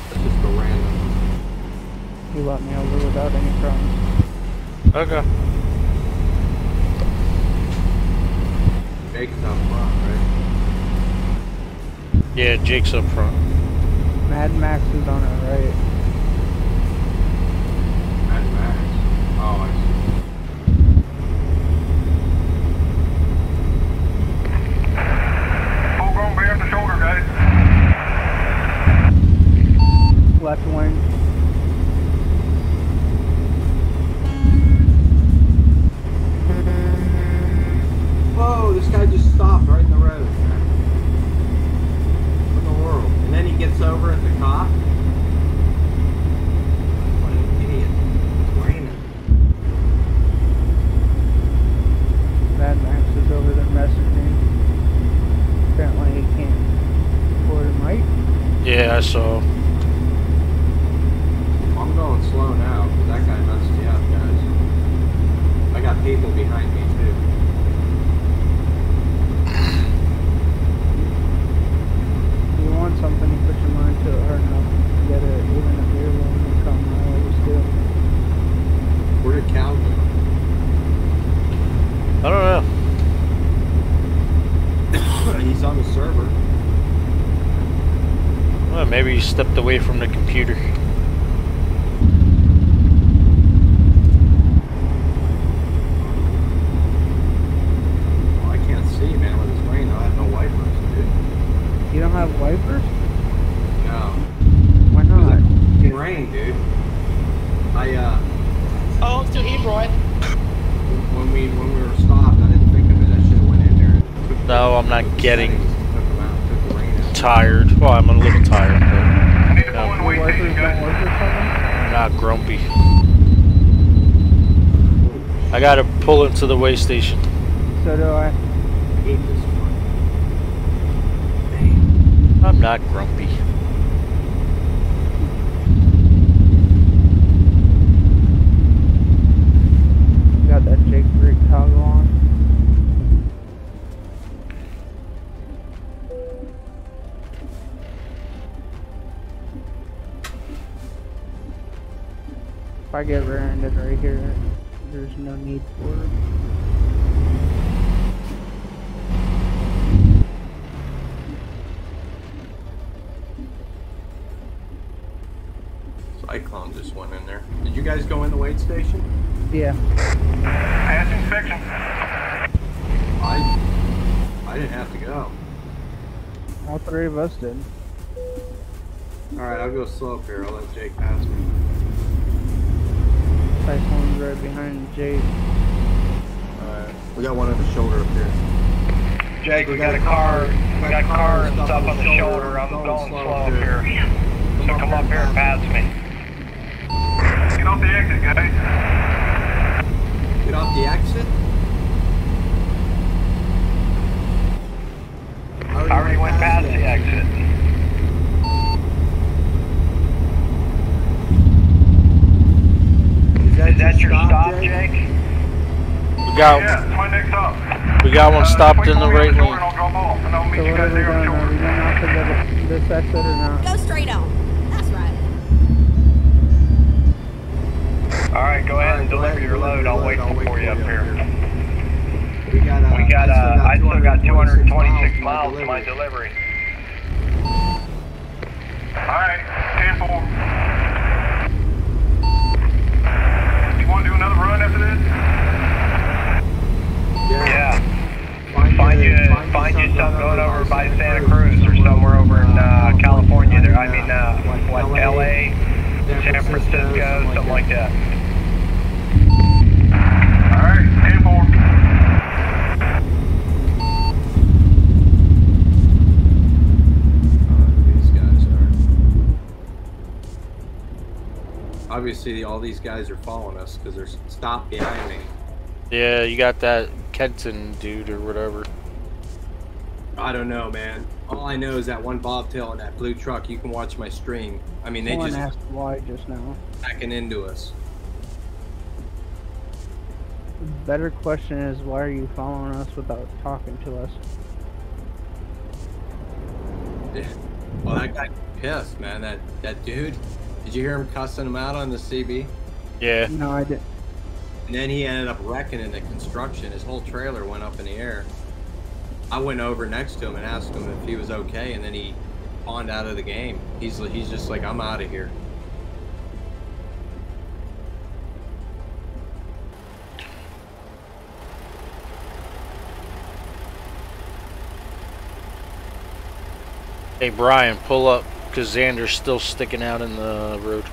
That's just a random. He let me over without any problems. Okay. Jake's up front, right? Yeah, Jake's up front. Mad Max is on our right. Mad Max. Oh, I see. Full grown bear at the shoulder, guys. Left wing. Whoa, this guy just stopped right in the road. What in the world? And then he gets over at the cop. What an idiot. It's raining. Mad Max is over there messaging. Apparently he can't afford a mic. Yeah, I saw. I'm going slow now because that guy messed me up, guys. I got people behind me too. If you want something, you put your mind to it hard enough to get it, even if you're willing to come, I always do. Where did Cal go? I don't know. He's on the server. Well, maybe he stepped away from the computer. Oh, I can't see, man, with this rain. I have no wipers, dude. You don't have wipers? No. Why not? It rain, dude. I, uh, Oh, I'm still here, Brian. when we when we were stopped, I didn't think of it. I should have went in there and took No, I'm took not the getting settings, took them out, took the rain out. tired. Well, I'm a little tired, but I need to pull in the Your way wipers station, don't guys. work or something? I'm not grumpy. I gotta into the way station. So do I. I hate this one. Dang. I'm not grumpy. Got that Jake Brake toggle on. If I get rear-ended right here, there's no need for it. Cyclone just went in there. Did you guys go in the wait station? Yeah. Pass inspection. I I didn't have to go. All us did. All right, I'll go slow up here. I'll let Jake pass me. Cyclone's right behind Jake. All right, we got one at the shoulder up here. Jake, we got a car, we got a car and stuff on the shoulder. I'm going slow up here. So come up here and pass me. Get off the exit, guys. Get off the exit. I already went past the exit. Is that your stop, Jake? We got Yeah, it's my next stop. we got one Uh, stopped wait in the for me on right lane. I'll drop off, and I'll meet So you guys there on the Are we shoulder. going off to the, this exit or not? Go straight on. That's right. Alright, go ahead and deliver your load. I'll wait for you up here. We got. Uh, We got, uh, I still got 226 miles to my delivery. Alright, 10 4. You want to do another run after this? Yeah. Find you, find you something going over by Santa Cruz or somewhere over in uh, California. There, I mean, uh, what, LA, San Francisco, something like that. Alright, 10 4. Uh, these guys are. Obviously all these guys are following us because they're stopped behind me. Yeah, you got that Kenton dude or whatever. I don't know, man. All I know is that one bobtail in that blue truck. You can watch my stream. I mean, they Someone just asked why just now. backing into us. The better question is why are you following us without talking to us? Well, that guy pissed, man. That that dude. Did you hear him cussing him out on the CB? Yeah. No, I didn't. And then he ended up wrecking in the construction. His whole trailer went up in the air. I went over next to him and asked him if he was okay, and then he pawned out of the game. He's he's just like, I'm out of here. Hey Brian, pull up because Xander's still sticking out in the road.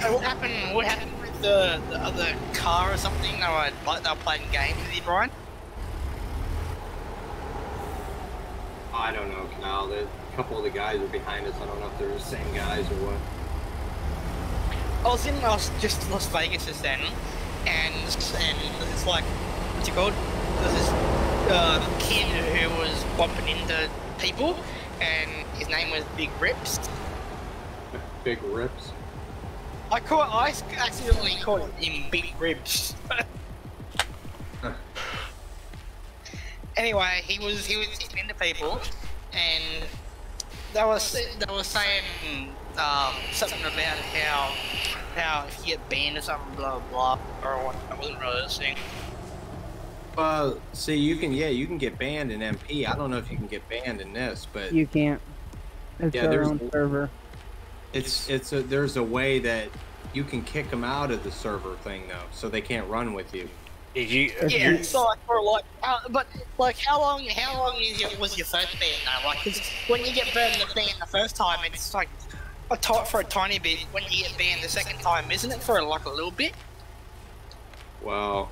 So what happened? What happened with the, the other car or something? They were like they were playing games with you, Brian. I don't know, Cal. The, a couple of the guys are behind us. I don't know if they're the same guys or what. I was in Las, just Las Vegas just then, and and it's like what's it called? There's this um, kid who was bumping into people, and his name was Big Rips. Big rips. I call I accidentally called him Big Ribs. anyway, he was he was hitting into people, and they was they were saying um, something about how how if you get banned or something, blah blah, blah or what. I wasn't really listening. Well, see, you can yeah, you can get banned in MP. I don't know if you can get banned in this, but You can't. It's Yeah, our there's- own server. it's it's a, there's a way that you can kick them out of the server thing though, so they can't run with you. Did You, Yeah, so like for like, uh, but like how long how long is your, was your first ban though? Like, 'cause when you get banned the ban the first time, it's like a ti for a tiny bit. When you get banned the second time, isn't it for like a little bit? Well,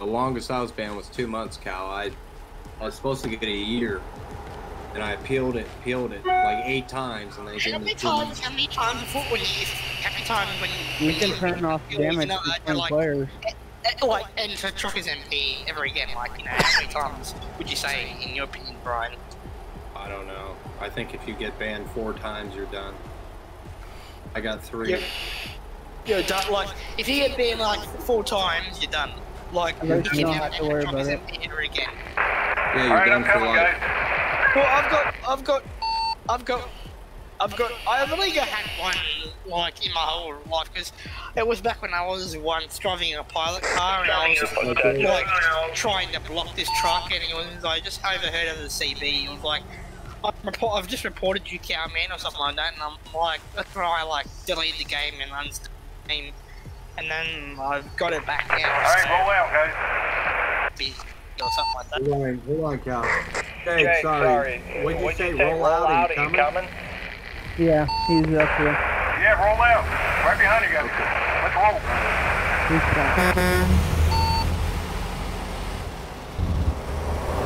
the longest I was banned was two months, Cal. I I was supposed to get a year, and I appealed it, appealed it like eight times, and they How gave many me two times? months. How many times before when you? How many times when You when can turn off you damage know, uh, between like, players. uh, like, and for TruckersMP ever again, like you know, how many times would you say, in your opinion, Brian? I don't know. I think if you get banned four times, you're done. I got three. Yeah. You're done. Like, if you get banned like four times, you're done. Like, I bet you you can don't never have to worry truckers about MP ever again. Yeah, you're Alright, done I'm for coming, life. guys. Well, I've got, I've got, I've got, I've got. I've only got had one like in my whole life because it was back when I was once driving a pilot car and I was just, like trying to block this truck and it was I just overheard of the CB. It was like. I've, report, I've just reported you cowman or something like that, and I'm like, that's why I like delete the game and uninstall the game, and then I've got it back now. Alright, so- roll out, guys. or something like that. Hold on, hold on, Cal. Hey, Jake, sorry. What'd you say? Roll, out? Are you coming? coming? Yeah, he's up here. Yeah, roll out. Right behind you guys. Let's roll. He's fine.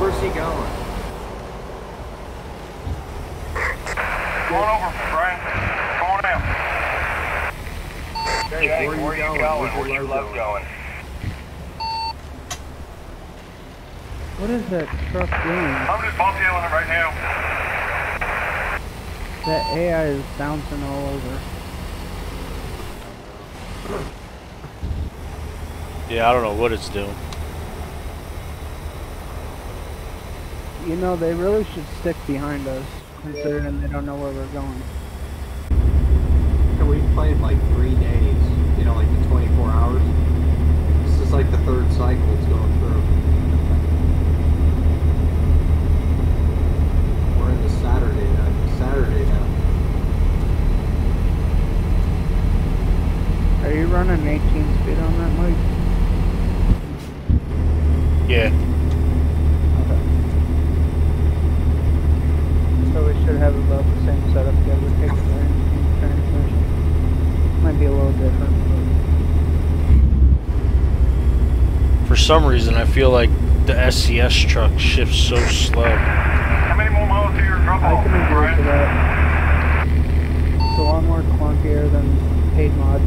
Where's he going? Going over, Brian. Come on out. Hey, Jake, where where are you going? going? Where's Where's your your load load going? What is that truck doing? I'm just bobtailing it right now. That AI is bouncing all over. yeah, I don't know what it's doing. You know, they really should stick behind us, considering they don't know where we're going. And we've played like three days, you know, like the 24 hours. This is like the third cycle it's going through. We're in the Saturday now. Saturday now. Are you running 18 speed on that mic? Yeah. Okay. So we should have about the same setup that we picked for in transmission. Might be a little different, For some reason, I feel like the SCS truck shifts so slow. How many more miles to your drop but I can agree to that. It's a lot more clunkier than paid mods.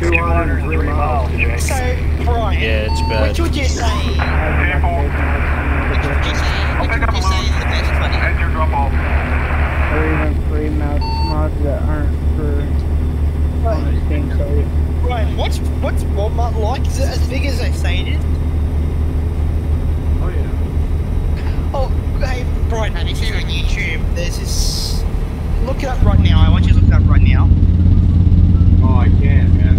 203 miles. Jake. So, Brian, Yeah, it's which bad. would you say? I have enough paid mods Which would you say? I'll Which pick would up you a say is the best buddy? At your drop off. or even free mods, mods that aren't for on the Steam site. What's what's Walmart like? Is it as big as they say it is? Oh yeah. Oh, hey, Brian, have you seen on YouTube? There's this. Look it up right now. I want you to look it up right now. Oh, I can, man.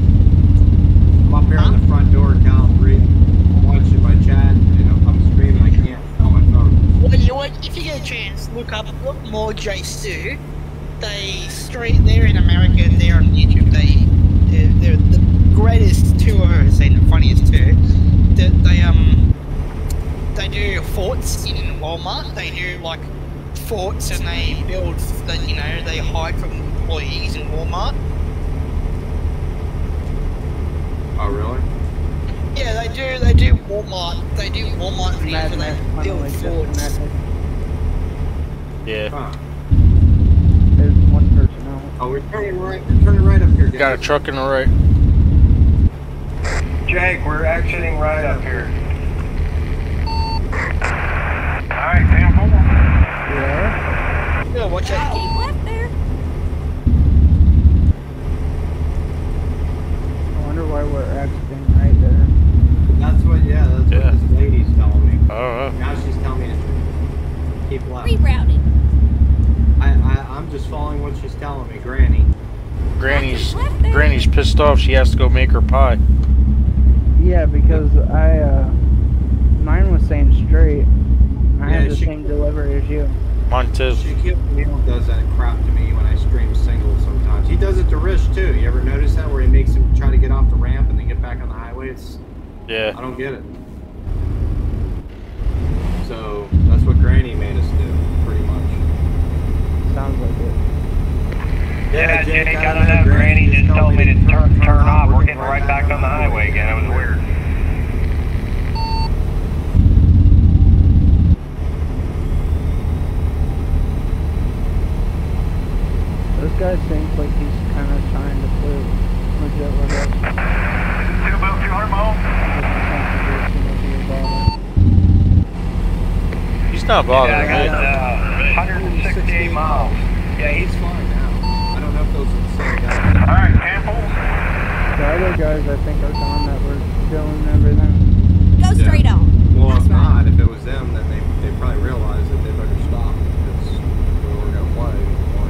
I'm up here on the front door, Cal, reading, I'm watching my chat, and I'm, I'm screaming. I can't on my phone. Well, you know what? If you get a chance, look up look more J Stu. They stream. They're in America and they're on YouTube. They they're, they're the greatest two I've ever seen. The funniest two. They, they um they do forts in Walmart. They do like forts and they build. That you know they hide from employees in Walmart. Oh, really? Yeah, they do. They do Walmart. They do Walmart videos Mad and they finally build forts. Yeah. Huh. There's one person out. Oh, we're turning right. We're turning right up here, guys. Got a truck in the right. Jake, we're exiting right up here. Alright, 10 4. Yeah? Yeah, watch out. Keep left there. I wonder why we're exiting right there. That's what. Yeah, that's Yeah. what this lady's telling me. I don't know. Now she's telling me to keep left. Rerouting. I, I, I'm just following what she's telling me, Granny. Granny's Granny's pissed off. She has to go make her pie. Yeah, because I, uh, mine was saying straight. I Yeah, had the she- same delivery as you. Mine too. She Neil does that crap to me when I stream singles sometimes. He does it to Rich too. You ever notice that where he makes him try to get off the ramp and then get back on the highway? It's Yeah. I don't get it. So that's what Granny made us do, pretty much. Sounds like it. Yeah, Jake, I don't know. Granny just told me to turn, turn off. We're getting right back on the highway again. It was weird. This guy seems like he's kind of trying to play legit with us. Still about 200 miles. He's not bothering Yeah, me. got uh, 168 miles. Yeah, he's fine now. I don't know if those are the same guys. Alright, 10 4. The other guys I think are gone that were doing everything. Go Yeah. straight on. Well, That's if right. not, if it was them, then they they probably realized that they better stop because we were gonna play anymore.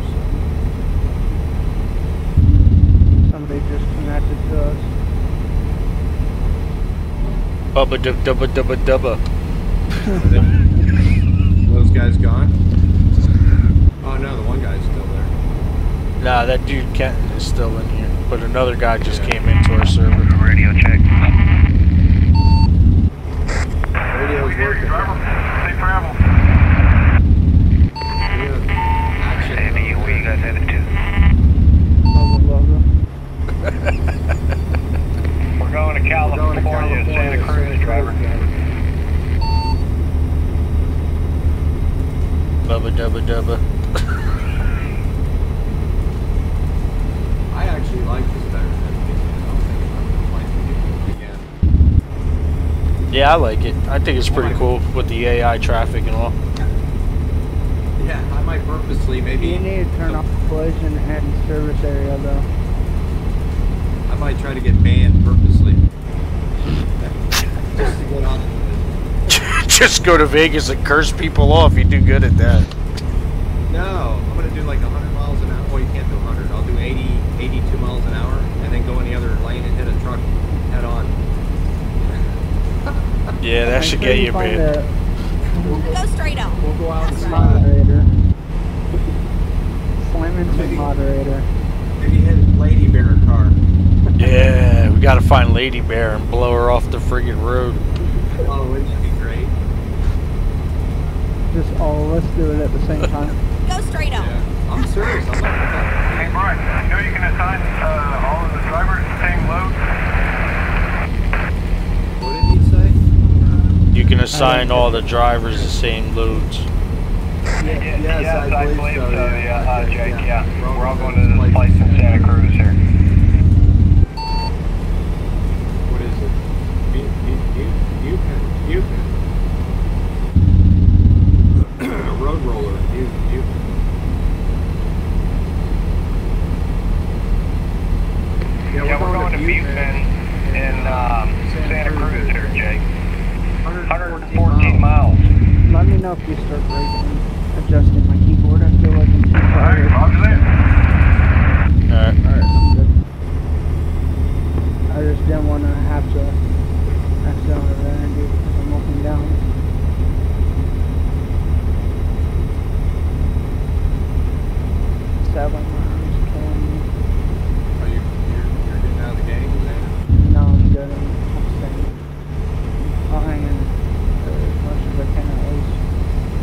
So. Somebody just connected to us. Bubba dub dubba dubba dubba. Those guys gone? Oh no, the one guy's still there. Nah, that dude Kenton is still in here. But another guy just came into our server. Radio check. Radio's We hear you, working. driver. Safe travel. Good. Action. Heavy, where you guys headed to? Logo, logo. We're going to We're California, going to Santa Cruz, driver. Bubba dubba dubba. I actually like this better than I don't think I'm going to again. Yeah, I like it. I think it's pretty cool with the AI traffic and all. Yeah, I might purposely maybe. You need to turn off the collision and service area though. I might try to get banned purposely. Just to get on just go to Vegas and curse people off. You do good at that. No, I'm gonna do like 100 miles an hour. Well, you can't do 100. I'll do 80, 82 miles an hour, and then go in the other lane and hit a truck head on. Yeah, that should get you find banned. a- Go straight on. We'll go out and That's slide. moderator. Slam into moderator. Maybe hit Lady Bear car. Yeah, we gotta find Lady Bear and blow her off the friggin' road. Oh, wouldn't that be great? Just all of us do it at the same time. Go straight up. Yeah. I'm serious. I'm not. Hey, Brian, you know you can assign uh, all of the drivers the same load? What did he say? You can assign all the drivers the same loads. Yes, I believe so, yeah, uh, Jake, yeah. yeah. We're all going going to to this this place place in in Santa Cruz here. What is it? Bu- bu- bu- Buchan. Buchan. Road roller. Bu- Buchan. Yeah, we're going to Buchanan in um, Santa Cruz here, Jake. 114 miles. Let me know if you start breaking, adjusting my keyboard. I feel like I'm too Alright, roger that. Alright. Alright, I'm good. I just didn't want to have to accidentally run into you because I'm looking down. Seven miles, killing me. Are you, you're, you're getting out of the game, man? No, I'm good. I'm, I'm staying. I'll hang in as much as I can at least.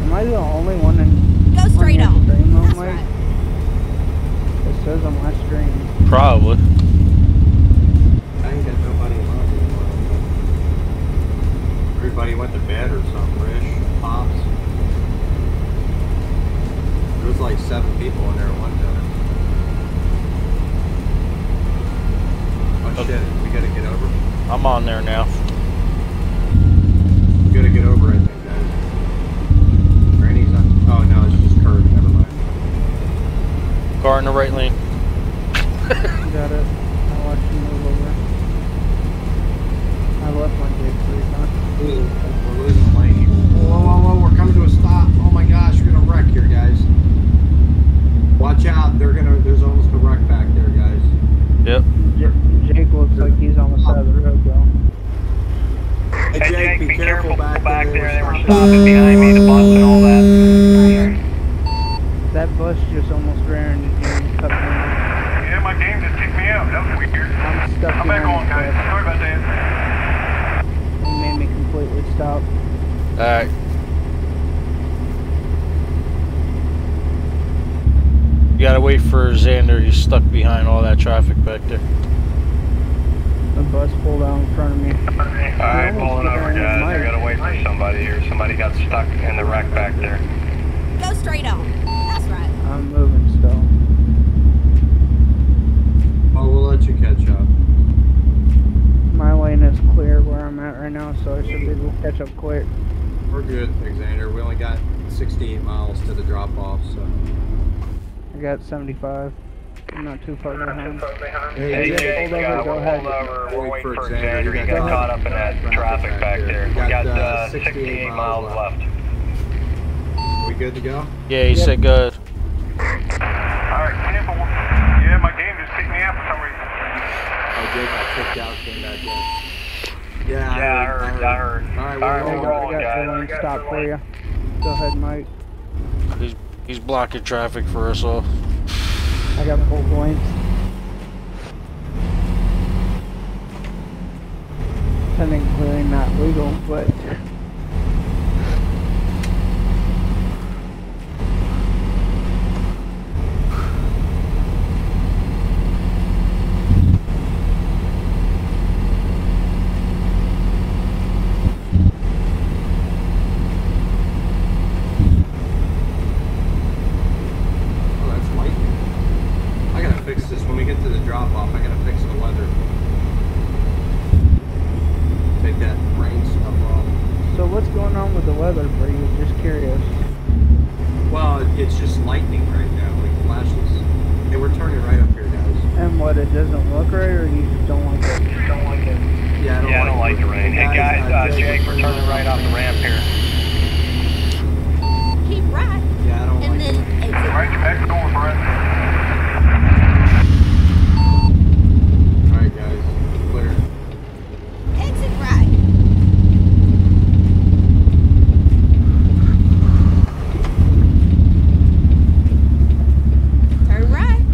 Am I the only one in Go straight on on. stream, That's right. It says on my stream. Probably. I ain't got nobody on anymore. Everybody went to bed or something. Rish, Pops. There was like seven people in there at one time. Oh shit, we gotta get over. I'm on there now. We gotta get over it, guys. Granny's on. Oh no, it's just curved. Never mind. Car in the right lane. Got it. I'll watch you move over. I left my gate three times. We're losing the lane. Whoa, whoa, whoa! We're coming to a stop. Oh my gosh, we're gonna wreck here, guys. Watch out! They're gonna. There's almost a wreck back there, guys. Yep. J- Jake looks like he's on the side of the road though. Hey, Hey, Jake, be, careful, back, there. there. They were Stop. stopping behind me, the bus and all that. That bus just almost ran into you and cut me off. Yeah, my game just kicked me out. That was weird. I'm stuck I'm back on, behind guys. the Sorry about that. bus. He made me completely stop. Alright. You gotta wait for Xander. He's stuck behind all that traffic back there. The bus pulled out in front of me. Alright, pulling over, guys. I gotta wait for somebody here. Somebody got stuck in the wreck back there. Go straight on. That's right. I'm moving still. Oh, we'll let you catch up. My lane is clear where I'm at right now, so I should be able to catch up quick. We're good, Alexander. We only got 68 miles to the drop off, so. I got 75. I'm not too far behind. Hey, Yeah, Jake, hold over, uh, go ahead. over. We're Wait waiting for for Xander. Xander. You He got got uh, caught up in that traffic back there. We got uh, 68 miles left. We good to go? Yeah, he Yep. said good. Alright, careful. Yeah, my game just kicked me out for some reason. Oh, Jake got kicked out, came back in. Yeah, Yeah, I heard, I heard. Alright, Alright, we're I we're got, rolling. I got the guys. lane stopped for you. Go ahead, Mike. He's he's blocking traffic for us all. I got both lanes. Technically not legal, but Oh, that's lightning. I gotta fix this when we get to the drop off. I gotta fix the weather. Take that rain stuff off. so what's going on with the weather for you? Just curious. Well, it's just lightning right now, like flashes. Hey, we're turning right up here, guys. And what, it doesn't look right or you just don't like it? Don't like it. Yeah, I don't, Yeah, I don't like the rain. Hey guys, uh, Jake, we're we're turning right off the ramp here. Keep right. Yeah, I don't And like then it. exit Alright, you're back going for it. Alright, guys. Clear. exit right. Turn right.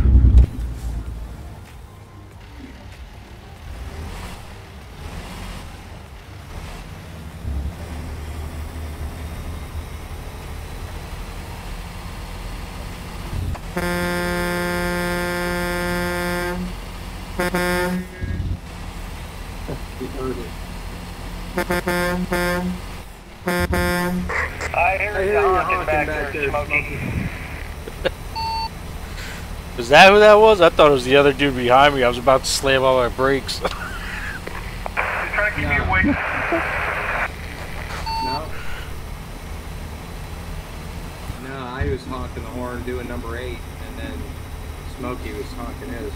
We heard it. I hear I hear you honking back there, Smokey. Is that who that was? I thought it was the other dude behind me. I was about to slam all my brakes. Just trying to keep you awake. No. No, I was honking the horn doing number eight, and then Smokey was honking his.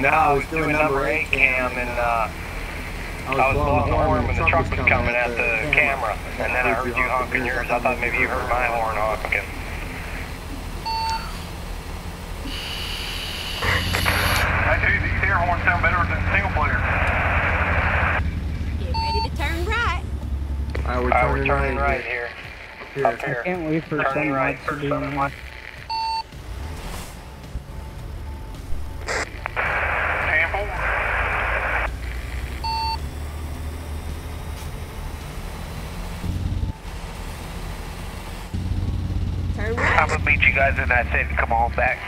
No, I was doing number eight cam and uh, I was blowing the horn when the truck was coming at the camera, and then I heard you honking yours. I thought maybe you heard my horn honking. I tell you, these air horns sound better than single player. Get ready to turn right. Alright, we're Alright, we're turning turning right right here. here. Up I can't wait for Turning right sunlight to for be in that city. Come on back.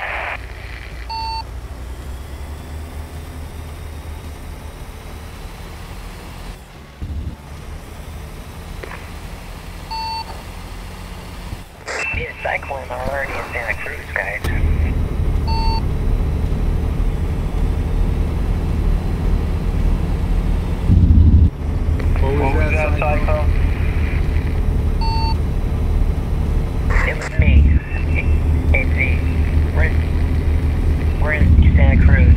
Be a cyclone already in Santa Cruz, guys. What was, What was that cyclone? cyclone? It was me. It's the we're, we're in Santa Cruz.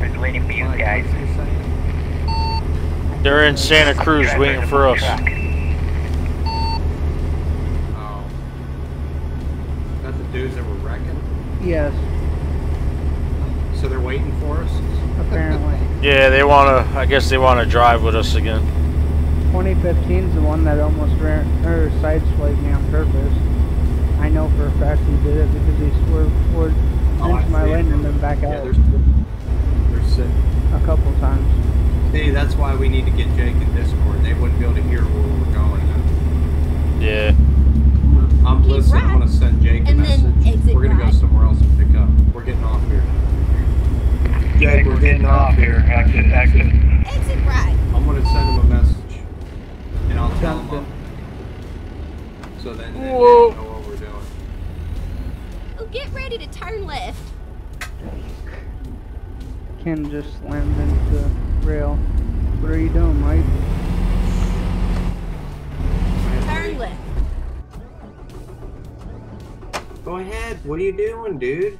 We're the Lady Butte Mike, guys. what's he saying? They're in Santa Cruz waiting for us. Oh. That's the dudes that were wrecking? Yes, So they're waiting for us? apparently. Yeah, they wanna. I guess they wanna drive with us again. 2015 is the one that almost ran or sideswiped me on purpose. I know for a fact he did it because he swerved forward Oh, into my lane and then back Yeah, out they're, they're sitting. a couple times. See, that's why we need to get Jake in Discord. They wouldn't be able to hear where we're going. Yeah. I'm Keep listening. I'm gonna send Jake a and then message. exit We're gonna right. go somewhere else and pick up. We're getting off here. Jake, we're getting off here. Exit, exit. Exit right. I'm gonna send him a message, and I'll tell him. Up. So then they Whoa. know what we're doing. Oh, get ready to turn left. Ken just slammed into the rail. What are you doing, Mike? Turn left. Go ahead. What are you doing, dude?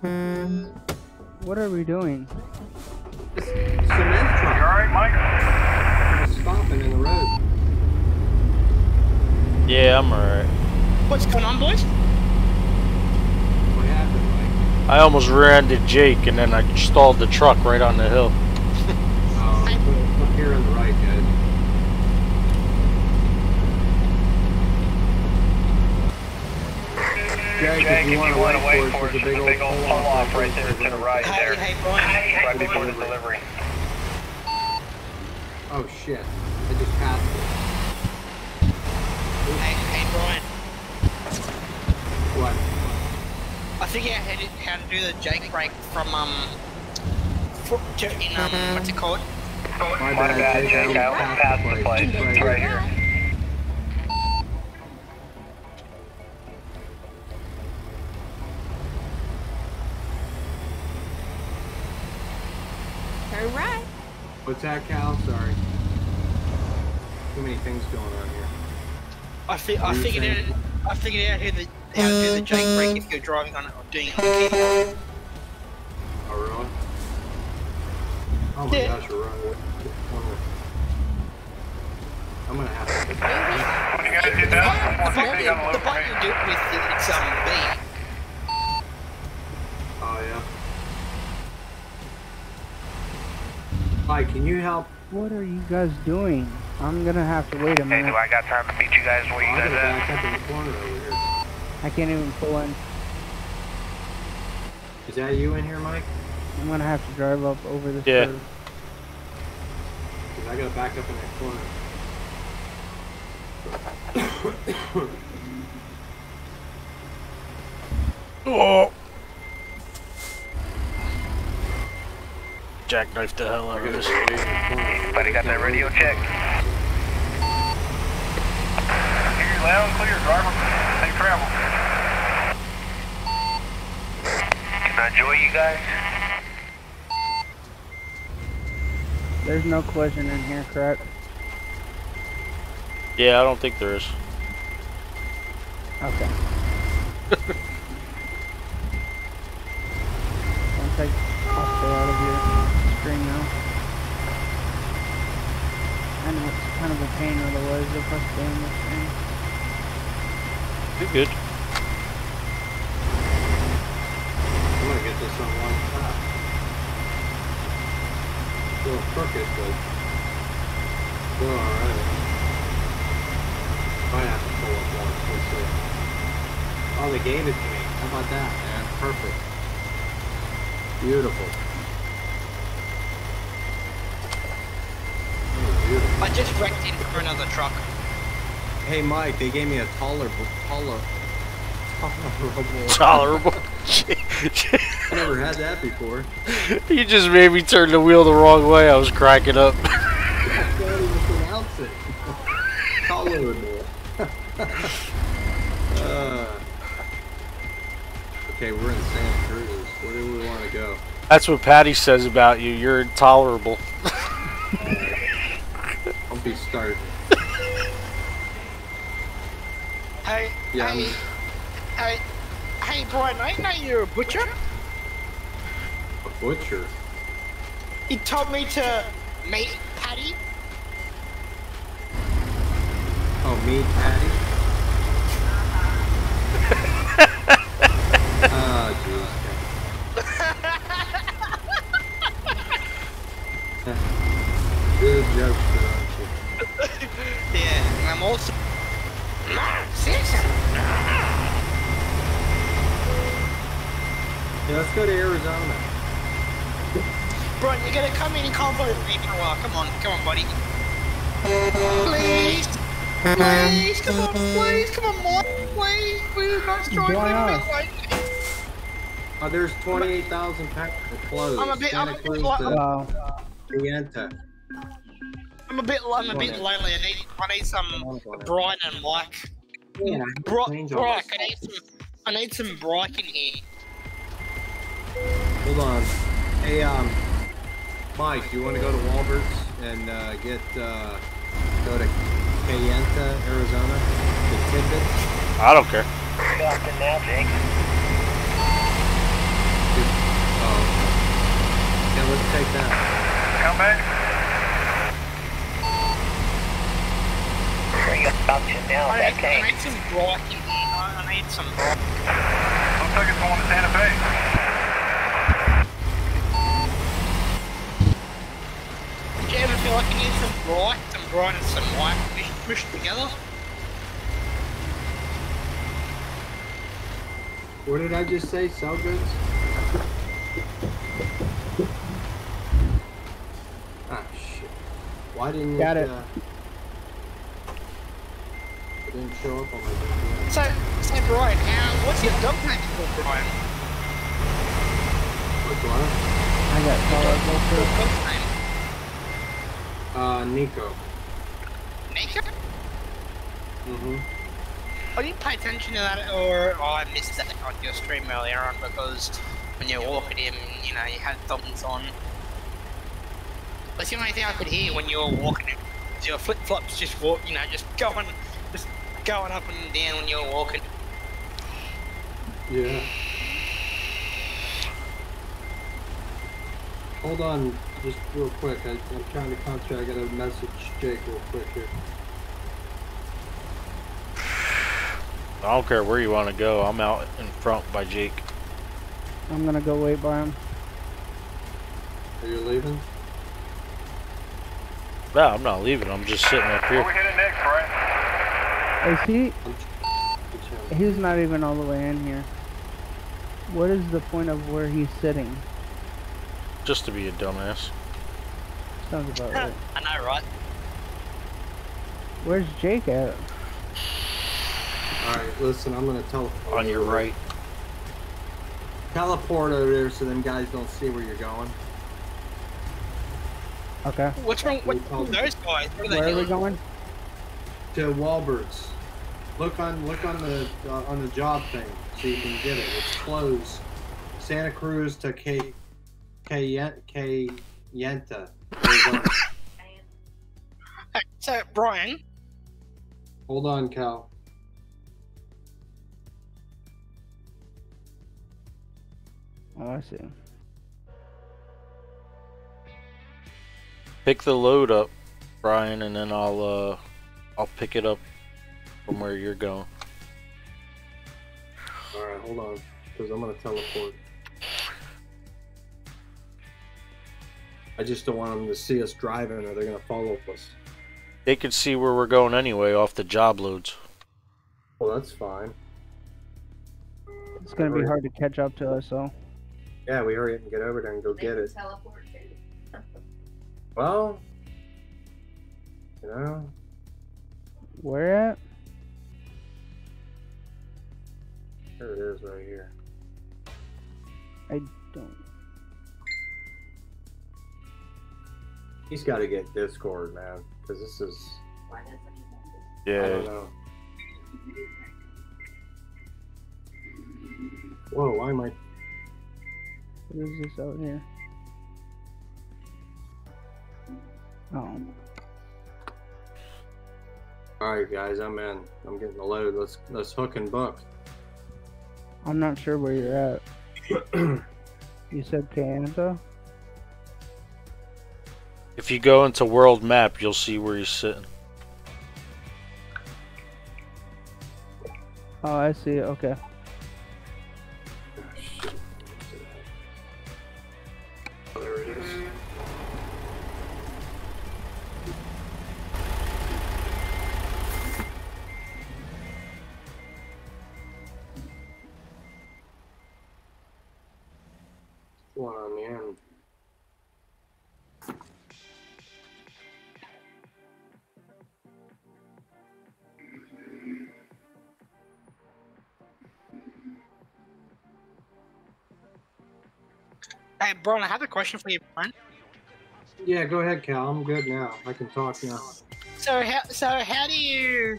Hmm. What are we doing? This cement You truck. alright, Mike? It's stopping in the road. Yeah, I'm alright. What's going on, boys? What happened, Mike? I almost ran into Jake and then I stalled the truck right on the hill. Uh, look, look here on the right, guys. Jake, Jake, you want to wait wait for for us, us, a big old pull off right there to the right Hey, there. hey, Brian. Right before the delivery. Oh shit! I just passed it. Hey, hey, Brian. What? I figured out how to, how to do the Jake brake from um, to, in um, what's it called? My My bad, bad, Jake. Jake. I almost passed the place. It's right here. What's that, Cal? Sorry. Too many things going on here. I, fi- I What are you figured saying? out I figured out how the how to do the Jake brake if you're driving on it or doing it on the keyboard. Oh really? Oh my Yeah. gosh, you're right. What- what- I'm gonna have to. When you guys get down, The one thing button, you gotta the look button you do it with it's um B. Oh yeah. Mike, can you help? What are you guys doing? I'm gonna have to wait a Hey, minute. do I got time to meet you guys where Oh, you I'm guys at? back up the corner over here. I can't even pull in. Is that you in here, Mike? I'm gonna have to drive up over this Yeah. curve. Cause I gotta back up in that corner. Oh. Jackknife the hell out of this. Buddy got that radio check. Hear you loud and clear, driver. Safe travel. Can I join you guys? There's no collision in here, correct? Yeah, I don't think there is. Okay. Once I, I'll stay out of your screen now. I know it's kind of a pain otherwise if I stay in the screen. You're good. I'm gonna get this on one shot. Still crooked, but still alright. Might have to pull up once, we'll see. Oh, they gave it to me. How about that, man? Perfect. Beautiful. Oh, beautiful. I just wrecked in for another truck. Hey, Mike, they gave me a tolerable, taller, tolerable. Tolerable. I never had that before. you just made me turn the wheel the wrong way. I was cracking up. I can't even pronounce it. Tolerable. uh, okay, we're in Santa Cruz. Where do we want to go? That's what Patty says about you. You're intolerable. Be starting. Hey, Yeah, hey, hey, hey, Brian, I know you're a butcher. A butcher. He told me to meet Patty. Oh, me, Patty? Ah, oh, jeez. Good joke, you? Yeah, I'm also. Yeah, let's go to Arizona. Brian, you gotta come in and convo with me for a while. Come on, come on, buddy. Please, please, come on, please, come on, Mike, please, please, not destroy Why me. not? Like, Oh, there's 28,000 packs of clothes. I'm a bit- I'm Santa a bit Cruz like- to Wow. Rienta. I'm a bit, I'm a bit lonely. I need, I need some Brian and Mike. Yeah, Bro, change all I need some, I need some Brock in here. Hold on. Hey, um, Mike, do you want to go to Wallbert's and uh, get uh, go to Kayenta, Arizona, the tidbit? I don't care. Austin now, Jake. Oh, yeah. Let's take that. Come back. Bring up option now, I that need, I need some Brock in here. I I need some Brock. Looks like it's going to Santa Fe. Do you ever feel like you need some Brock, some Brian and some Mike pushed, pushed together? What did I just say? Sell goods? Ah, shit. Why didn't Got it? it. Uh, it didn't show up on my DVR. So, so Brian, how, what's your dog name called, Brian? Which one? I got too. dog's name? Uh, Nico. Nika? Mm-hmm. I didn't pay attention to that, or oh, I missed that on your stream earlier on because when you were walking him, you know, you had thumbs on. That's the only thing I could hear when you were walking him. Your flip flops just walk, you know, just going, going up and down when you're walking. Yeah. Hold on, just real quick. I, I'm trying to concentrate. I gotta message Jake real quick here. I don't care where you want to go. I'm out in front by Jake. I'm gonna go wait by him. Are you leaving? No, I'm not leaving. I'm just sitting up Where we here. headed next, Brian? Is he? He's not even all the way in here. What is the point of where he's sitting? Just to be a dumbass. Sounds about right. I know, right? Where's Jake at? Alright, listen, I'm gonna teleport. On your right. Teleport over there so them guys don't see where you're going. Okay. What's wrong with called- those guys? What are they Where are we going? To Wallbert's. Look on look on the uh, on the job thing so you can get it. It's closed. Santa Cruz to K K K Yenta. So, Brian, Hold on, Cal. Oh, I see. Pick the load up, Brian, and then I'll uh, I'll pick it up from where you're going. All right, hold on, because I'm gonna teleport. I just don't want them to see us driving, or they're gonna follow us. They can see where we're going anyway off the job loads. Well, that's fine. It's gonna be hard to catch up to us, though. Yeah, we hurry up and get over there and go They get can it. Teleport too. Well, you know, Where at? There it is right here. I don't. He's got to get Discord, man, because this is. Why doesn't he want I don't Yeah. know. Whoa, why am I? What is this out here? Oh, All right, guys, I'm in. I'm getting the load. Let's let's hook and book. I'm not sure where you're at. You said Canada? If you go into world map, you'll see where he's sitting. Oh, I see. Okay. Brian, I have a question for you, Brian. Yeah, go ahead, Cal. I'm good now. I can talk now. So, how, so how do you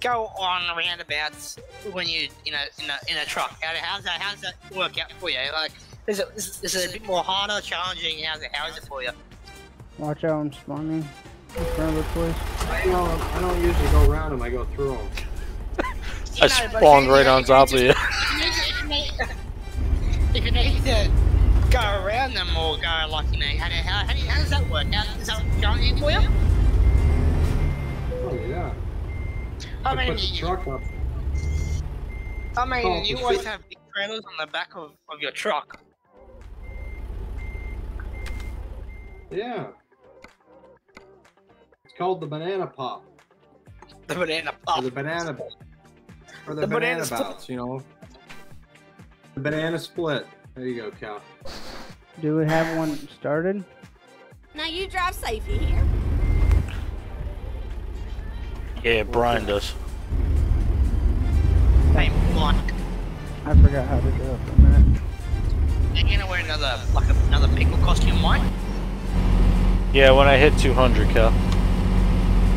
go on roundabouts when you in a in a in a truck? How, how's that? How's that work out for you? Like, is it is, is it a bit more harder, challenging? How's it? How is it for you? Watch out, I'm spawning. In front of the place. I don't, I don't usually go around them. I go through them. I spawned right on top of you. If you need, if you need to go around them or go like you know, how, do- how, how, do how does that work? How, is that challenging for you? Oh yeah. I I mean, you, up. I mean, Oh, you always have big trailers on the back of, of your truck. Yeah. It's called the banana pop. The banana pop. Or the banana or the, The banana, banana bouts, you know. The banana split. There you go, Cal. Do we have one started? Now you drive safe, here. Yeah, Brian does. Hey, Mike, I forgot how to do it for a minute. are gonna wear another like a, another pickle costume, Mike? Yeah, when I hit 200, Cal.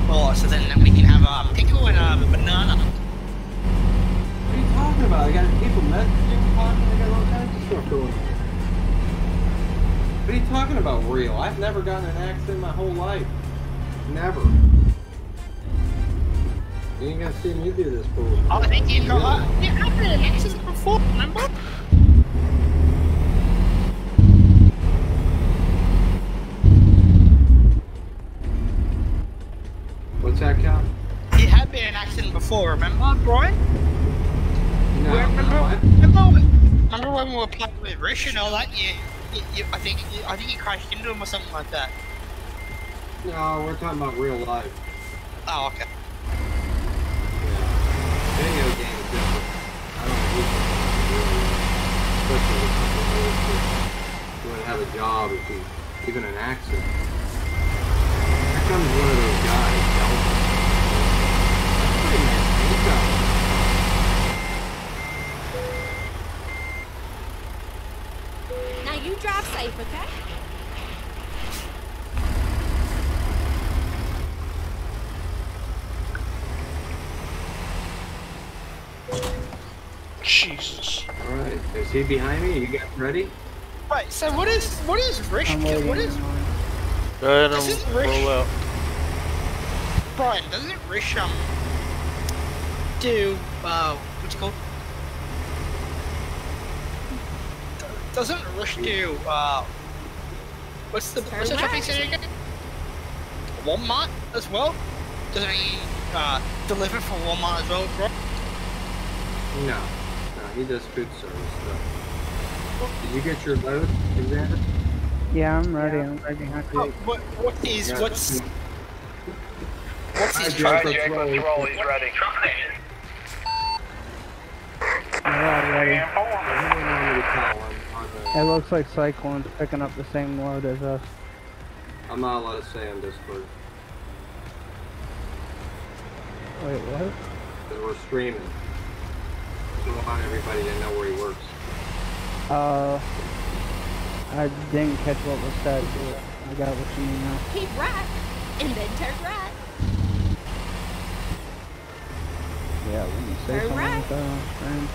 Oh, so then we can have a pickle and a banana. What are you talking about? I got people messaging, talking, What are you talking about, real? I've never gotten in an accident my whole life. Never. You ain't gonna see me do this fool. Oh, I think you got. Uh, you have been an accident before, remember? What's that, Cal? You had been an accident before, remember, Brian? No, remember, no, I- remember, remember when we were playing with Rish and all that? You, you, you I think, you, I think you crashed into him or something like that. no, we're talking about real life. Oh, okay. Video game is different. I don't really, especially with something like this. You wouldn't have a job if you, even an accident. Here comes one of those Drive safe, okay? Jesus. All right, is he behind me? You got ready? Right. So what is what is Rish? What is? Go ahead and roll out. Brian, doesn't Rish um do uh Doesn't Rish do uh what's the what's the Turn shopping left. again? Walmart as well. Doesn't he uh deliver for Walmart as well, bro? No. No, he does food service stuff. Did you get your load, Alexander? Yeah, I'm ready. I'm ready. behind Oh, you. what what is Yeah. what's what's his Hi, truck? Jake. Alright, Jake, let's roll. He's ready. We're all ready. It looks like Cyclone's picking up the same load as us. I'm not allowed to say on Discord. Wait, what? Because we're streaming. We want everybody to know where he works. Uh, I didn't catch what was said, but I got what you mean now. Keep right, and then turn right. Yeah, when you say Turn something right. like that on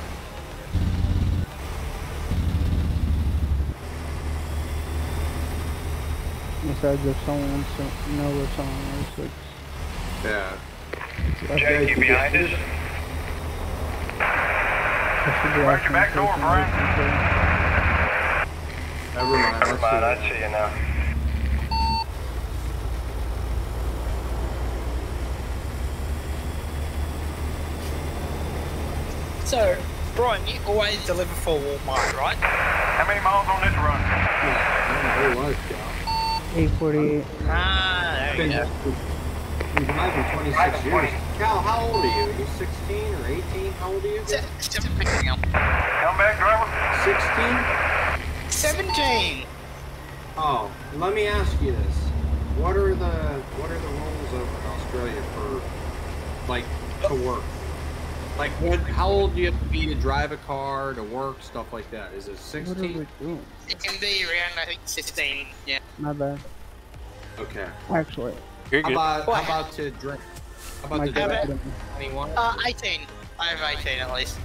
Besides, if someone wants to know what's on us, it's Yeah. Jake, you behind us? it should be Mark your back door, asking Brian. Never mind. Never mind, I see. see you now. So, Brian, you always deliver for Walmart, right? How many miles on this run? I don't know what, Cal. 848. Ah, there Been you go. been driving 26 years. Cal, how old are you? Are you 16 or 18? How old are you? Se- Seventeen. Come back, driver. 16? 17. Oh, let me ask you this. What are the what are the rules of Australia for like to work? Like what how old do you have to be to drive a car, to work, stuff like that? Is it What are 16? we doing? It can be around, I think, 16. Yeah. My bad. Okay. Actually, You're How about What? how about to drink? How about my to How drink? about- dad. 21? Uh, 18. I have 18 at least.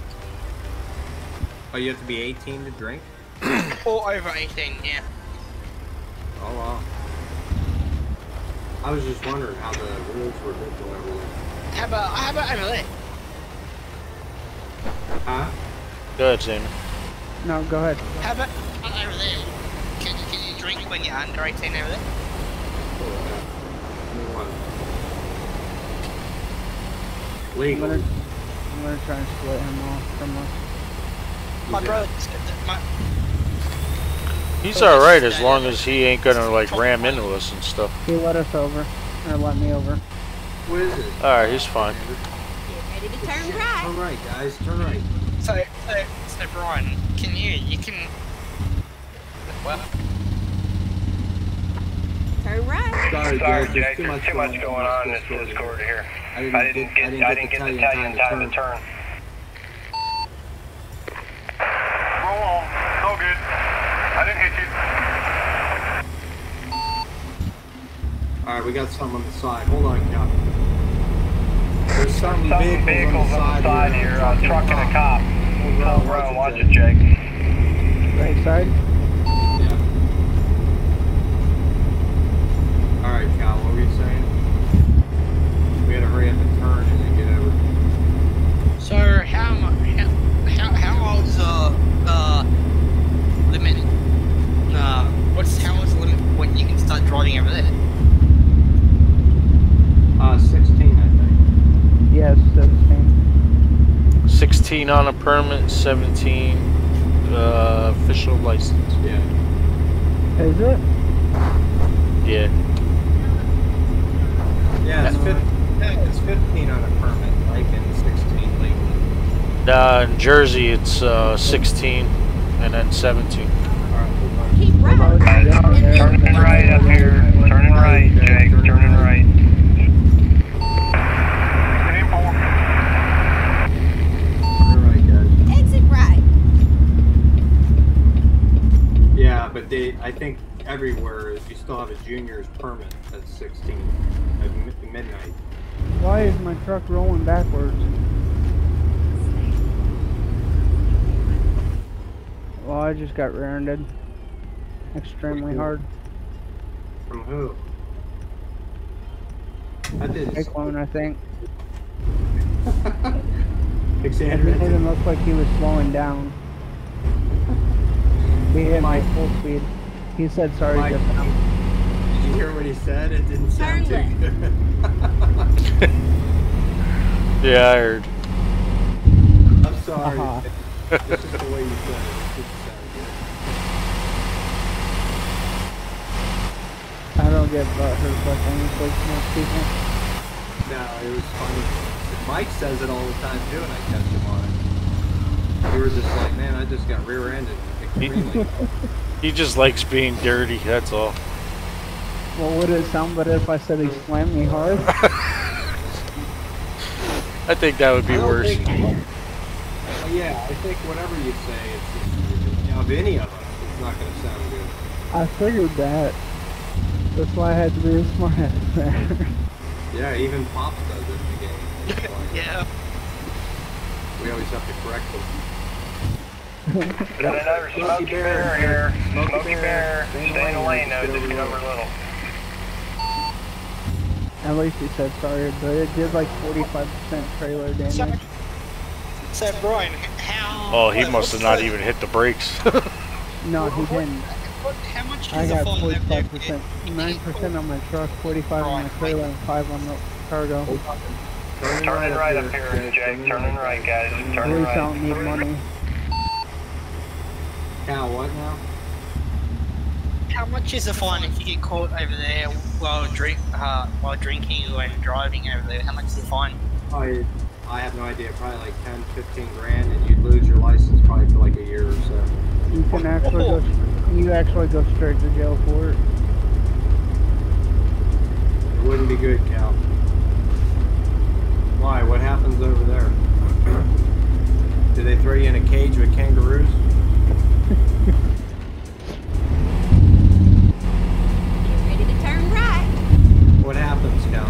Oh, you have to be 18 to drink? Or over 18, yeah. Oh wow. I was just wondering how the rules were different over there. How about, how about over there? Huh? Go ahead, Sammy. No, go ahead. How about over there? Can, can you drink when you're under 18 over there? I'm gonna, I'm gonna try and split him off from us. My Yeah. brother, my, He's alright as long as he ain't gonna like ram into us and stuff. He let us over, or let me over. Who is it? Alright, he's fine. Get turn right. Turn right, guys. Turn right. so, so, so Brian, can you, you can, well, Turn right. Sorry, Sorry, Jake. Jake, There's there's too much going on in this Discord here. I didn't, I didn't get, I didn't get to tell you in time to turn. Roll on. It's all good. I didn't hit you. Alright, we got some on the side. Hold on, Cal. There's some, Some vehicles, vehicles on the side here, a truck and a cop. Full ground, watch it, Jake. Right side? Yeah. Alright, Cal, what were you saying? We gotta hurry up and turn and then get over. so how much, how, how, how old's, uh, uh, limit, uh, what's, how old's the limit when you can start driving over there? Uh, 16, I think. Yes, 17. 16 on a permit, 17 uh, official license. Yeah. Is it? Yeah. Yeah, it's, 15, it's 15 on a permit, like, and 16 legally. Nah, in Jersey it's uh, 16 and then 17. Alright, hold on. Keep right. Turning right up here, turning right, Jake, turning right. Aim for. Alright, guys. Exit right. Yeah, but they, I think everywhere you still have a junior's permit at 16 at midnight. Why is my truck rolling backwards? Well, I just got rear-ended. Extremely hard. From who? I did. Cyclone, I think. It Alexander. made him look like he was slowing down. He hit my full speed. He said sorry Mike. just now. Did you hear what he said? It didn't sound too Turn good. Yeah, I heard. I'm sorry. Uh-huh. This is the way you said it. It didn't sound good. I don't get butthurt by things like most people. No, it was funny. Mike says it all the time too, and I catch him on it. We were just like, man, I just got rear-ended. Extremely. He just likes being dirty, that's all. Well, would it sound better if I said he slammed me hard? I think that would be worse. think- Well, yeah, I think whatever you say, it's just, you know, of any of us, it's not going to sound good. I figured that. That's why I had to be a smart ass there. Yeah, even Pops does it in the game. Yeah. We always have to correct them. Got another Smoky Bear here. Smoky Bear, stay in the lane though, just get over little. At least he said sorry, but it did like 45% trailer damage. So Brian, how? Oh, he must have not even hit the brakes. No, he didn't. What, how much I is got the fine over there? 45%, 9% on my truck, 45 on my trailer, and 5 on the cargo. Turning right up here, Jake, turning right guys, At turning least I don't right. need money. Cal, what now? How much is the fine if you get caught over there while drink uh, while drinking and driving over there? How much is the fine? I, I have no idea. Probably like 10, 15 grand, and you'd lose your license probably for like a year or so. You can actually go, you actually go straight to jail for it. It wouldn't be good, Cal. Why? What happens over there? Do they throw you in a cage with kangaroos? Get ready to turn right. What happens, Cal?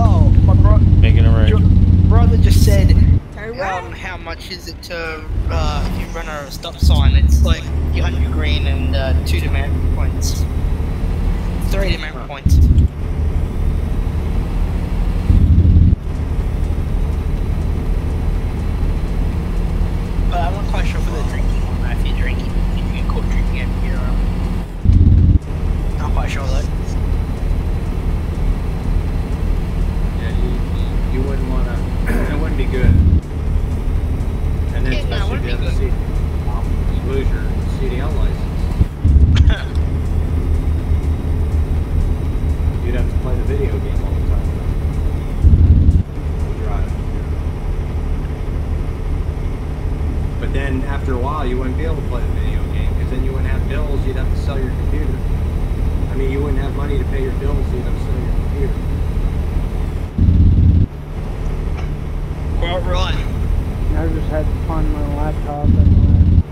Oh, my bro- Making it right. brother just said, Turn um, right. how much is it to uh, if you run a stop sign? It's like 100 green and uh, two demand points, three demand points. But I'm not quite sure for the drinking one. though. If you're drinking, if you get caught drinking it, you're um, not quite sure though. Yeah, you, you, you wouldn't want to. it wouldn't be good. And then Yeah, no, it especially wouldn't if you be have a C- you lose your CDL license. You'd have to play the video game all the time. to Drive. But then after a while, you wouldn't be able to play the video game because then you wouldn't have bills. You'd have to sell your computer. I mean, you wouldn't have money to pay your bills. So you'd have to sell your computer. Well, right. I just had to find my laptop and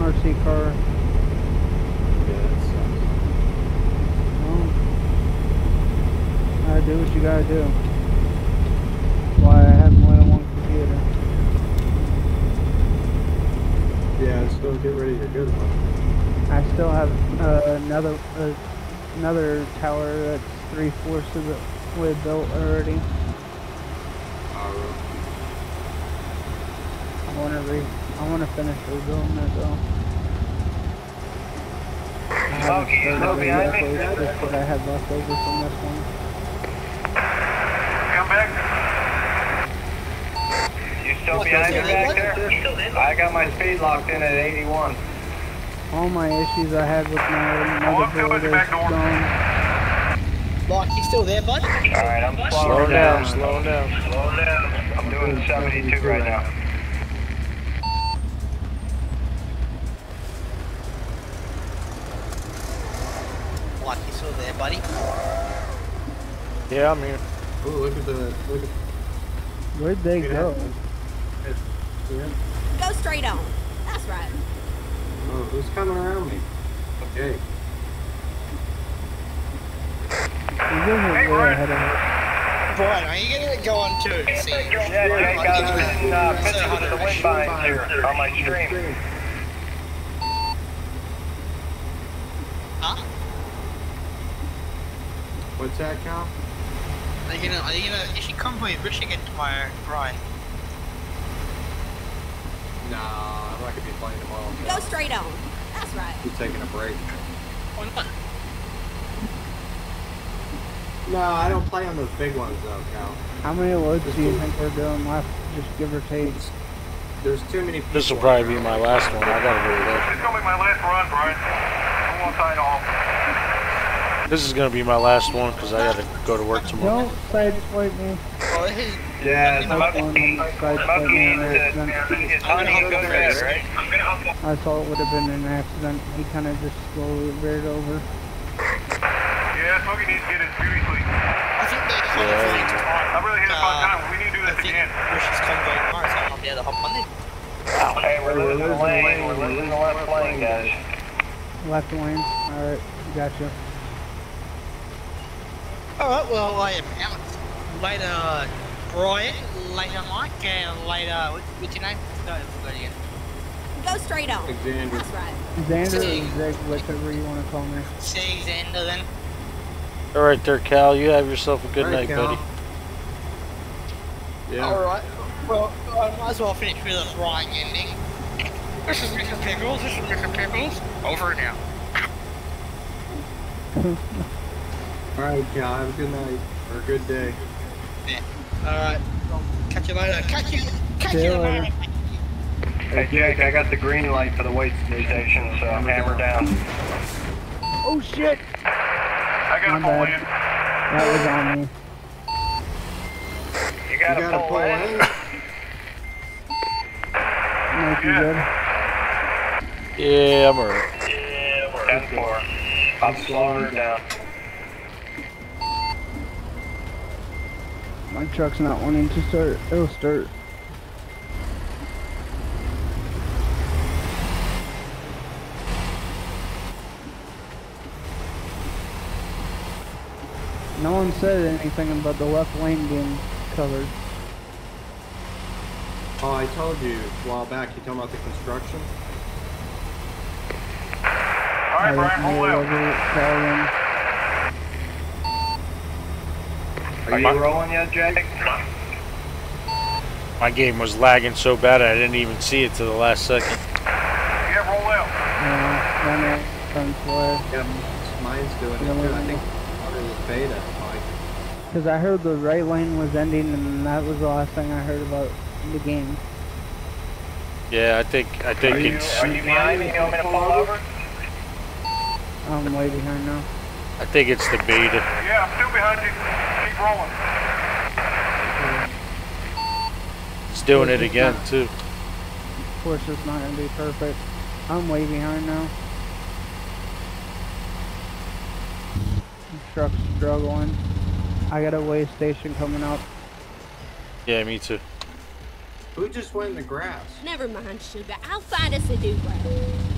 my RC car. Yeah, that sucks. Well, gotta do what you gotta do. Why I have more than one computer. Yeah, still get rid of your good one. I still have uh, another uh, another tower that's three fourths of the way built already. Uh, I want to re I want to finish rebuilding it though. I haven't Smokey, started Smokey, it I but that- it's just what I had left over from this one. Come back. You still behind me is it back there? I got my speed locked in at 81. All my issues I had with my I'm motherboard is gone. Like, you still there, bud? Alright, I'm Slow slowing down, down. slow down. Slowing down. I'm doing 72 right now. Like, you still there, buddy? Yeah, I'm here. oh, look at the look at. Where'd they Good go? It's, yeah. Go straight on. That's right. Oh, who's coming around me? Okay. You're Hey, way Ryan. ahead of Brian, are you gonna go on too? and See, Yeah, Jake, I was sending uh, pictures of the wind vines here on my stream. Huh? What's that, Cal? Are you gonna? Are you gonna? You should come with Michigan tomorrow, Brian. Nah, I'm not gonna be playing tomorrow. Go straight on. That's right. Be taking a break. Why not? No, I don't play on those big ones though, Cal. How many loads do you think we're doing left? Just give or take. There's too many people. This will probably be my last one. I gotta go This It's gonna be my last run, Brian. I won't sign off. This is gonna be my last one because I gotta go to work tomorrow. Don't sideswipe me. Well, this is Yeah, Smokey, Smokey, sideswipe me in an accident. It's honey, go to bed, right? I thought it would have been an accident. He kind of just slowly veered over. Yeah, Smokey needs to get his beauty sleep. I think they're Yeah. going to I really hit a fun Uh, time. We need to do I this think again. Russia's convoy tomorrow, so I'll be able to hop on it. Hey, we're losing the lane. We're losing the left lane, guys. Left lane. Alright, gotcha. Alright, well, I am out. Later, Brian. Later, Mike. And later, what, what's your name? No, I again. Go straight on. Alexander. That's right. Xander See. or Zig, whichever you want to call me. See you, Xander, then. All right, there, Cal. You have yourself a good All night, Cal. buddy. Yeah. Alright. Well, I might as well finish with a flying ending. This is Mr. Pickles. This is Mr. Pickles. Over and out. Alright, Cal. Have a good night. Or a good day. Alright. Catch you later. Catch you. Catch See you you later. later. Hey, Jake, I got the green light for the weight station, so hammer down. Oh shit! I gotta My pull bad. in. That was on me. You You gotta, gotta pull, pull in. in. Mike, you Yeah. good? Yeah, I'm alright. Yeah, we're at four. I'm slowing her down. My truck's not wanting to start. It'll start. No one said anything about the left lane being covered. Oh, I told you a while back. You talking about the construction? Alright, Brian, I pull out. Are you rolling yet, Jake? My game was lagging so bad I didn't even see it to the last second. Yeah, roll out. Uh, run it, front flare. Yep. Mine's doing it Yeah, too. I think part of the beta, Mike. Because I heard the right lane was ending, and that was the last thing I heard about the game. Yeah, I think I think Are you, it's are you behind me? You want me to pull over? I'm way behind now. I think it's the beta. Yeah, I'm still behind you. Keep rolling. It's doing it again too. Of course, it's not gonna be perfect. I'm way behind now. Truck's struggling. I got a weigh station coming up. Yeah, me too. Who just went in the grass? Never mind, sugar. I'll find us a new rag.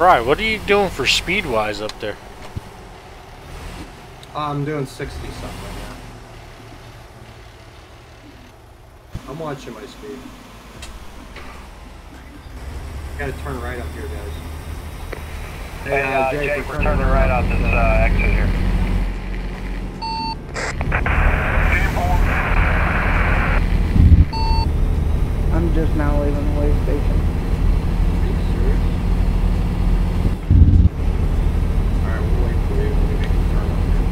Right, what are you doing for speed wise up there? I'm doing 60 something. I'm watching my speed. Gotta turn right up here, guys. Hey, uh, Jake, we're turning right off this uh, exit here. I'm just now leaving the weigh station. Are you serious? Alright, we'll wait for you when we make the turn up here.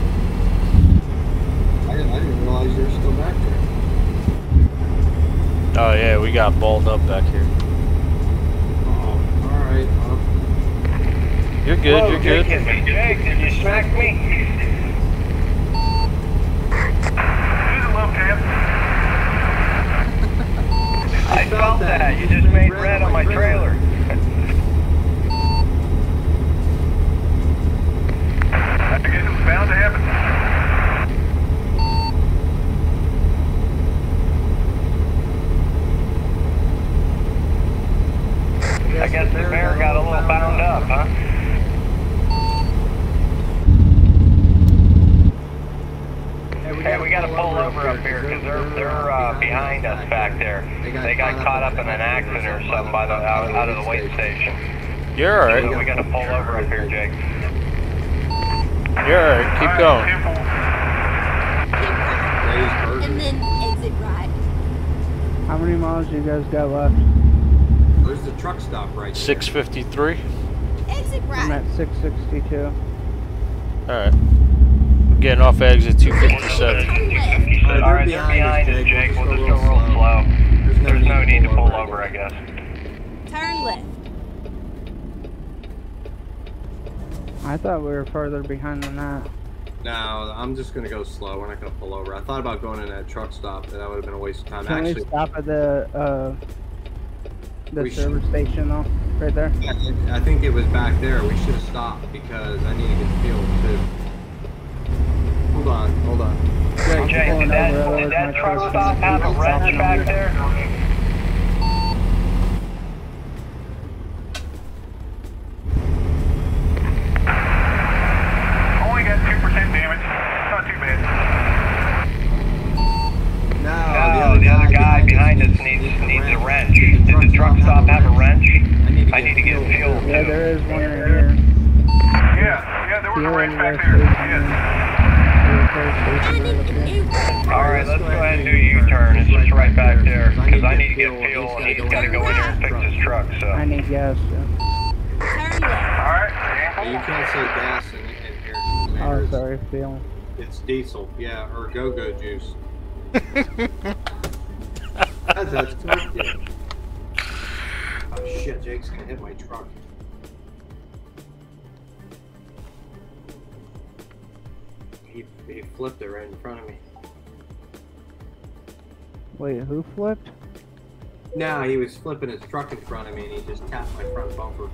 I didn't, I didn't realize you were still back there. Oh yeah, we got balled up back here. Oh, alright. You're good, Whoa, you're good. Did you smack me? Use a little camp. I felt that. You just made red on my trailer. about to happen. I guess the bear got a little bound up, huh? Hey, we gotta pull over up here because they're they're uh, behind us back there. They got caught up in an accident or something by the out, out of the weigh station. You're all right. So alright. we gotta pull over up here, Jake. You're alright. Keep going. Raised And then exit right. How many miles do you guys got left? There's the truck stop right there. 653. Exit right. I'm at 662. Alright. Getting off exit 257. Turn left. Alright, they're behind us, Jake. We'll just go real slow. There's no need to pull over, I guess. Turn left. I thought we were further behind than that. No, I'm just gonna go slow. We're not gonna pull over. I thought about going in that truck stop, but that would have been a waste of time. Can Actually, we stop at the uh, the We should- service station though? Right there. I think it was back there. We should have stopped because I need to get fuel too. Hold on, hold on. I'm Jake, pulling did that, over, did that truck stop have a wrench back over. there? Only got 2% damage. Not too bad. No, No, the other guy behind us needs needs a wrench. Did the truck stop have a wrench? I need to get fuel Yeah, too. there is one right here. Yeah, yeah, there was a Here back there. station. Yes. There's a station Finding right up a here. new road. Alright, let's go ahead and do a U-turn. It's just right back there. Because I need to get fuel and he's gotta go in there and fix his truck, so. I need gas too. Alright. You can't say gas in, in here. Oh, sorry, Phil. It's diesel, yeah, or go-go juice. That's that's torque, yeah. Oh shit, Jake's gonna hit my truck. He, he flipped it right in front of me. Wait, who flipped? No, he was flipping his truck in front of me and he just tapped my front bumper.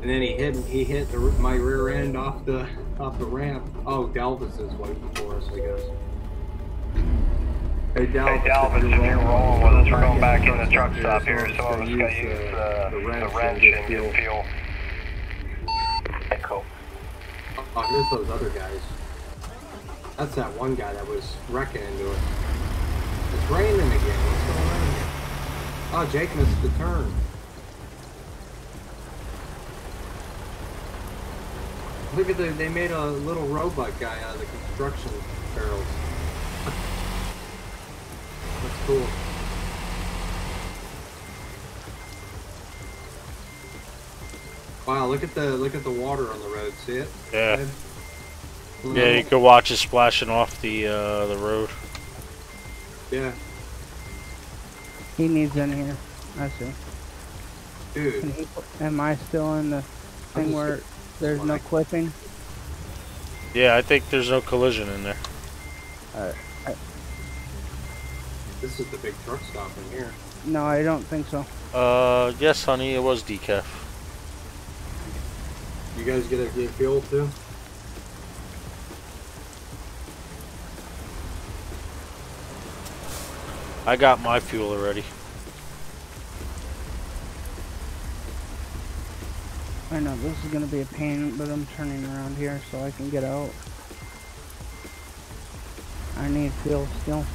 And then he hit he hit the, my rear end off the off the ramp. Oh, Delvis is waiting for us, I guess. Hey, Delvis, Hey Dalvin, if you're rolling with us, we're going back in the truck stop here. Some of us gotta use uh, the the wrench wrench and and get get fuel. Okay, cool. Oh, here's those other guys. That's that one guy that was wrecking into it. It's raining again. What's going on? here? Oh, Jake missed the turn. Look at the, they made a little robot guy out of the construction barrels. That's cool. Wow, look at the look at the water on the road. See it? Yeah. Ed? Yeah, you can watch it splashing off the uh, the road. Yeah, He needs in here. I see. dude. He, am I still in the thing just where get- there's no like- clipping? Yeah, I think there's no collision in there. Alright. This is the big truck stop in here. No, I don't think so. Uh, yes, honey, it was decaf. You guys get a get fuel too? I got my fuel already. I know this is gonna be a pain, but I'm turning around here so I can get out. I need fuel still.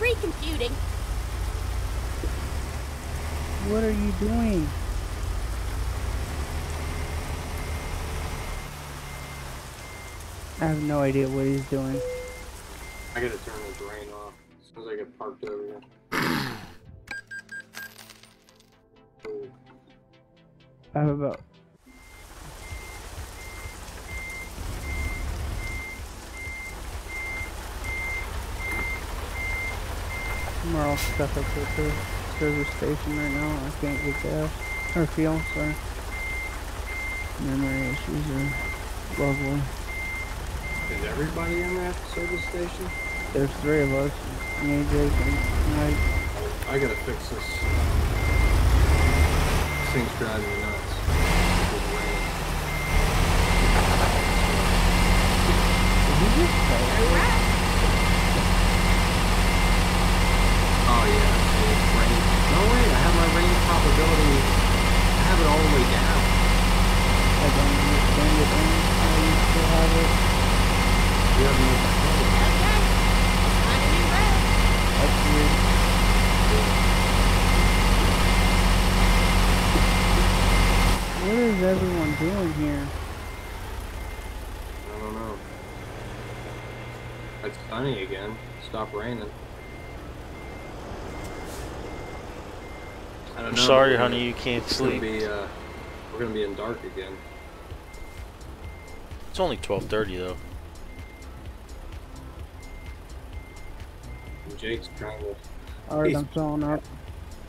Recomputing. What are you doing? I have no idea what he's doing. I gotta turn the drain off as soon as I get parked over here. I have about We're all stuck up at the service station right now. I can't get gas or fuel. Sorry. Memory issues are lovely. Is everybody in that service station? There's three of us. Me, and Mike. I gotta fix this. This thing's driving me nuts. Did you just probability. I have it all the way down. I don't understand it. How you still have it? You have no control. Okay. Let's find a new road. That's weird. What is everyone doing here? I don't know. It's sunny again. Stop raining. I don't I'm know, sorry, honey, gonna- you can't it's gonna sleep. Be, uh, we're gonna be in dark again. It's only 12:30 though. And Jake's trying to. Alright, He's- I'm filling up.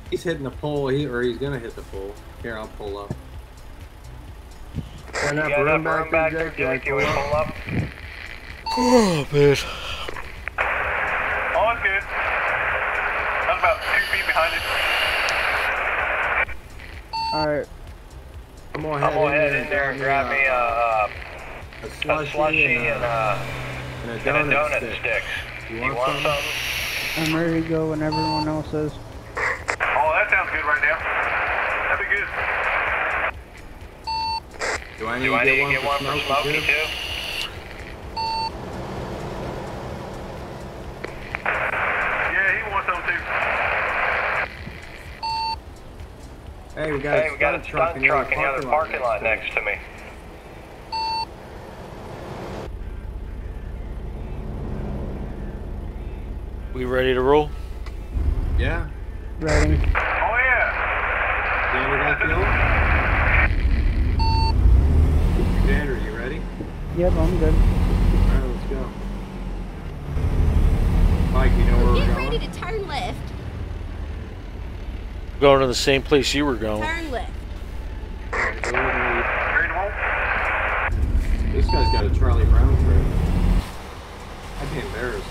He's hitting the pole, he, or he's gonna hit the pole. Here, I'll pull up. Got You enough got room back there, Jake? You want to pull up? Oh man. All good. I was about two feet behind it. Alright, I'm gonna I'm head, gonna head in there and grab me a, uh, a a slushy, slushy and, and, a, uh, and a and donut, a donut stick. stick. You You want, want some? something? I'm ready to go when everyone else is. Oh, that sounds good right now. That'd be good. Do I need Do to I get need to one get for one for Smokey, Smokey too? too? Yeah, he wants some too. Hey, we got Hey, a we got a stunt truck stunt truck in the other parking lot next to me. We ready to roll? Yeah. Ready? Oh yeah. Xander got fuel? Xander, you ready? Yep, I'm good. Alright, let's go. Mike, you know where we're Get going? ready to turn left. Going to the same place you were going. Turn left. Alright, go with me. Ready to roll? This guy's got a Charlie Brown trip. I'd be embarrassed.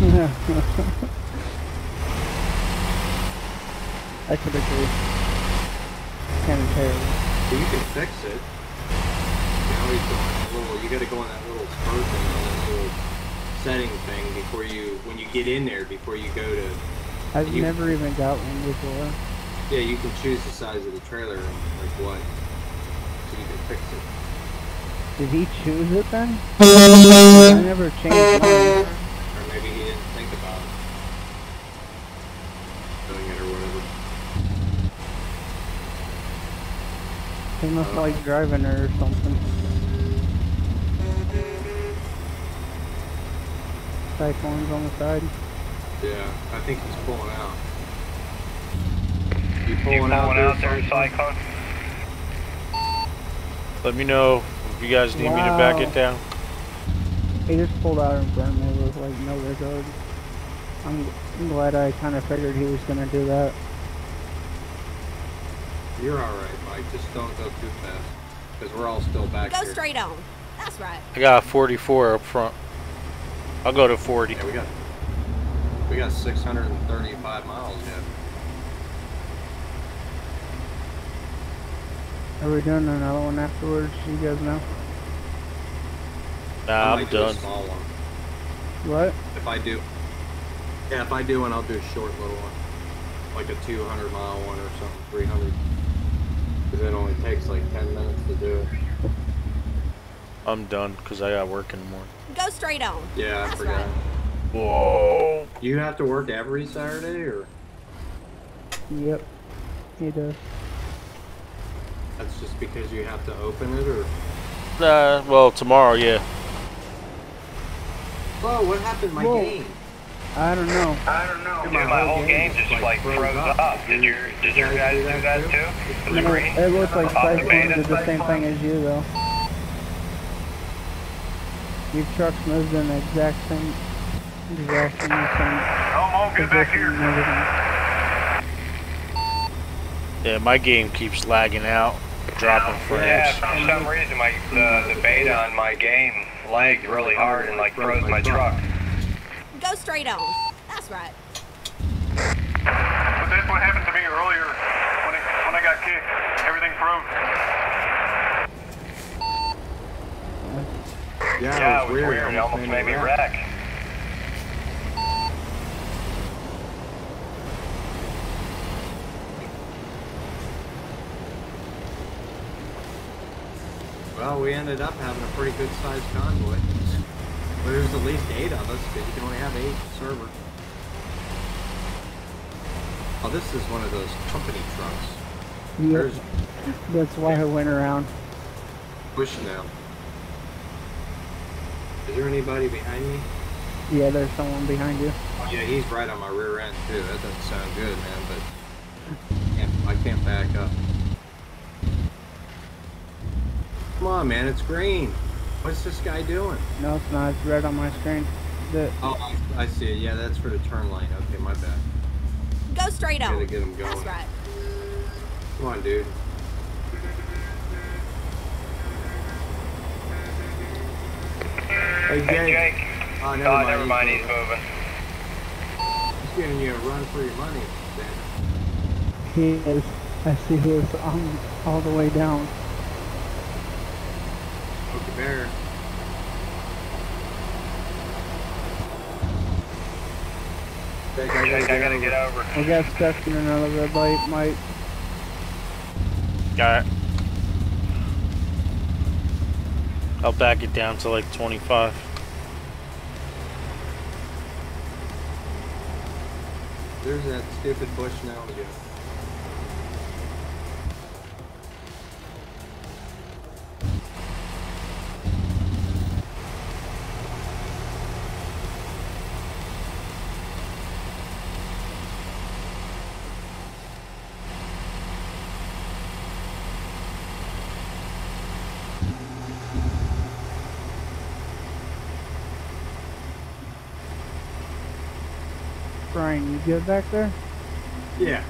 I could agree. Kind of terrible. But you can fix it. You know, he's going that little, you gotta go on that little spur thing, on that little setting thing before you, when you get in there, before you go to, I've You- never even got one before. yeah, you can choose the size of the trailer and like what. So you can fix it. Did he choose it then? I never changed mine. Or maybe he didn't think about doing it or whatever. He must like driving her or something. Cyclones on the side. Yeah, I think he's pulling out. You You pulling, pulling out there, Cyclone? Cyclone? Let me know if you guys need me to back it down. He just pulled out in front of me with like no regard. I'm, I'm glad I kind of figured he was gonna do that. You're alright, Mike. Just don't go too fast. Because we're all still back Go here. straight on. That's right. I got a 44 up front. I'll go to 40. Yeah, we got we got 635 miles yet. Are we doing another one afterwards? You guys know? I Nah, I'm might do a done. small one. What? If I do, yeah, if I do one, I'll do a short little one, like a 200 mile one or something, 300. Because it only takes like 10 minutes to do it. I'm done because I got work in the morning. Go straight on. Yeah, I forgot. right. Whoa. You have to work every Saturday, or Yep. He does. that's just because you have to open it, or? Nah, well, tomorrow, yeah. Whoa, what happened my Whoa. game? I don't know. I don't know. Dude, Dude, my whole game just like froze up. Did your did your guys do that too? The No, green? it looks like Off the Cyclone beta? did the same thing as you though. Your truck's moved in the exact same exact same I'm all good back position here. and everything. Yeah, my game keeps lagging out, dropping frames. Yeah, for some reason my the, the beta on my game lagged really hard and like froze my truck. Go straight on. That's right. But that's what happened to me earlier when, it, when I got kicked. Everything froze. Yeah, Yeah, it was weird. It almost made me wreck. Well, we ended up having a pretty good sized convoy. But there's at least eight of us, because you can only have eight servers. Oh, this is one of those company trucks. Yep. There's That's why I went around. Bushnell. Is there anybody behind me? Yeah, there's someone behind you. Oh, yeah, he's right on my rear end too. That doesn't sound good, man, but can't, I can't back up. Come on, man, it's green. What's this guy doing? No, it's not. It's red on my screen. The, Oh, I see it. Yeah, that's for the turn lane. Okay, my bad. Go straight Gotta get him going. That's right. Come on, dude. Hey, Jake. Hey, Jake. Oh, Oh, never oh, mind. never he's mind, he's moving. moving. He's giving you a run for your money, Dan. he is. I see he is on all the way down. Pokey Bear. Jake, I Jake, I gotta get over. I got stuck in another red light. Mike, Got it. I'll back it down to like 25. There's that stupid bush now again. Brian, you good back there? Yeah.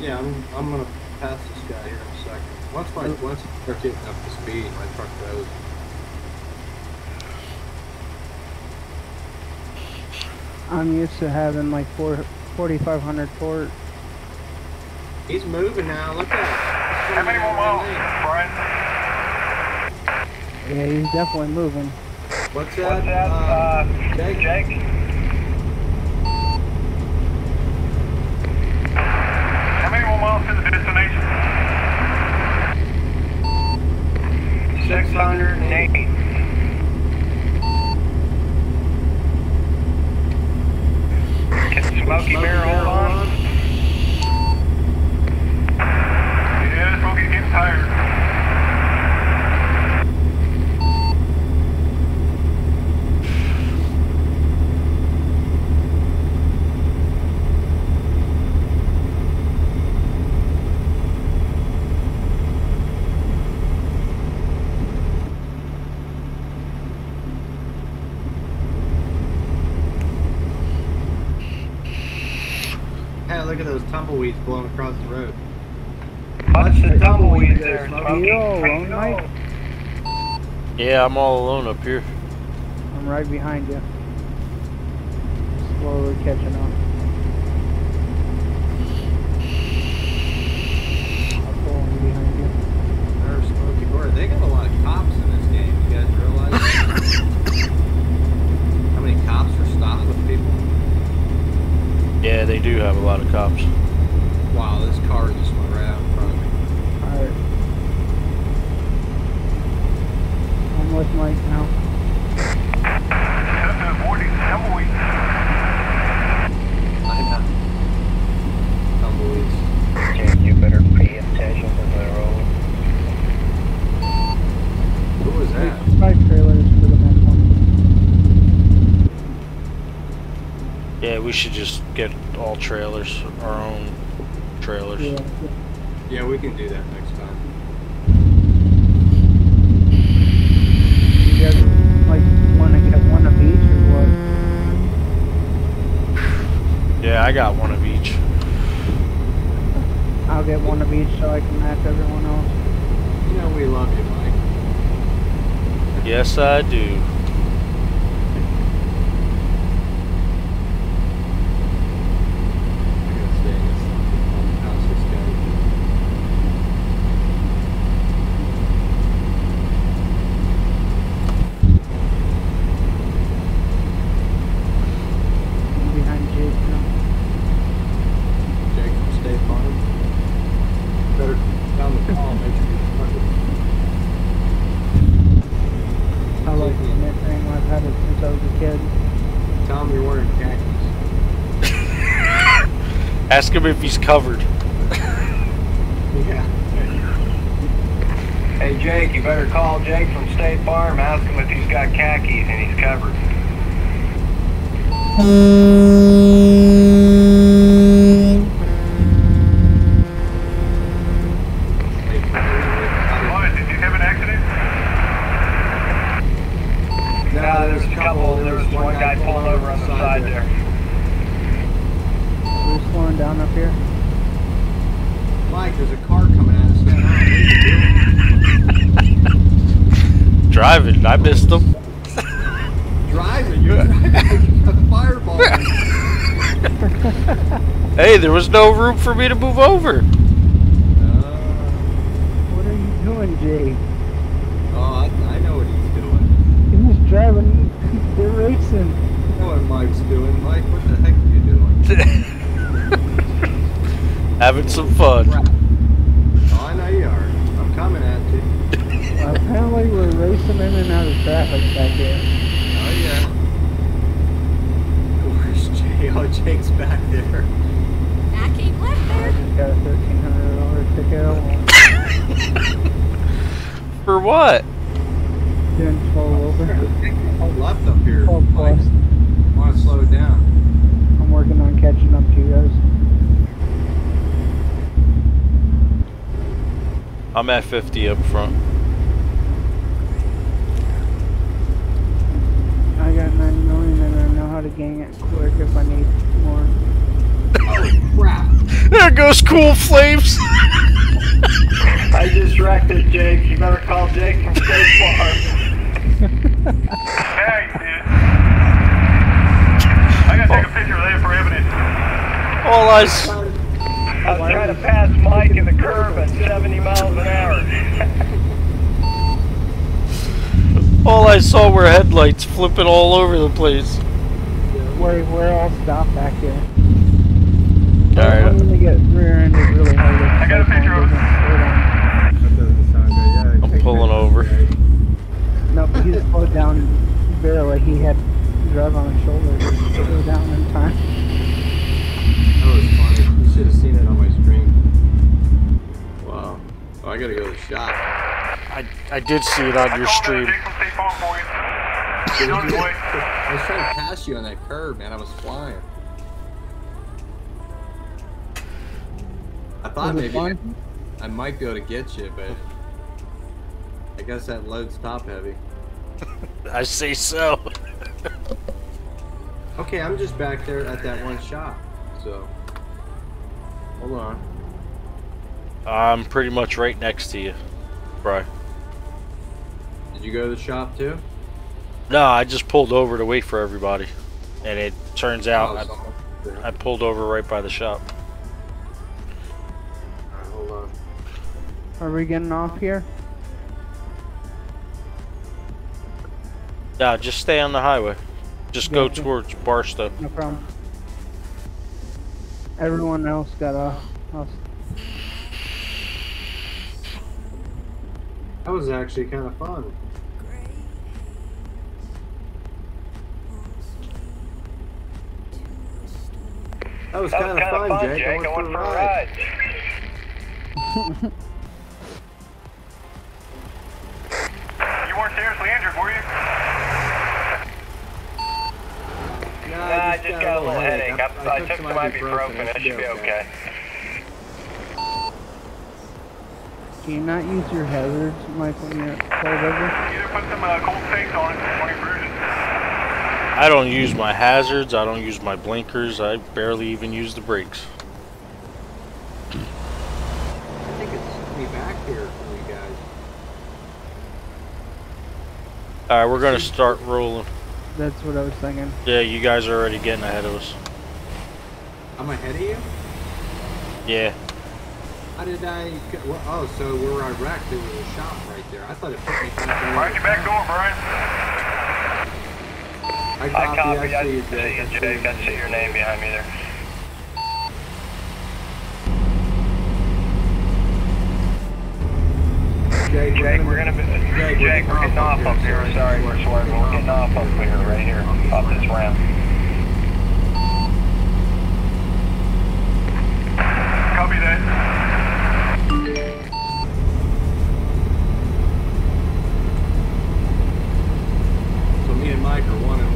Yeah, I'm, I'm gonna pass this guy here in a second. Once my once I start getting up to speed, my truck goes. I'm used to having like four, 4,500 torque. He's moving now. Look at him. How many more miles, Brian? Yeah, he's definitely moving. What's that? What's that, uh, Jake? Jake? Miles to destination? 608. Can Smoky hold on? Yeah, Smokey's getting tired. Hey, look at those tumbleweeds blowing across the road. Watch the tumbleweeds there, Smokey. you all alone, Mike? Yeah, I'm all alone up here. I'm right behind you. Slowly catching up. I'll pull in behind you. There's Smoky Bear. They got a lot of cops in this game. You guys realize? that? How many cops are stopped with people? Yeah, they do have a lot of cops. Wow, this car just went right out in front of me. Alright. I'm with Mike now. Have to avoid these tumbleweeds. I know. Tumbleweeds. Jake, you better pay attention to the road. Who was that? Five trailers for the next one. Yeah, we should just get all trailers, our own trailers. Yeah. Yeah, we can do that next time. You guys like want to get one of each or what? Yeah, I got one of each. I'll get one of each so I can match everyone else. You know we love you, Mike. Yes, I do. I gotta stay in this house this guy. Ask him if he's covered. Yeah. Hey Jake, you better call Jake from State Farm, ask him if he's got khakis and he's covered. What, did you have an accident? No, there's a couple, there was one guy pulling over on the side there. We're slowing down up here. Mike, there's a car coming at us now. What are you doing? Driving. I missed him. Driving, you're driving like you got fireball. Hey, there was no room for me to move over. Uh, What are you doing, Jay? oh, I, I know what he's doing. He's driving. They're racing. I know what Mike's doing. Mike, what the heck are you doing? Having some fun. Oh, I know you are. I'm coming at you. Apparently, we're racing in and out of traffic back here. Oh, yeah. Where's Jay? Oh, Jake's back there. I keep left I there. just got a thirteen hundred dollar ticket. I'm For what? doing twelve over. Hold left up here. Twelve Mike. plus. want to slow it down. I'm working on catching up to you guys. I'm at 50 up front. I got nine million and I know how to gang it quick if I need more. Crap. There goes Cool Flames. I just wrecked it, Jake. You better call Jake from State Farm. Yeah, you did. I gotta take a picture of that for evidence. All I, s- I was trying to pass Mike in the curb at 70 miles an hour. all I saw were headlights flipping all over the place. We're, we're all stopped back here. Alright. I'm gonna get rear-ended really hard. I got a picture of it. That doesn't sound good. Yeah, I'm pulling over. Jay. No, he just slowed down barely. He had to drive on his shoulder to slow down in time. That was funny. You should have seen it on my screen. Wow. Oh, I gotta go to the shop. I, I did see it on your stream. Jake from State Farm for you. He's on his way. I was trying to pass you on that curb, man. I was flying. I thought maybe fun? I might be able to get you, but I guess that load's top heavy. I say so. Okay, I'm just back there at that one shop, so hold on. I'm pretty much right next to you, Bry. Did you go to the shop too? No, I just pulled over to wait for everybody, and it turns out Oh, I, I pulled over right by the shop. Alright. Are we getting off here? No, just stay on the highway. Just go Gotcha. towards Barstow. No problem. Everyone else got off. off. That was actually kind of fun. That was That kind was of kind of fun, fun, Jake. Jake. I went for a ride. You weren't seriously injured, were you? Nah, Nah, I just got a little headache. I, I took some ibuprofen. I It should be okay. Do you not use your hazards, Mike, when you're pulled over? Either put some uh, cold takes on it when you cruise it. I don't use my hazards. I don't use my blinkers. I barely even use the brakes. I think it's me back here for you guys. All right, we're gonna start rolling. That's what I was thinking. Yeah, you guys are already getting ahead of us. I'm ahead of you? Yeah. How did I? get- well, Oh, so where I wrecked, there was a shop right there. I thought it put me back there. Mind your back door, Brian. I copy, I, copy. I see you, Jake. I see, Jake. I see your name behind me there. Jake, Jake, we're gonna be, Jake, Jake we're getting off up here. Sorry, we're swerving. We're getting off up here, right here, up this ramp. Copy that. So me and Mike are one and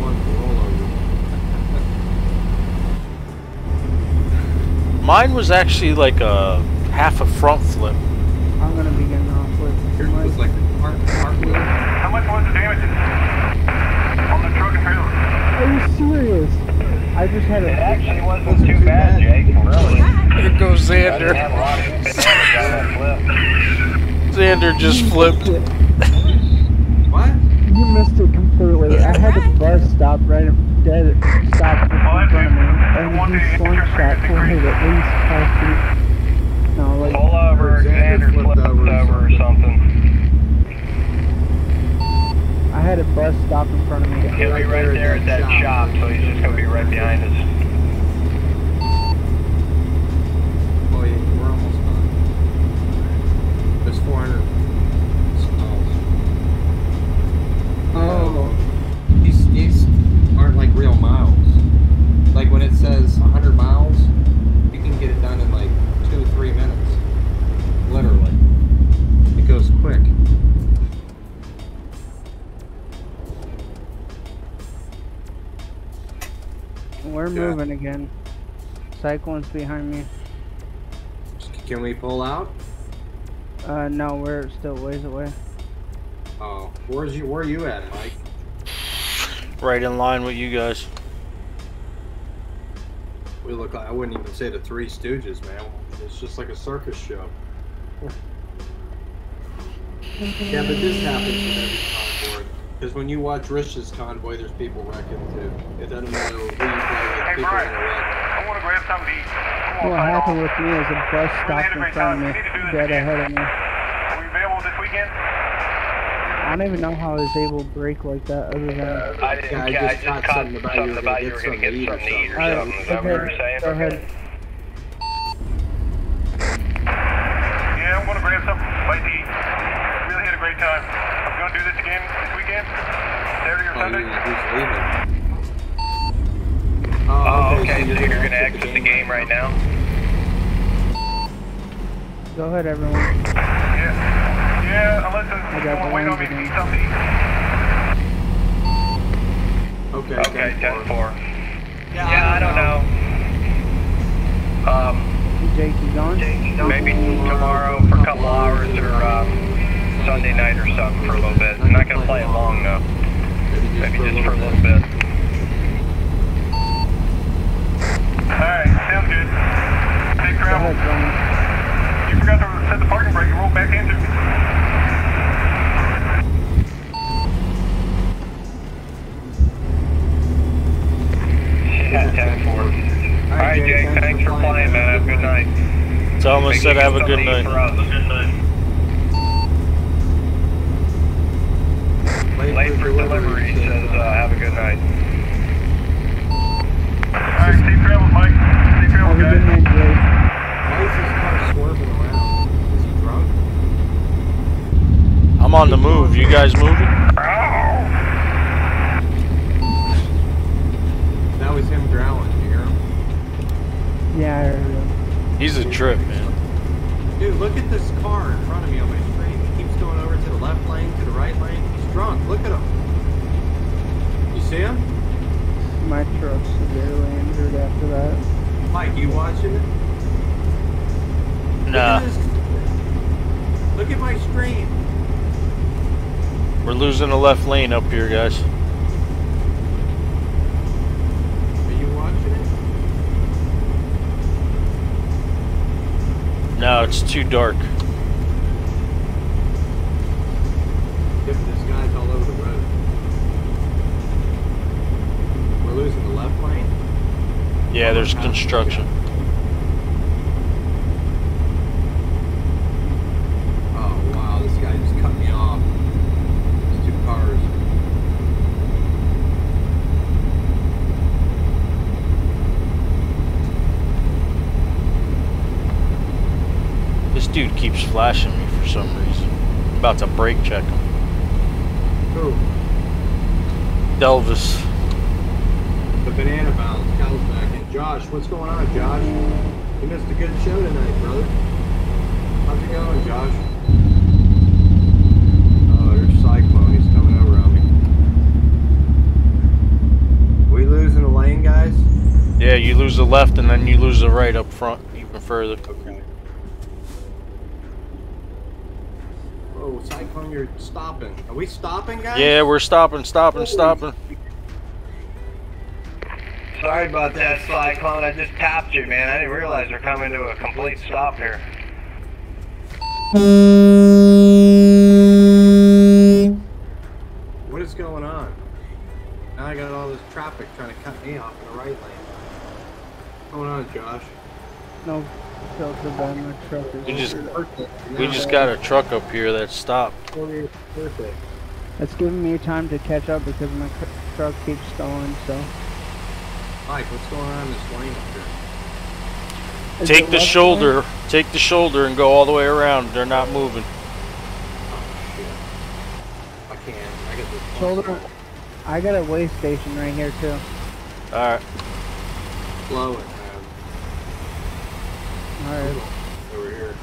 Mine was actually like a half a front flip. I'm gonna be getting off with Yours was like part, part wheel. How much was the damage on the truck and trailer? Are you serious? I just had It a. actually wasn't too bad, Jake, really. Here goes Xander. have a lot of damage on that flip. Xander just flipped. You missed it completely. I had a bus stop right dead stop in front of me, and One he day, slingshot interest pulled rate it at least five feet. No, like Pull over, Xander flipped over or over or something. I had a bus stop in front of me. He'll be right there at that shop, so he's just gonna be right behind us. Oh yeah, we're almost done. There's 400 stalls. Oh, These, these aren't like real miles. Like when it says 100 miles, you can get it done in like two or three minutes. Literally. It goes quick. we're Yeah. moving again. Cyclone's behind me. Can we pull out? Uh, no, we're still ways away. Oh, where's you? Where are you at, Mike? Right in line with you guys. We look like I wouldn't even say the Three Stooges, man. It's just like a circus show. yeah, but this happens with every convoy. Because when you watch Rich's convoy, there's people wrecking too. It doesn't matter who you play with, Hey, people Brian. I want to grab something to eat. What happened with me is a bus stopped in front of me, dead ahead of me. Are we available this weekend? I don't even know how I was able to break like that other than. I didn't, Yeah, I yeah, I just just caught caught something about you something were about gonna you were get gonna get something something to eat or Alright, oh, something. Is go that what you were ahead. saying? Go ahead. Yeah, I'm going to grab something bite to eat. Really had a great time. I'm going to do this again this weekend. Saturday or Oh, Sunday. yeah, who's leaving? Oh, oh okay, so so you're gonna exit the game right now? Go ahead, everyone. Yeah. Yeah, unless I you got want to wait on me to balloons eat something. Okay, Okay, 10 10-4. 4. Yeah, I don't know. Um, Jake, you going? maybe tomorrow for a couple hours or um, Sunday night or something for a little bit. I'm not gonna play it long though. Maybe just for a little bit. Alright, sounds good. Safe Go travel. ahead, You forgot to set the parking brake. You rolled back into it. Yeah, 10 4. Alright, Jake, thanks for playing, man. Have a good night. Thomas Make said sure have a good something to eat night. Late for delivery, he says, uh, have a good night. Alright, safe travels, Mike. Safe Have travels, a good guys. night, Jake. Why is this car swerving around? Is he drunk? I'm on the move. You guys moving? That was him growling. You hear him? Yeah, I heard him. He's a trip, man. Dude, look at this car in front of me on my screen. He keeps going over to the left lane, to the right lane. He's drunk. Look at him. You see him? My truck's severely injured after that. Mike, you watching it? Look Nah, at Look at my screen. we're losing the left lane up here, guys. No, it's too dark. Yeah, there's this guy's all over the road. We're losing the left lane. Yeah, there's construction. Oh wow, this guy just cut me off. There's two cars. This dude keeps flashing me for some reason. I'm about to brake check him. Who? Delvis. The banana bounce. Cal's back in. Josh, what's going on, Josh? You missed a good show tonight, brother. How's it going, Josh? Oh, there's Cyclone. He's coming over on me. We losing the lane, guys? Yeah, you lose the left and then you lose the right up front. even further. Okay. Oh, Cyclone, you're stopping. Are we stopping, guys? Yeah, we're stopping, stopping, stopping. Sorry about that, Cyclone. I just tapped you, man. I didn't realize we're coming to a complete stop here. What is going on? Now I got all this traffic trying to cut me off in the right lane. What's going on, Josh? No filter button. My truck. We just Perfect. we just got a truck up here that stopped. Perfect. It's giving me time to catch up because my truck keeps stalling. So. Mike, what's going on in this lane up here? Is Take the left shoulder, take the shoulder and go all the way around. They're not moving. Oh, shit. I can't. I got this. Shoulder. I got a weigh station right here too. Alright. Slow it, man. All right. Over here.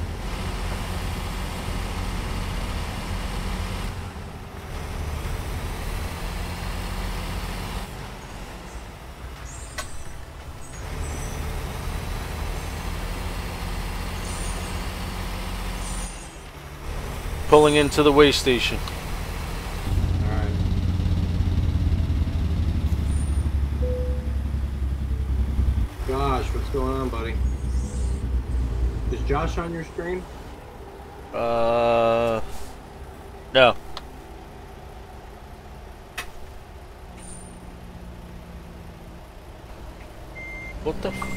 Pulling into the weigh station. Alright. Josh, what's going on, buddy? Is Josh on your screen? Uh No. What the f-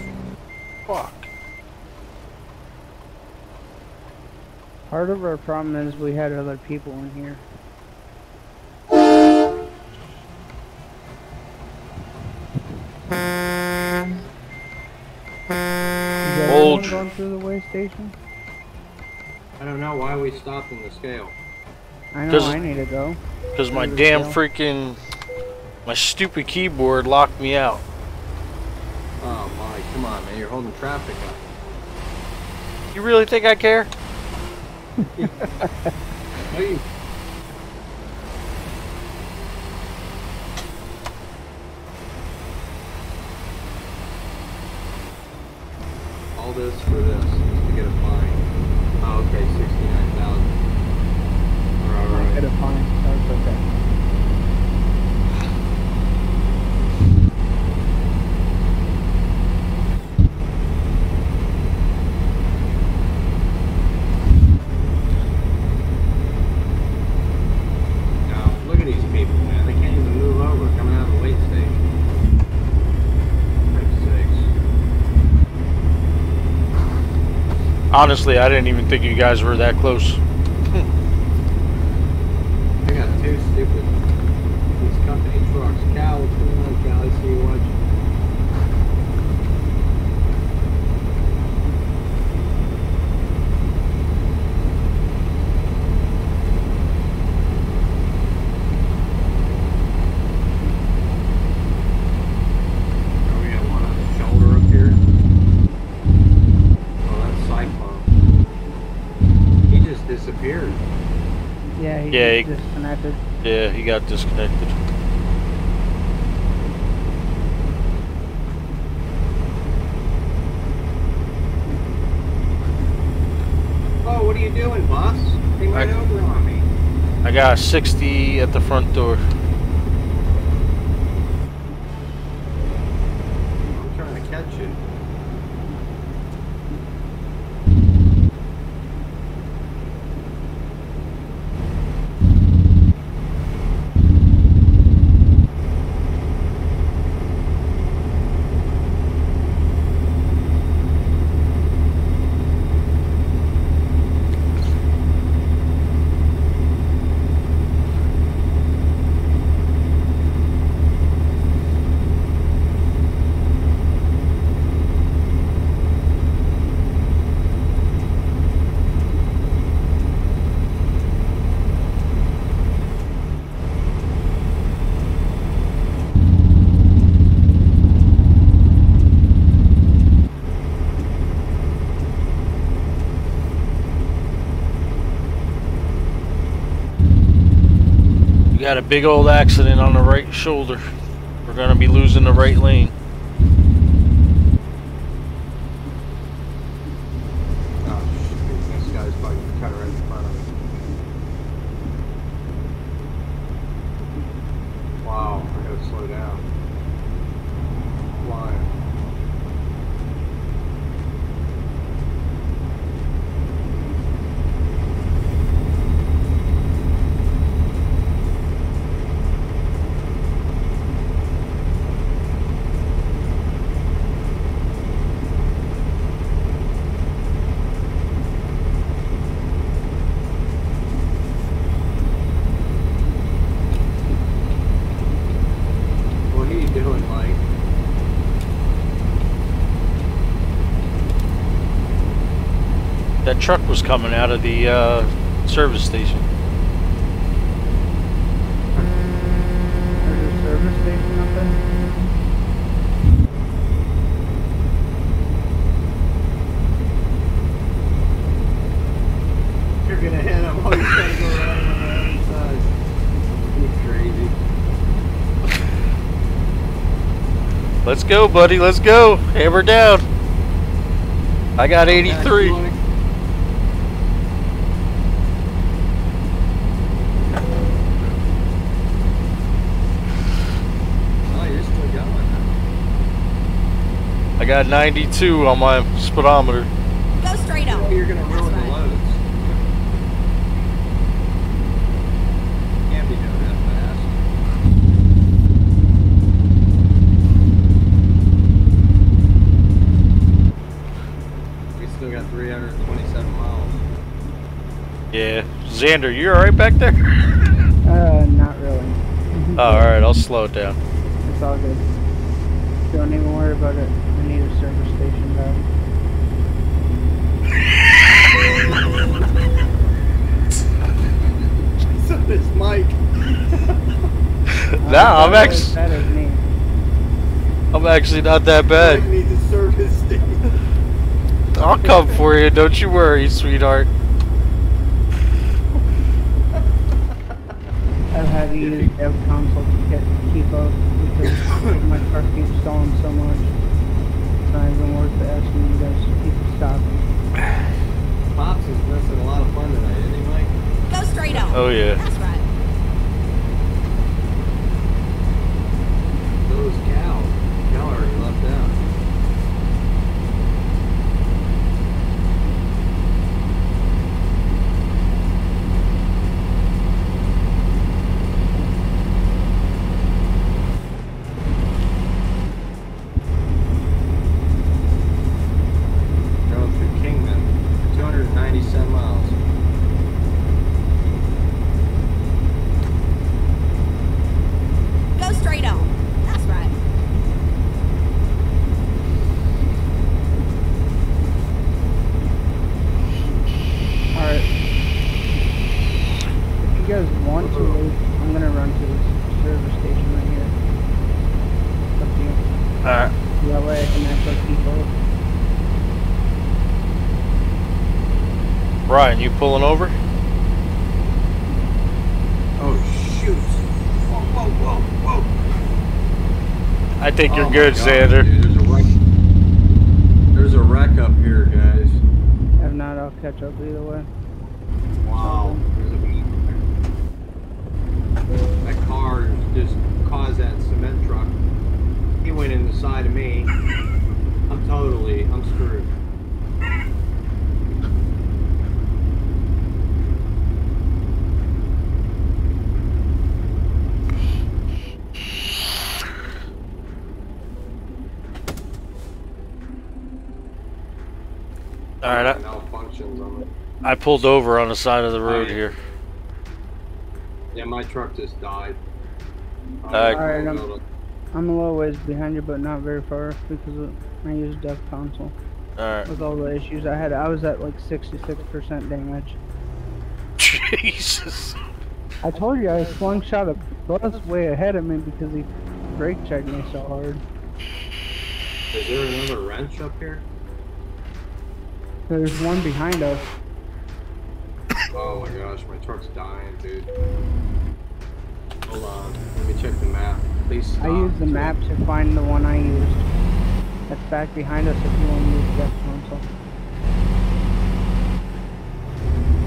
fuck? Part of our problem is we had other people in here. Everyone Old- going through the weigh station? I don't know why we stopped in the scale. I know I need to go. Cause my damn go. freaking my stupid keyboard locked me out. Oh, my, come on, man. You're holding traffic up. You really think I care? Hey. All this for this, just to get a fine. Oh, okay, 69,000. I Alright, get a fine. That's okay. Now, look at these people, man. They can't even move over coming out of the wait station. Christ's sakes. Honestly, I didn't even think you guys were that close. I got two stupid these company trucks. Cal, what's going on, Cal? I see you watching. Oh, we got one on the shoulder up here. Oh, that's Cyclone. He just disappeared. Yeah, he Yeah, just he- disconnected. Yeah, he got disconnected. Oh, what are you doing, boss? Came right I- over on me. I got a 60 at the front door. I'm trying to catch you. We got a big old accident on the right shoulder. We're gonna be losing the right lane. Truck was coming out of the uh, service station. There's a service station up there. You're gonna hit him. He's gonna go right on the other side. He's crazy. Let's go, buddy. Let's go. Hammer down. I got 83. Oh, you're still going. I got 92 on my speedometer. Go straight on. You're gonna That's ruin the loads. Can't be doing that fast. We still got 327 miles. Yeah. Xander, you alright back there? Uh, not really. Oh, alright, I'll slow it down. It's all good. Don't even worry about it. I need a service station back. so does Mike. Nah, I'm actually, is- That is me. I'm actually not that Mike bad. needs a service station. I'll come for you. Don't you worry, sweetheart. I've had to use dev console to get keep up because my car keeps stalling so much. It's not even worth it asking you guys to keep stopping. Pops is missing a lot of fun tonight, isn't he, Mike? Go straight on. Oh, yeah. That's right. Those cows. Cal already left out. Going through Kingman. 297 miles. Go straight on. That's right. Alright. If you guys want to leave, I'm gonna run to this service station right here. It's up to you. Alright. That way I can actually keep up. Ryan, you pulling over? Oh, shoot. Whoa, whoa, whoa, whoa. I think you're Oh my good, Xander. dude, there's a wreck. There's a wreck up here, guys. If not, I'll catch up either way. Wow. There's a that car just caused that cement truck. He went in the side of me. I'm totally, I'm screwed. Alright, I, Malfunctions on it. I pulled over on the side of the road Alright. here. Yeah, my truck just died. Alright. Alright, uh, I'm, I'm a little ways behind you, but not very far because of, I use dev console. Alright. With all the issues I had, I was at like 66% damage. Jesus. I told you I swung shot a bus way ahead of me because he brake checked me so hard. Is there another wrench up here? There's one behind us. Oh my gosh, my truck's dying, dude. Hold on, let me check the map. Please stop. I used the map to find the one I used. That's back behind us if you want to use dev console.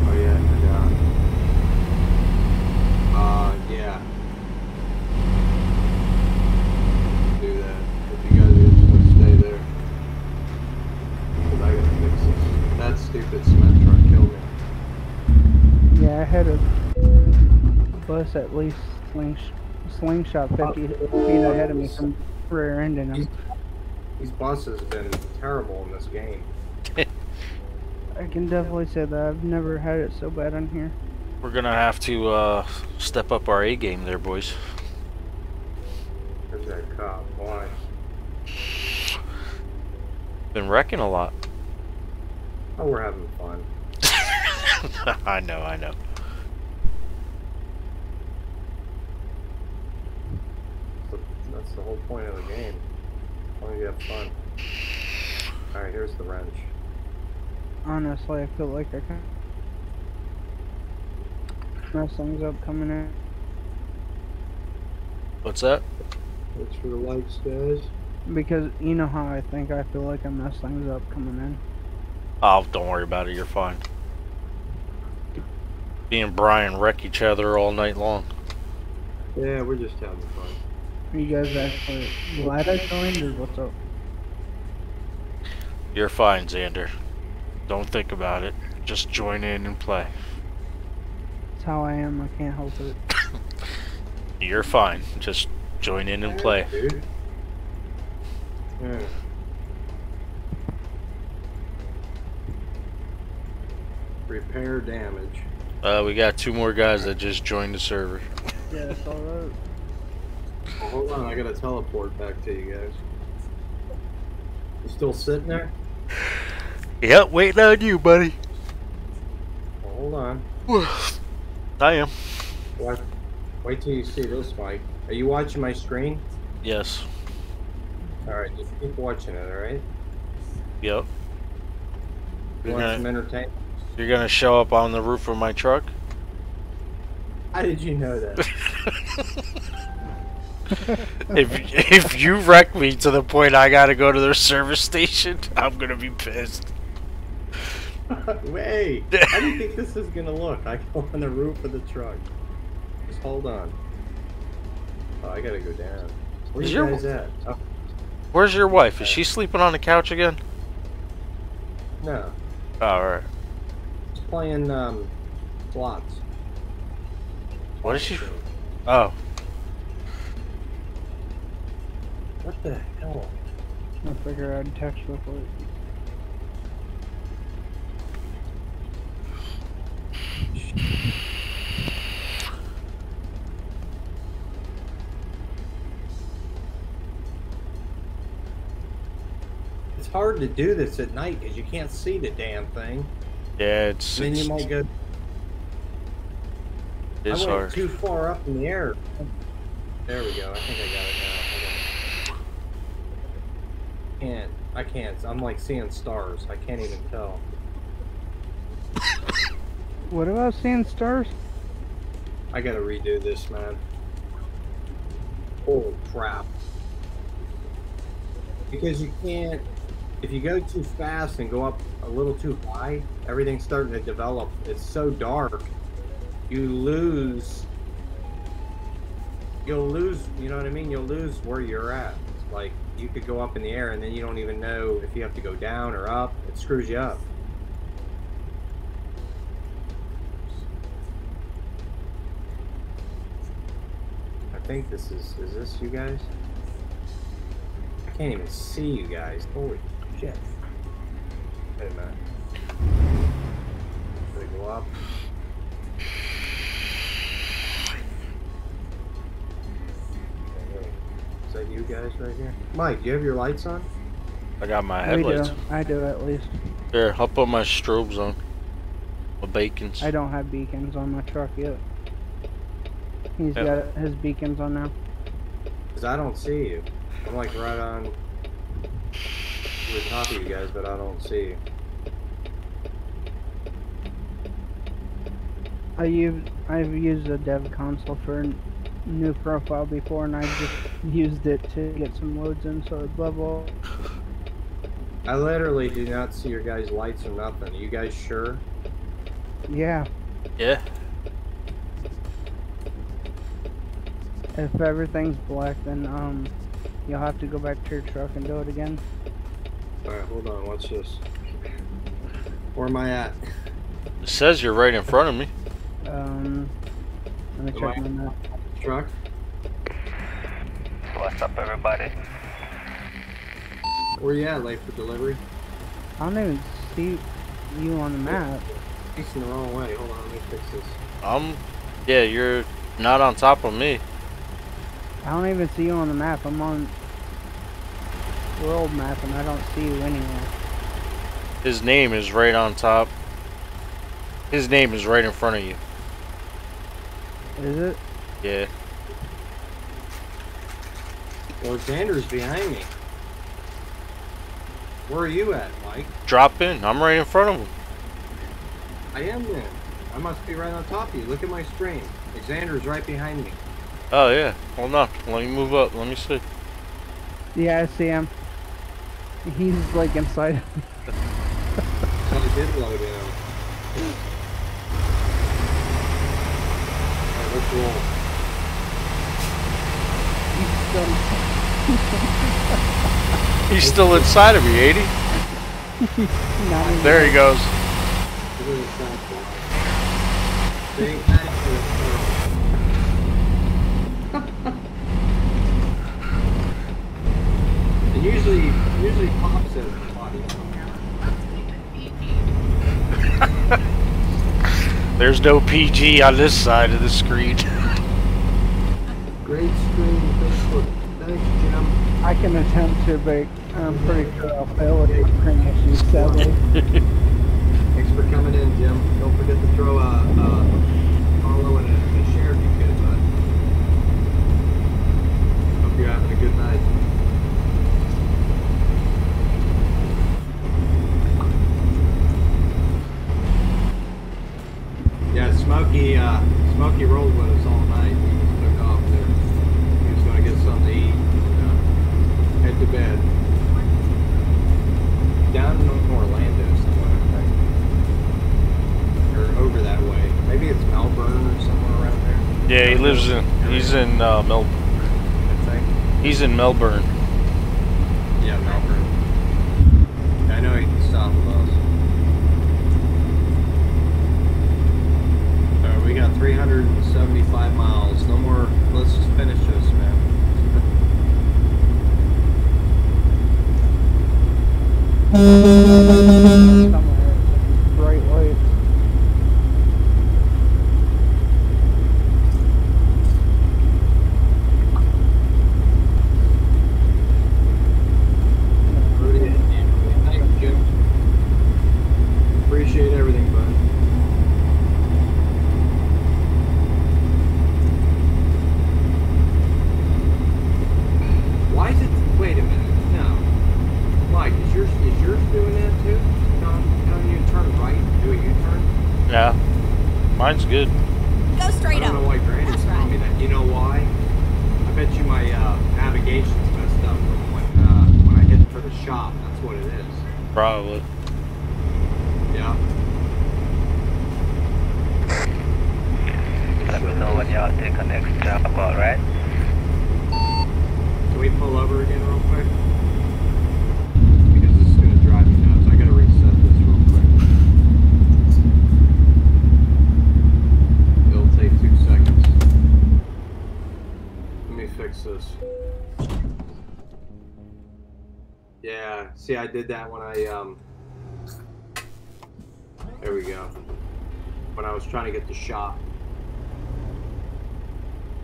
Oh yeah, forgot. Uh, yeah. Do that. If you guys are just gonna stay there. 'Cause I gotta fix this. That stupid cement truck killed me. Yeah, I had a bus at least sling slingshot 50 feet ahead of me from rear ending him. These buses have been terrible in this game. I can definitely say that I've never had it so bad on here. We're gonna have to uh, step up our A game there, boys. There's that cop. Why? Been wrecking a lot. Oh, we're having fun. I know, I know. So that's the whole point of the game. Only you have fun. Alright, here's the wrench. Honestly, I feel like I can mess things up coming in. What's that? Thanks for the lights, guys. Because you know how I think I feel like I mess things up coming in. Oh, don't worry about it. You're fine. Me and Brian wreck each other all night long. Yeah, we're just having fun. Are you guys actually glad I joined or what's up? You're fine, Xander. Don't think about it. Just join in and play. That's how I am, I can't help it. You're fine. Just join in and play. Yeah. Repair damage. Uh, we got two more guys that just joined the server. Yeah, it's alright. Well, hold on, I gotta teleport back to you guys. You still sitting there? Yep, waiting on you, buddy. Well, hold on. I am. Wait, wait till you see this, Mike. Are you watching my screen? Yes. Alright, just keep watching it, alright? Yep. You want some gonna, entertainment? you're gonna show up on the roof of my truck? How did you know that? if if you wreck me to the point I gotta go to their service station, I'm gonna be pissed. Wait, how do you think this is gonna look? I go on the roof of the truck. Just hold on. Oh, I gotta go down. Where Is your- guys at? Oh, Where's your wife? Is she sleeping on the couch again? no, Oh, alright. just playing um, slots. What is she? Oh. What the hell? i'm figure I'd text real quick. It's hard to do this at night because you can't see the damn thing. Yeah, it's, then you might go. it's I went hard. too far up in the air. There we go. I think I got it now. Hold on. Can't. I can't. I'm like seeing stars. I can't even tell. What about seeing stars? I gotta redo this, man. Holy crap. Because you can't, if you go too fast and go up a little too high, everything's starting to develop. It's so dark, you lose, you'll lose, you know what I mean? You'll lose where you're at. It's like, you could go up in the air and then you don't even know if you have to go down or up. It screws you up. I think this is, is this you guys? I can't even see you guys. Holy shit. Wait a minute. Did it go up? That you guys right here? Mike, you have your lights on? I got my We do. headlights. I do at least. Here, I'll put my strobes on. My bacons. I don't have beacons on my truck yet. He's Yeah. got his beacons on now. Because I don't see you. I'm like right on the top of you guys, but I don't see you. I use I've used a dev console for a new profile before, and I just used it to get some loads in, so it level. I literally do not see your guys' lights or nothing. Are you guys sure? Yeah, Yeah. if everything's black, then um, you'll have to go back to your truck and do it again. Alright, hold on. Watch this. Where am I at? It says you're right in front of me. Um, let me Am check I- my map. Truck? What's up, everybody? Where you at, late for delivery? I don't even see you on the map. Facing the wrong way. Hold on, let me fix this. Um, yeah, you're not on top of me. I don't even see you on the map. I'm on world map, and I don't see you anywhere. His name is right on top. His name is right in front of you. Is it? Yeah. Well, Xander's behind me. Where are you at, Mike? Drop in. I'm right in front of him. I am then. I must be right on top of you. Look at my screen. Xander's right behind me. Oh yeah. Hold on. Let me move up. Let me see. Yeah, I see him. He's like inside. So I did load in. Alright, let's roll. He's He's still inside of me, 80. still not There he goes. Look at this back boy. Big And usually, usually pops at the body. There's no PG on this side of the screen. Great screen, Facebook. Thanks, Jim. I can attempt to, but I'm pretty sure I'll fail the screen issues, sadly. Thanks for coming in, Jim. Don't forget to throw a, a follow and a, a share if you could, bud. Hope you're having a good night. Yeah, Smokey, uh, Smokey rolled with us all night. He just took off there. He was gonna get something to eat and to bed. Down in Orlando somewhere, I think. Or over that way. Maybe it's Melbourne or somewhere around there. Yeah, he lives in. He's in uh, Mel. I think. He's in Melbourne. Yeah, Melbourne. I know he can stop with us. Uh, we got 375 miles. No more. Let's just finish this, man. Somewhere. Bright lights. Rudy, thank you, Jim. Appreciate everything, bud. Why is it? Wait a minute. No. Mike, is yours is yours doing that too? Telling, telling you to turn right, do a U-turn? Yeah. Mine's good. Go straight I don't up. know why Granny's That's telling me right. that. You know why? I bet you my uh, navigation's messed up from when uh, when I hit for the shop. That's what it is. Probably. Yeah. Let me know when y'all take a next job, alright? Can we pull over again real quick? Because this is gonna drive me nuts. I gotta reset this real quick. It'll take two seconds. Let me fix this. Yeah, see I did that when I um there we go. When I was trying to get the shop.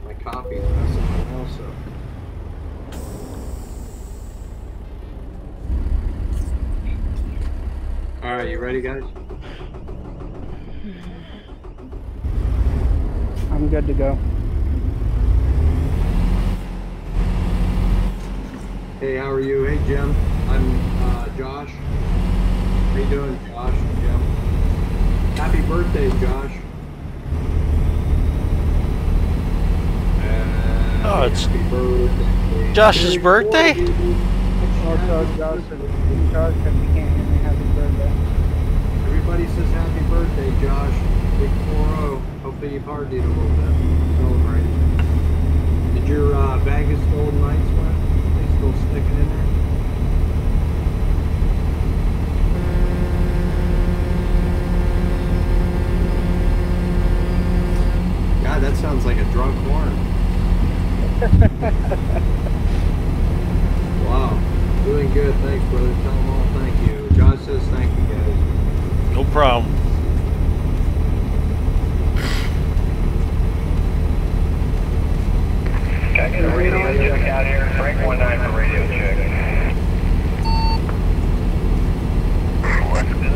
My coffee's messing my mouse up. All right, you ready, guys? I'm good to go. Hey, how are you? Hey, Jim. I'm Josh. How you doing, Josh? Jim. Happy birthday, Josh. Uh, Oh, it's happy birthday. Josh's birthday? Also, Josh, Josh, if you can't hear me, happy birthday. Everybody says happy birthday, Josh. Big 4-0. Hopefully you partied a little bit. Celebrate. Did your uh, Vegas Golden Knights win? They still sticking in there? God, that sounds like a drunk horn. wow. Doing good. Thanks, brother. Tell them all thank you. Josh says thank you, guys. No problem. Can I get a radio check out here? Frank 19 for radio check. Josh Norman here? The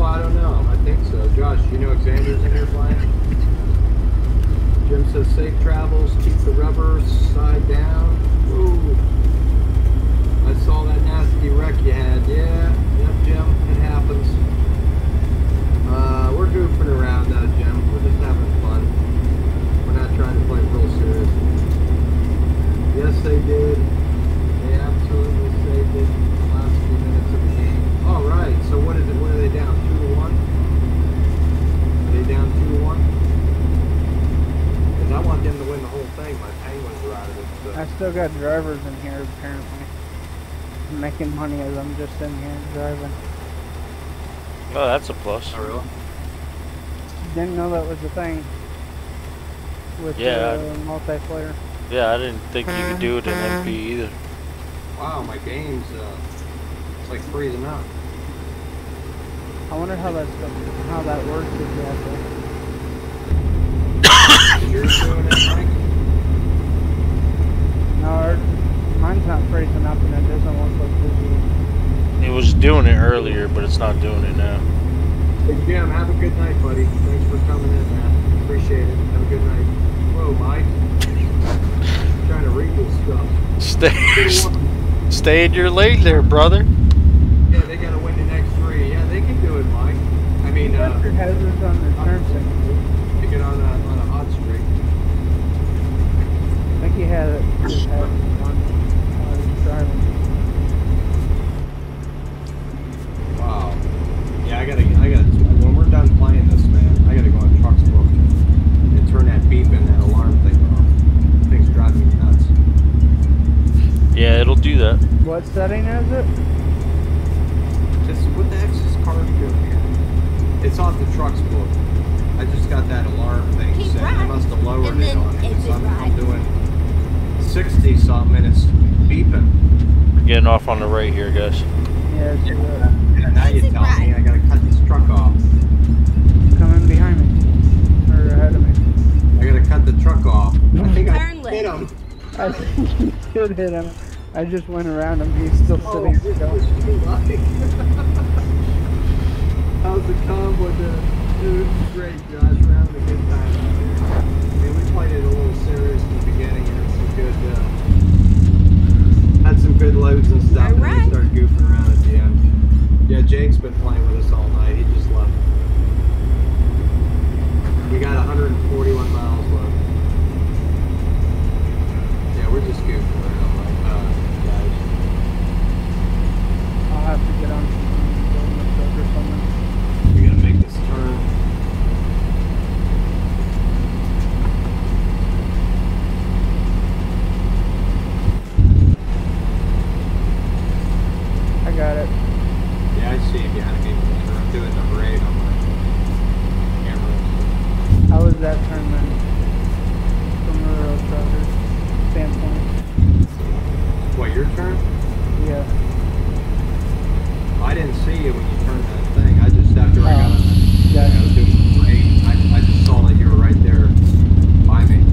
Oh, I don't know. I think so. Josh, you know Xander's in here playing? Jim says safe travels, keep the rubber side down. Ooh. I saw that nasty wreck you had. Yeah, yep, Jim, it happens. Uh, we're goofing around now, Jim. We're just having fun. We're not trying to play real serious. Yes, they did. They absolutely saved it in the last few minutes of the game. All right. So what is it? What are they down? Two to one. Are they down two to one? Because I want them to win the whole thing. My Penguins are out of it. So. I still got drivers in here apparently. I'm making money as I'm just in here driving. Oh, that's a plus. Oh, really? Didn't know that was a thing. With Yeah. uh, multiplayer. Yeah, I didn't think you could do it in MP either. Wow, my game's uh, it's like freezing up. I wonder how that's how that works exactly. You're doing it, Mike? No, our- mine's not freezing up and it doesn't look like this. It was doing it earlier, but it's not doing it now. Hey, Jim, have a good night, buddy. Thanks for coming in, man. Appreciate it. Have a good night. Whoa, Mike. trying to read this stuff. Stay, stay in your lane there, brother. Yeah, they gotta win the next three. Yeah, they can do it, Mike. I mean, uh, hazards on the turn signal. to get on a, on a hot streak. I think he had it. He had it on while driving. Wow. Yeah, I gotta, I gotta, when we're done playing this, man, I gotta go on TrucksBook and turn that beep and that alarm thing off. Things drive me nuts. Yeah, it'll do that. What setting is it? Just, what the heck's this car doing here? It's off the TrucksBook. I just got that alarm thing Keep set. I must have lowered and it on it. 'cause exit I'm, I'm right. doing 60 something and it's beeping. We're getting off on the right here, guys. Yeah, it's uh, Yeah, now you Exit tell me. I gotta cut this truck off. coming behind me. Or ahead of me. I gotta cut the truck off. I think Turn I hit him. I think he did hit him. I just went around him. He's still Oh, sitting this still. was too lucky. How's the combo doing? Dude, it's great, Josh. We're having a good time out here. I mean, we played it a little serious in the beginning and had some good, uh, had some good loads and stuff. And then we started goofing around at the end. Yeah, Jake's been playing with us all night. He just left. We got 141 miles left. Yeah, we're just goofing around, like, uh, guys. I'll have to get on some truck or something. We gotta make this turn. I got it. Yeah, I see it behind me. I'm doing number eight on my camera. How was that turn then? From the road driver's standpoint. What, your turn? Yeah. I didn't see you when you turned that thing. I just, after I got on the, Gotcha. I was doing number eight, I, I just saw that you were right there by me.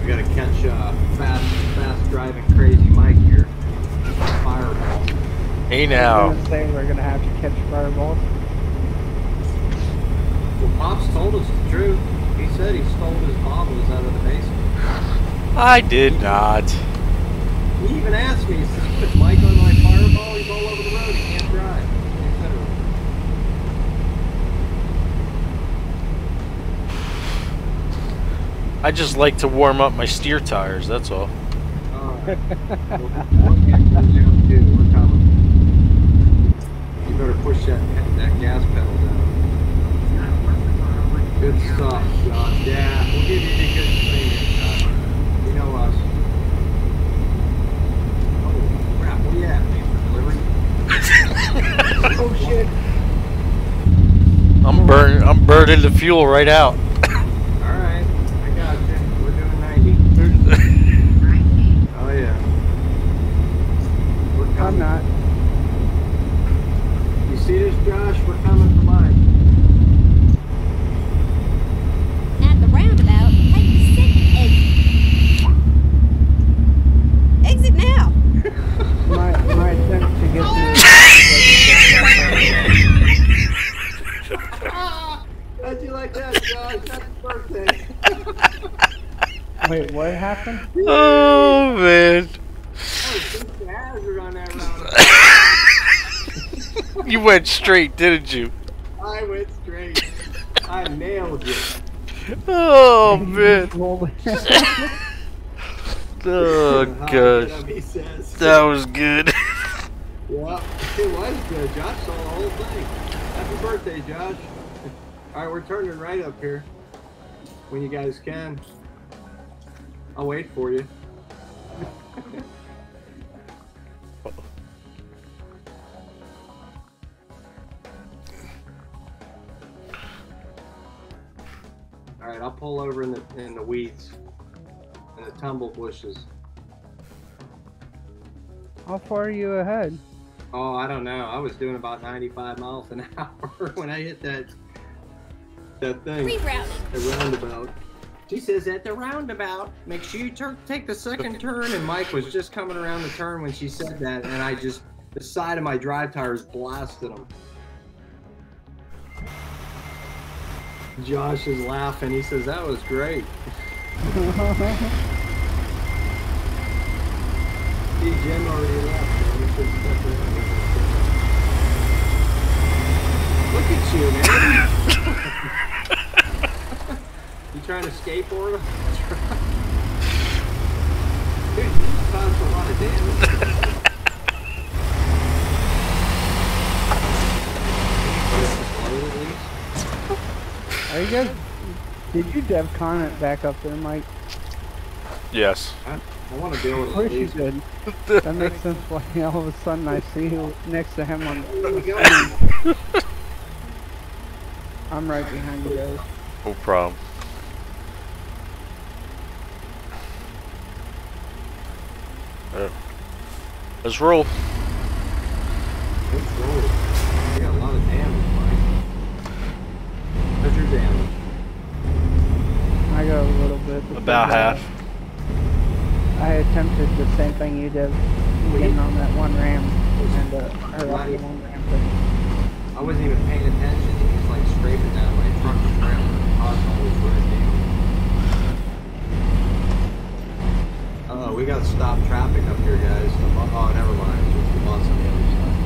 We gotta catch, uh, fast, fast driving crazy Mike here. Fireball. Hey I now. was we're gonna have to catch fireballs. Well, Pops told us the truth. He said he stole his bottles out of the basement. I did not. He even asked me, he says, put Mike on my fireball, he's all over the road, he can't drive. I just like to warm up my steer tires, that's all. Uh, Alright. Well, we'll get you down too, we're coming. You better push that, that gas pedal down. Good stuff, Josh. Yeah, we'll give you the good thing, Josh. You know us. Oh, crap, where you at, man, for delivery? Oh shit. I'm burning I'm burning the fuel right out. Alright, I got you. We're doing 90. Oh, yeah. Wait, what happened? Oh man. Oh, hazard on that round. You went straight, didn't you? I went straight. I nailed it. Oh man. Oh gosh. That was good. Yeah, it was good. Josh saw the whole thing. Happy birthday, Josh. All right, we're turning right up here. When you guys can. I'll wait for you. Right, I'll pull over in the in the weeds, in the tumble bushes. How far are you ahead? Oh, I don't know. I was doing about 95 miles an hour when I hit that that thing, Rerouting. the roundabout. She says at the roundabout, make sure you turn, take the second turn. And Mike was just coming around the turn when she said that, and I just the side of my drive tires blasted him. Josh is laughing. He says that was great. See, Jim already left. so we should step in. Look at you, man. you trying to skateboard? Dude, you just caused a lot of damage. Explode at least? Are you guys? Did you dev comment back up there, Mike? Yes. I, I want to be able Of course you did. That makes sense why all of a sudden I see you next to him on There we go. I'm right behind you guys. No problem. Uh, let's roll. Let's roll. You got a lot of damage, Mike. How's your damage? I got a little bit. About half. I attempted the same thing you did, getting on that one ram and uh, or off the one ramp. But I wasn't even paying attention. He was like scraping down my truck and trailer. Caused all this red damage. Oh, we got stopped traffic up here, guys. The oh, never mind. It's just the bus on the other side.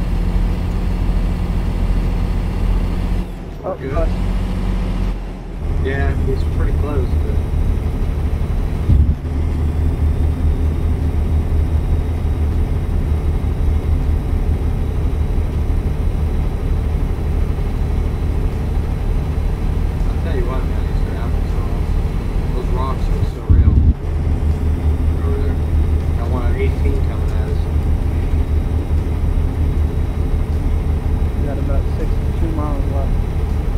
oh, good. but Yeah, he's pretty close, but. I'll tell you what, man, these gravel saws, those rocks are so real. Over there. Got one at 18 coming at us. we got about 62 miles left.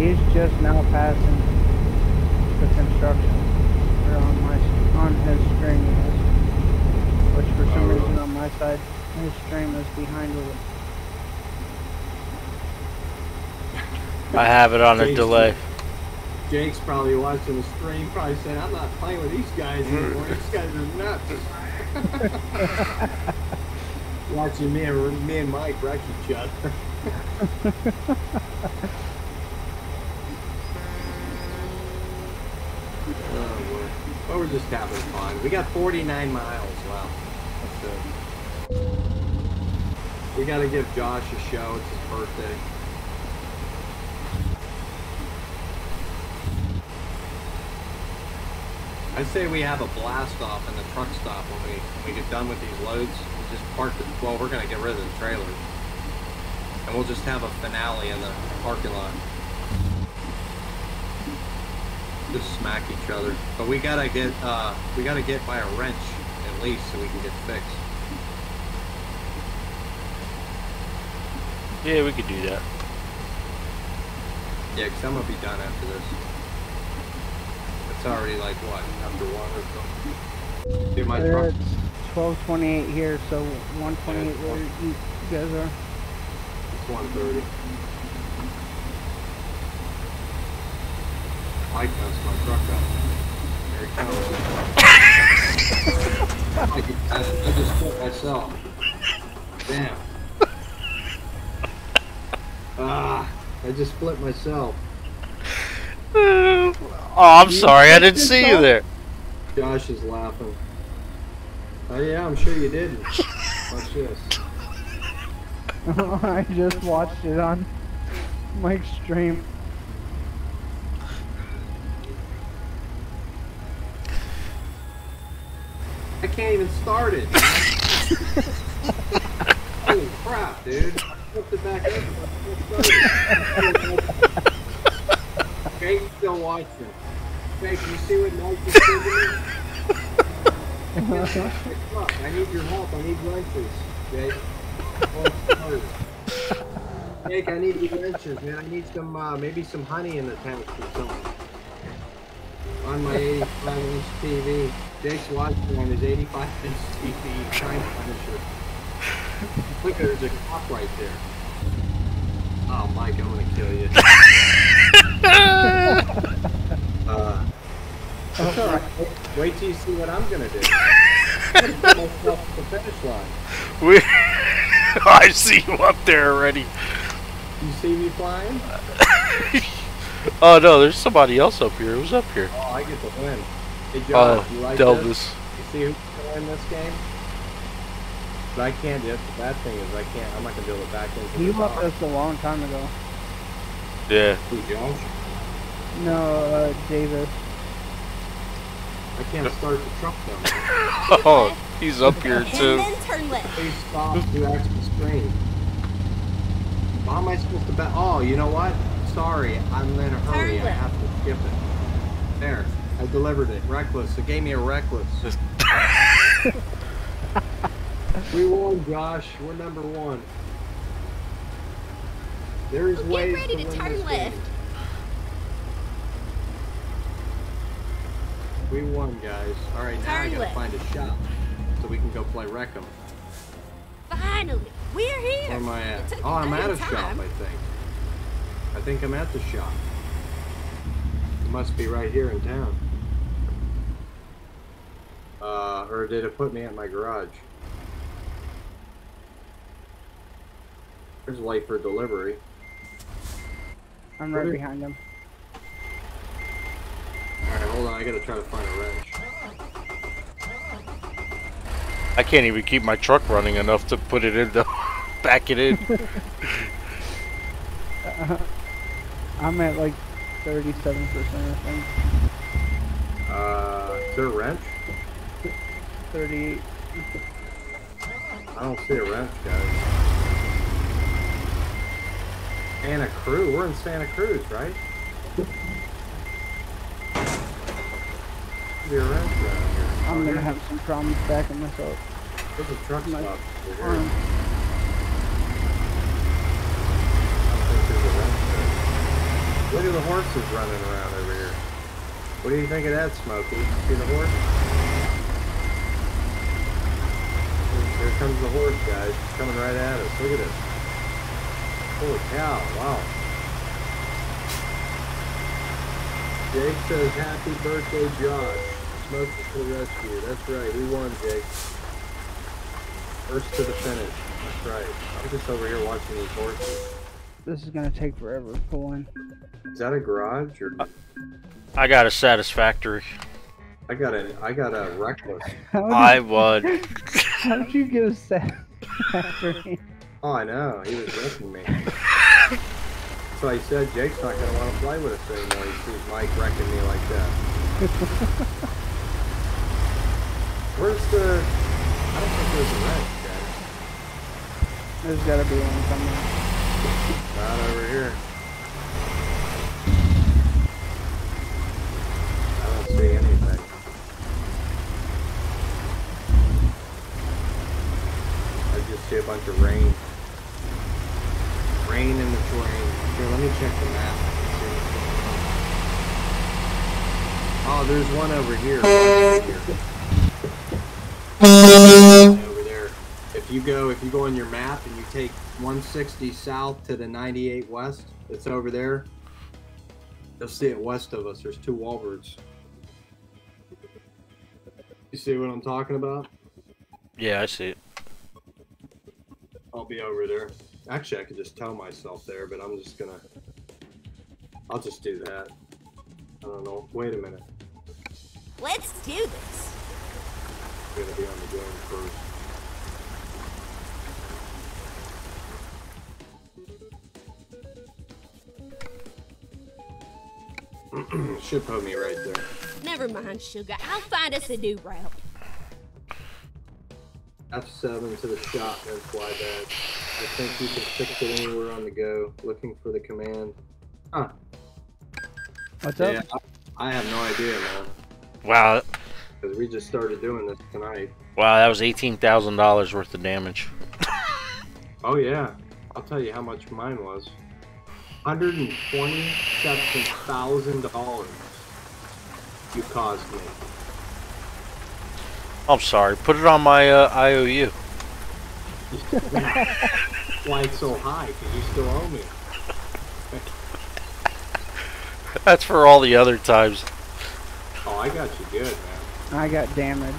He's just now passing the construction, or on my on his stream, he is. which for some Oh, really? reason on my side, his stream is behind with it. I have it on a Jason. delay. Jake's probably watching the stream, probably saying, I'm not playing with these guys anymore. these guys are nuts. watching me and, me and Mike wreck each other. oh, boy. Well, we're just having fun. We got 49 miles. Wow. That's good. We got to give Josh a show. It's his birthday. I'd say we have a blast off in the truck stop when we, when we get done with these loads. We just park the, well, we're going to get rid of the trailers. And we'll just have a finale in the parking lot. Just smack each other. But we gotta get, uh, we gotta get by a wrench at least so we can get fixed. Yeah, we could do that. Yeah, because I'm going to be done after this. It's already like, what, after one or something? Dude, my truck, It's 12:28 here, so 128 where you guys are. It's 130. Mike messed my truck up. Here he comes. I, I, I just split myself. Damn. Ah, I just split myself. Oh, I'm sorry. I didn't see you there. Josh is laughing. Oh yeah, I'm sure you didn't. Watch this. I just watched it on Mike's stream. I can't even start it. Holy crap, dude. I flipped it back up. Jake's still watching. Jake, you see what Mike just did to me? Look, I need your help. I need wrenches, Jake. Oh. Jake, I need wrenches, man. I need some, uh, maybe some honey in the tank or something. On my 85 inch TV. Jake's watching on his 85 inch TV. Trying to finish. Look, there's a cop right there. Oh, Mike, I'm gonna kill you. uh, that's all right. Wait till you see what I'm gonna do. I'm gonna put myself at the finish line. We. I see you up there already. You see me flying? Oh no, there's somebody else up here. Who's up here? Oh, I get to win. Hey, Uh, you like Delvis. this? You see who's gonna win this game? But I can't do it. The bad thing is I can't. I'm not gonna be able to back into He the left top. us a long time ago. Yeah. Who, Josh? No, uh, Davis. I can't start the truck though. Oh, he's up here And too. then turn left. Please stop to extra screen. How am I supposed to bet? Oh, you know what? Sorry, I'm in a hurry. I left. have to skip it. There, I delivered it. Reckless. It gave me a reckless. we won, Josh. We're number one. There's Get ways ready to turn left. We won, guys. All right, now I gotta left. find a shop so we can go play Wreck 'em. Finally, we're here. Where am I at? Oh, I'm at a long shop. I think. I think I'm at the shop. It must be right here in town. Uh, or did it put me at my garage? There's light for delivery. I'm right behind him. Alright, hold on, I gotta try to find a wrench. I can't even keep my truck running enough to put it in the back it in. I'm at like 37% I think. Uh, is there a wrench? 38. I don't see a wrench, guys. Santa Cruz. We're in Santa Cruz, right? Be around here. I'm gonna have some problems backing myself. There's a truck my stop over here. arm. I don't think there's a wrench there. Look at the horses running around over here. What do you think of that, Smokey? See the horse? Here comes the horse, guys. It's coming right at us. Look at this. Holy cow, wow. Jake says, happy birthday, Josh. Smokey to the rescue. That's right, we won, Jake. First to the finish. That's right. I'm just over here watching these horses. This is gonna take forever to pull in. Is that a garage or? I got a satisfactory. I got a I got a reckless. I would. how did you get a set after me? Oh, I know. He was wrecking me. so I said Jake's not gonna want to play with us anymore. He sees Mike wrecking me like that. Where's the? I don't think there's a guys. There's gotta be one somewhere. Not over here. I don't see anything. I just see a bunch of rain. Rain in the terrain. Here, let me check the map. See what's going on. Oh, there's one over here. Over here. Over there. If you go, if you go on your map and you take 160 south to the 98 west, it's over there. You'll see it west of us. There's two Wallbert's. You see what I'm talking about? Yeah, I see it. I'll be over there. Actually, I could just tell myself there, but I'm just gonna. I'll just do that. I don't know. Wait a minute. Let's do this. I'm Gonna be on the game first. Should put me right there. Never mind, sugar. I'll find us a new route. F7 to the shop and fly back. I think you can fix it anywhere on the go. Looking for the command. Huh. What's Yeah, up? I, I have no idea, man. Wow, Because we just started doing this tonight. wow, that was eighteen thousand dollars worth of damage. Oh yeah, I'll tell you how much mine was. Hundred and twenty-seven thousand dollars. You caused me. I'm sorry. Put it on my uh, IOU. it's so high because you still owe me. That's for all the other times. Oh, I got you good, man. I got damaged.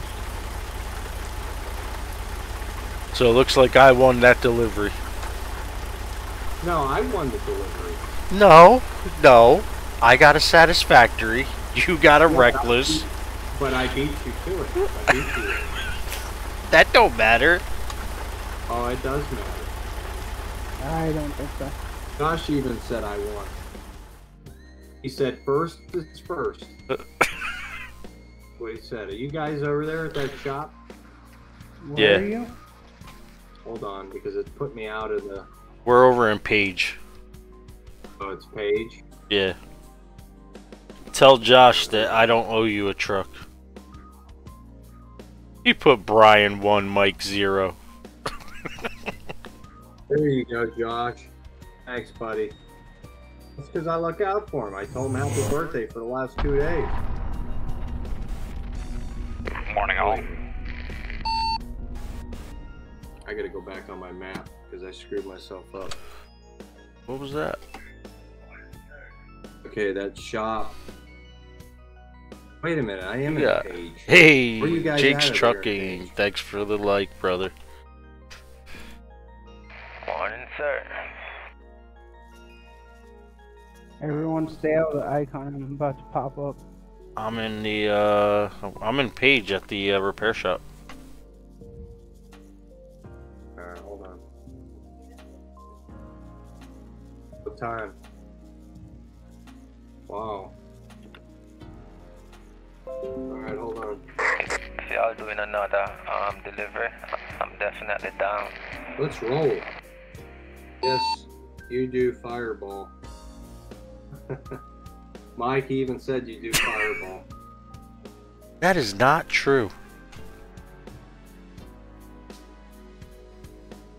So it looks like I won that delivery. No, I won the delivery. No, no. I got a satisfactory. You got a reckless. But I beat you to it. I beat you. That don't matter. Oh, it does matter. I don't think so. Josh even said I won. He said first is first. what he said. Are you guys over there at that shop? Where Yeah. are you? Hold on, because it put me out of the. We're over in Page. Oh, it's Page. Yeah. Tell Josh that I don't owe you a truck. You put Brian one, Mike zero. There you go, Josh. Thanks, buddy. That's because I look out for him. I told him happy birthday for the last two days. Morning, all. I gotta go back on my map because I screwed myself up. What was that? Okay, that shop. Wait a minute, I am Yeah. in Page. Hey, you guys Jake's at there, trucking. Thanks for the like, brother. Morning, sir. Everyone stay out of the icon. I'm about to pop up. I'm in the uh, I'm in Page at the uh, repair shop. Alright, hold on. What time? Wow. Alright, hold on. If y'all doing another um delivery, I'm definitely down. Let's roll. Yes, you do fireball. Mike even said you do fireball. That is not true.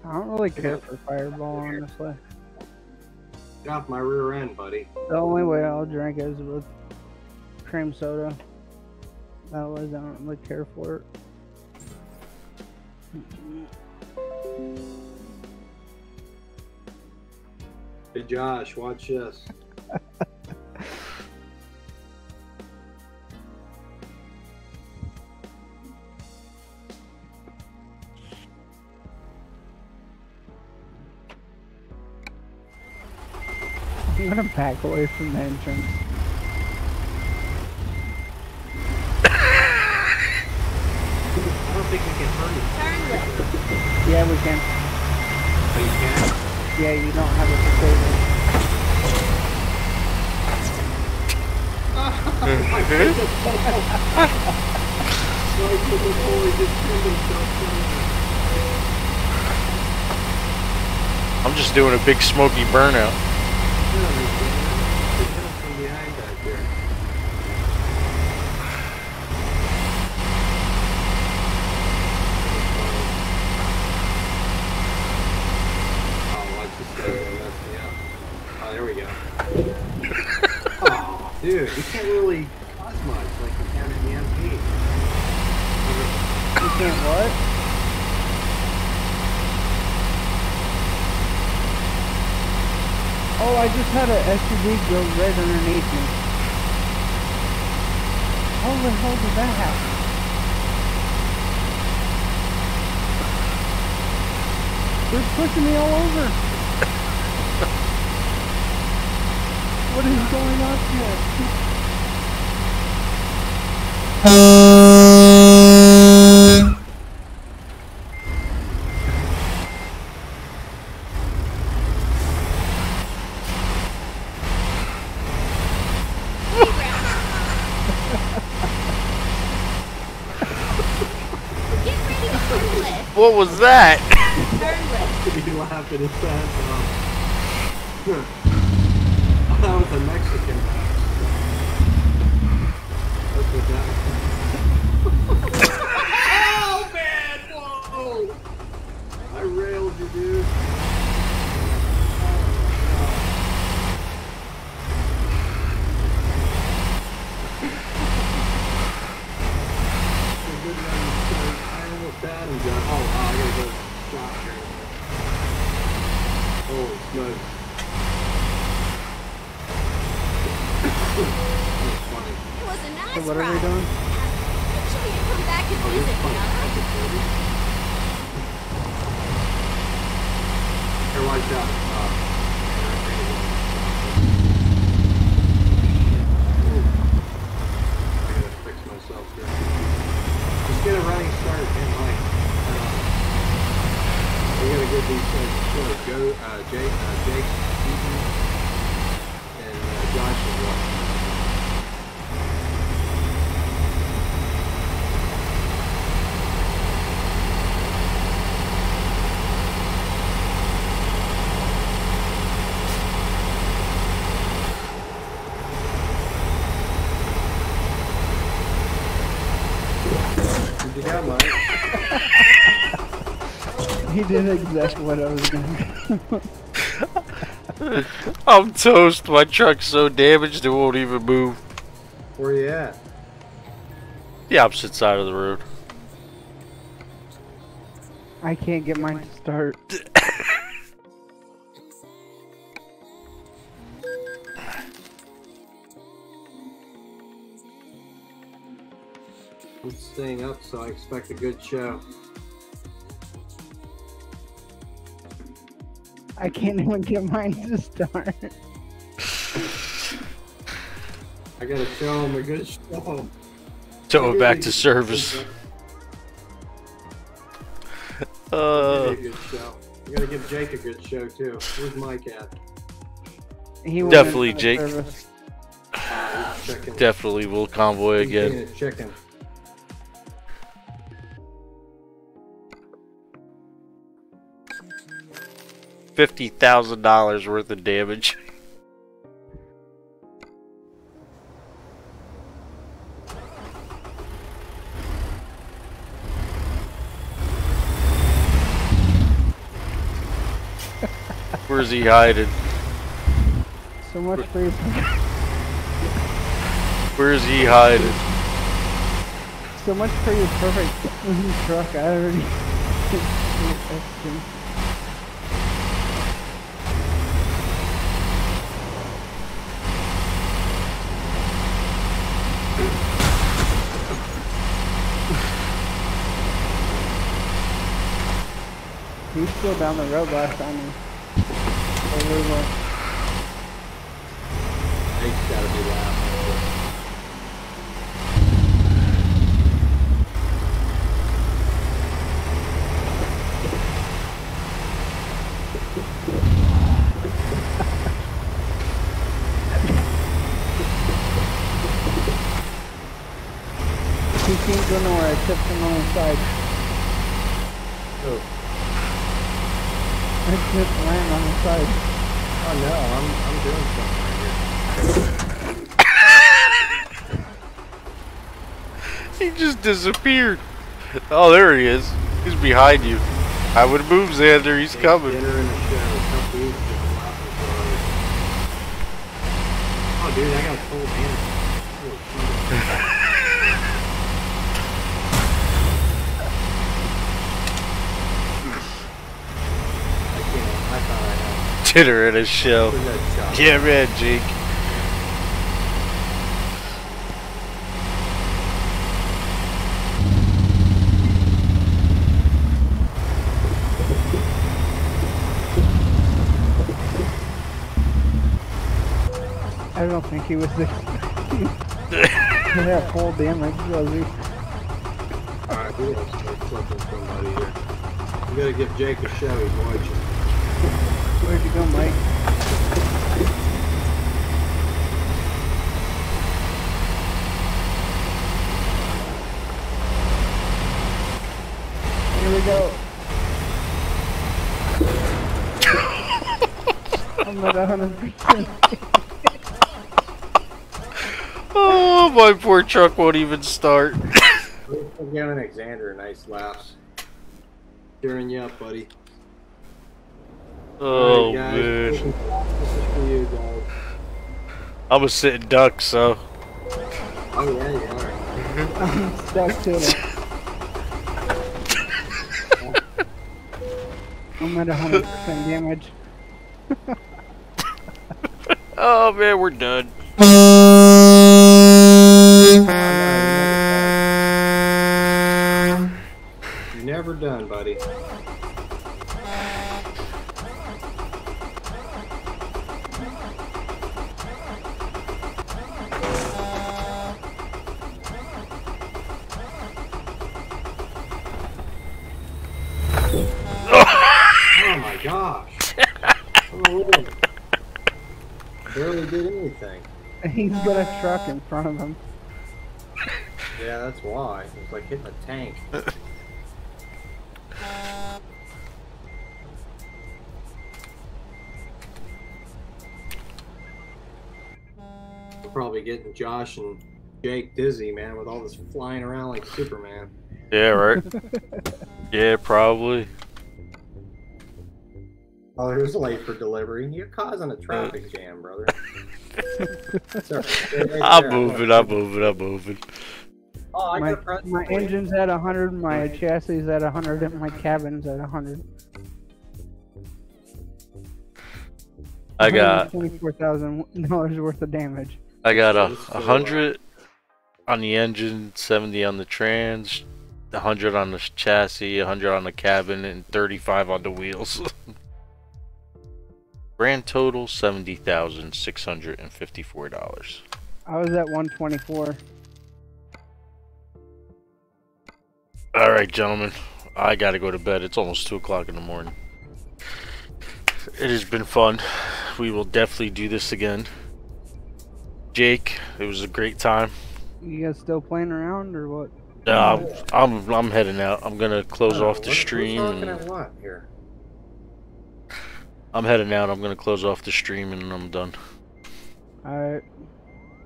I don't really care for Fireball, honestly. Get off my rear end, buddy. The only way I'll drink is with cream soda. Otherwise, I um, don't really care for it. Hey Josh, watch this. I'm gonna back away from the entrance. I don't think we can hurt you. Turn left. Yeah, we can. But you can. Yeah, you don't have it disabled. Mike with the boy just killed himself. I'm just doing a big smoky burnout. From behind back there. Oh, watch this guy gonna mess me up. Oh, there we go. oh, dude, you can't really cause much like you can in the MP. You can't what? Oh, I just had a SUV go right underneath me. How the hell did that happen? They're pushing me all over. what is going on here? What was that? Turn left. He laughed at his ass off. that um, was a Mexican. That's what that Oh man! Whoa! I railed you, dude. I almost had him, John. Oh, A nice what are ride. doing? You come back and Oh? Here, watch out. Uh, I gotta fix myself here. Just get a running start and like, uh, we gotta get these guys to show. Joe, uh, Jake, uh, Jake, Ethan, and uh, Josh is watching. You got mine. He did exactly what I was gonna do. I'm toast. My truck's so damaged it won't even move. Where you at? The opposite side of the road. I can't get mine to start. I'm staying up, so I expect a good show. I can't even get mine to start. I gotta show him a good show. Tow it back to service. Uh, Give me a good show. I gotta give Jake a good show too. Where's Mike at? He went Definitely, Jake. Uh, definitely will convoy he's again. chicken. Fifty thousand dollars worth of damage. Where's he hiding? So much for your Where's he hiding? so much for your perfect truck. I already. He's still down the road last time. he- we were- Jake's gotta be laughing. He can't go nowhere. I tipped him on the side. Oh, I tipped Ryan on the side. oh no, I'm I'm doing something right here. He just disappeared. Oh, there he is. He's behind you. I would move, Xander. He's coming. In the show. Come eat, just laughing for us. Oh, dude, I got a full hand. Holy shit. I can't. I thought I had. Dinner in his shell. Where's that shot? Get red, Jake. I don't think he was expecting that full damage, was he? Alright, who else is flipping somebody here? We gotta give Jake a show, he's watching. Where'd you go, Mike? Here we go. I'm at 100%. Oh, my poor truck won't even start. Giving Alexander a nice laugh. Cheering you up, buddy. Oh, Alright, guys, man. This is, this is for you, guys. I'm a sitting duck, so. Oh, yeah, you are. I'm stuck to it. I'm at 100% damage. Oh, man, we're done. Never done, buddy. My gosh. Barely did anything. He's got a truck in front of him. Yeah, that's why. It was like hitting a tank. We're probably getting Josh and Jake dizzy, man, with all this flying around like Superman. Yeah, right? yeah, probably. Oh, he was late for delivery. You're causing a traffic jam, brother. Sorry. Right I'm moving, I'm moving, I'm moving. Oh, I My, a my engine's at 100, my chassis is at 100, and my cabin's at 100. I got $24,000 worth of damage. I got a, a hundred on the engine, seventy on the trans, a hundred on the chassis, a hundred on the cabin, and thirty-five on the wheels. Grand total seventy thousand six hundred and fifty-four dollars. I was at 124. All right, gentlemen, I gotta go to bed. It's almost two o'clock in the morning. It has been fun. We will definitely do this again. Jake, it was a great time. You guys still playing around or what? Uh, I'm I'm heading out. I'm gonna close Oh, off the what- stream. Who's talking and- at what here? I'm heading out. I'm gonna close off the stream and I'm done. Alright.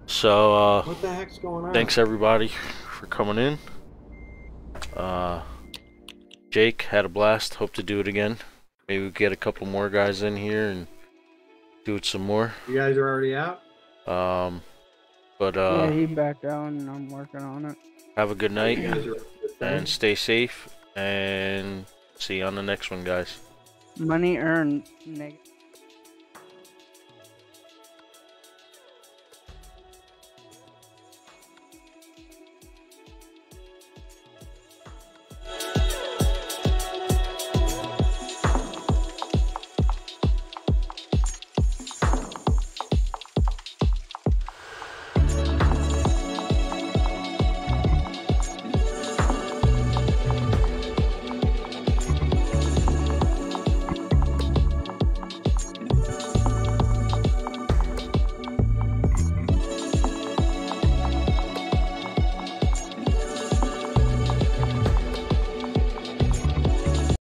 So uh, What the heck's going on? thanks everybody for coming in. Uh, Jake had a blast. Hope to do it again. Maybe we get a couple more guys in here and do it some more. You guys are already out? Um, but uh... yeah, he backed out and I'm working on it. have a good night You guys are and stay safe. And see you on the next one, guys. Money earned. Negative.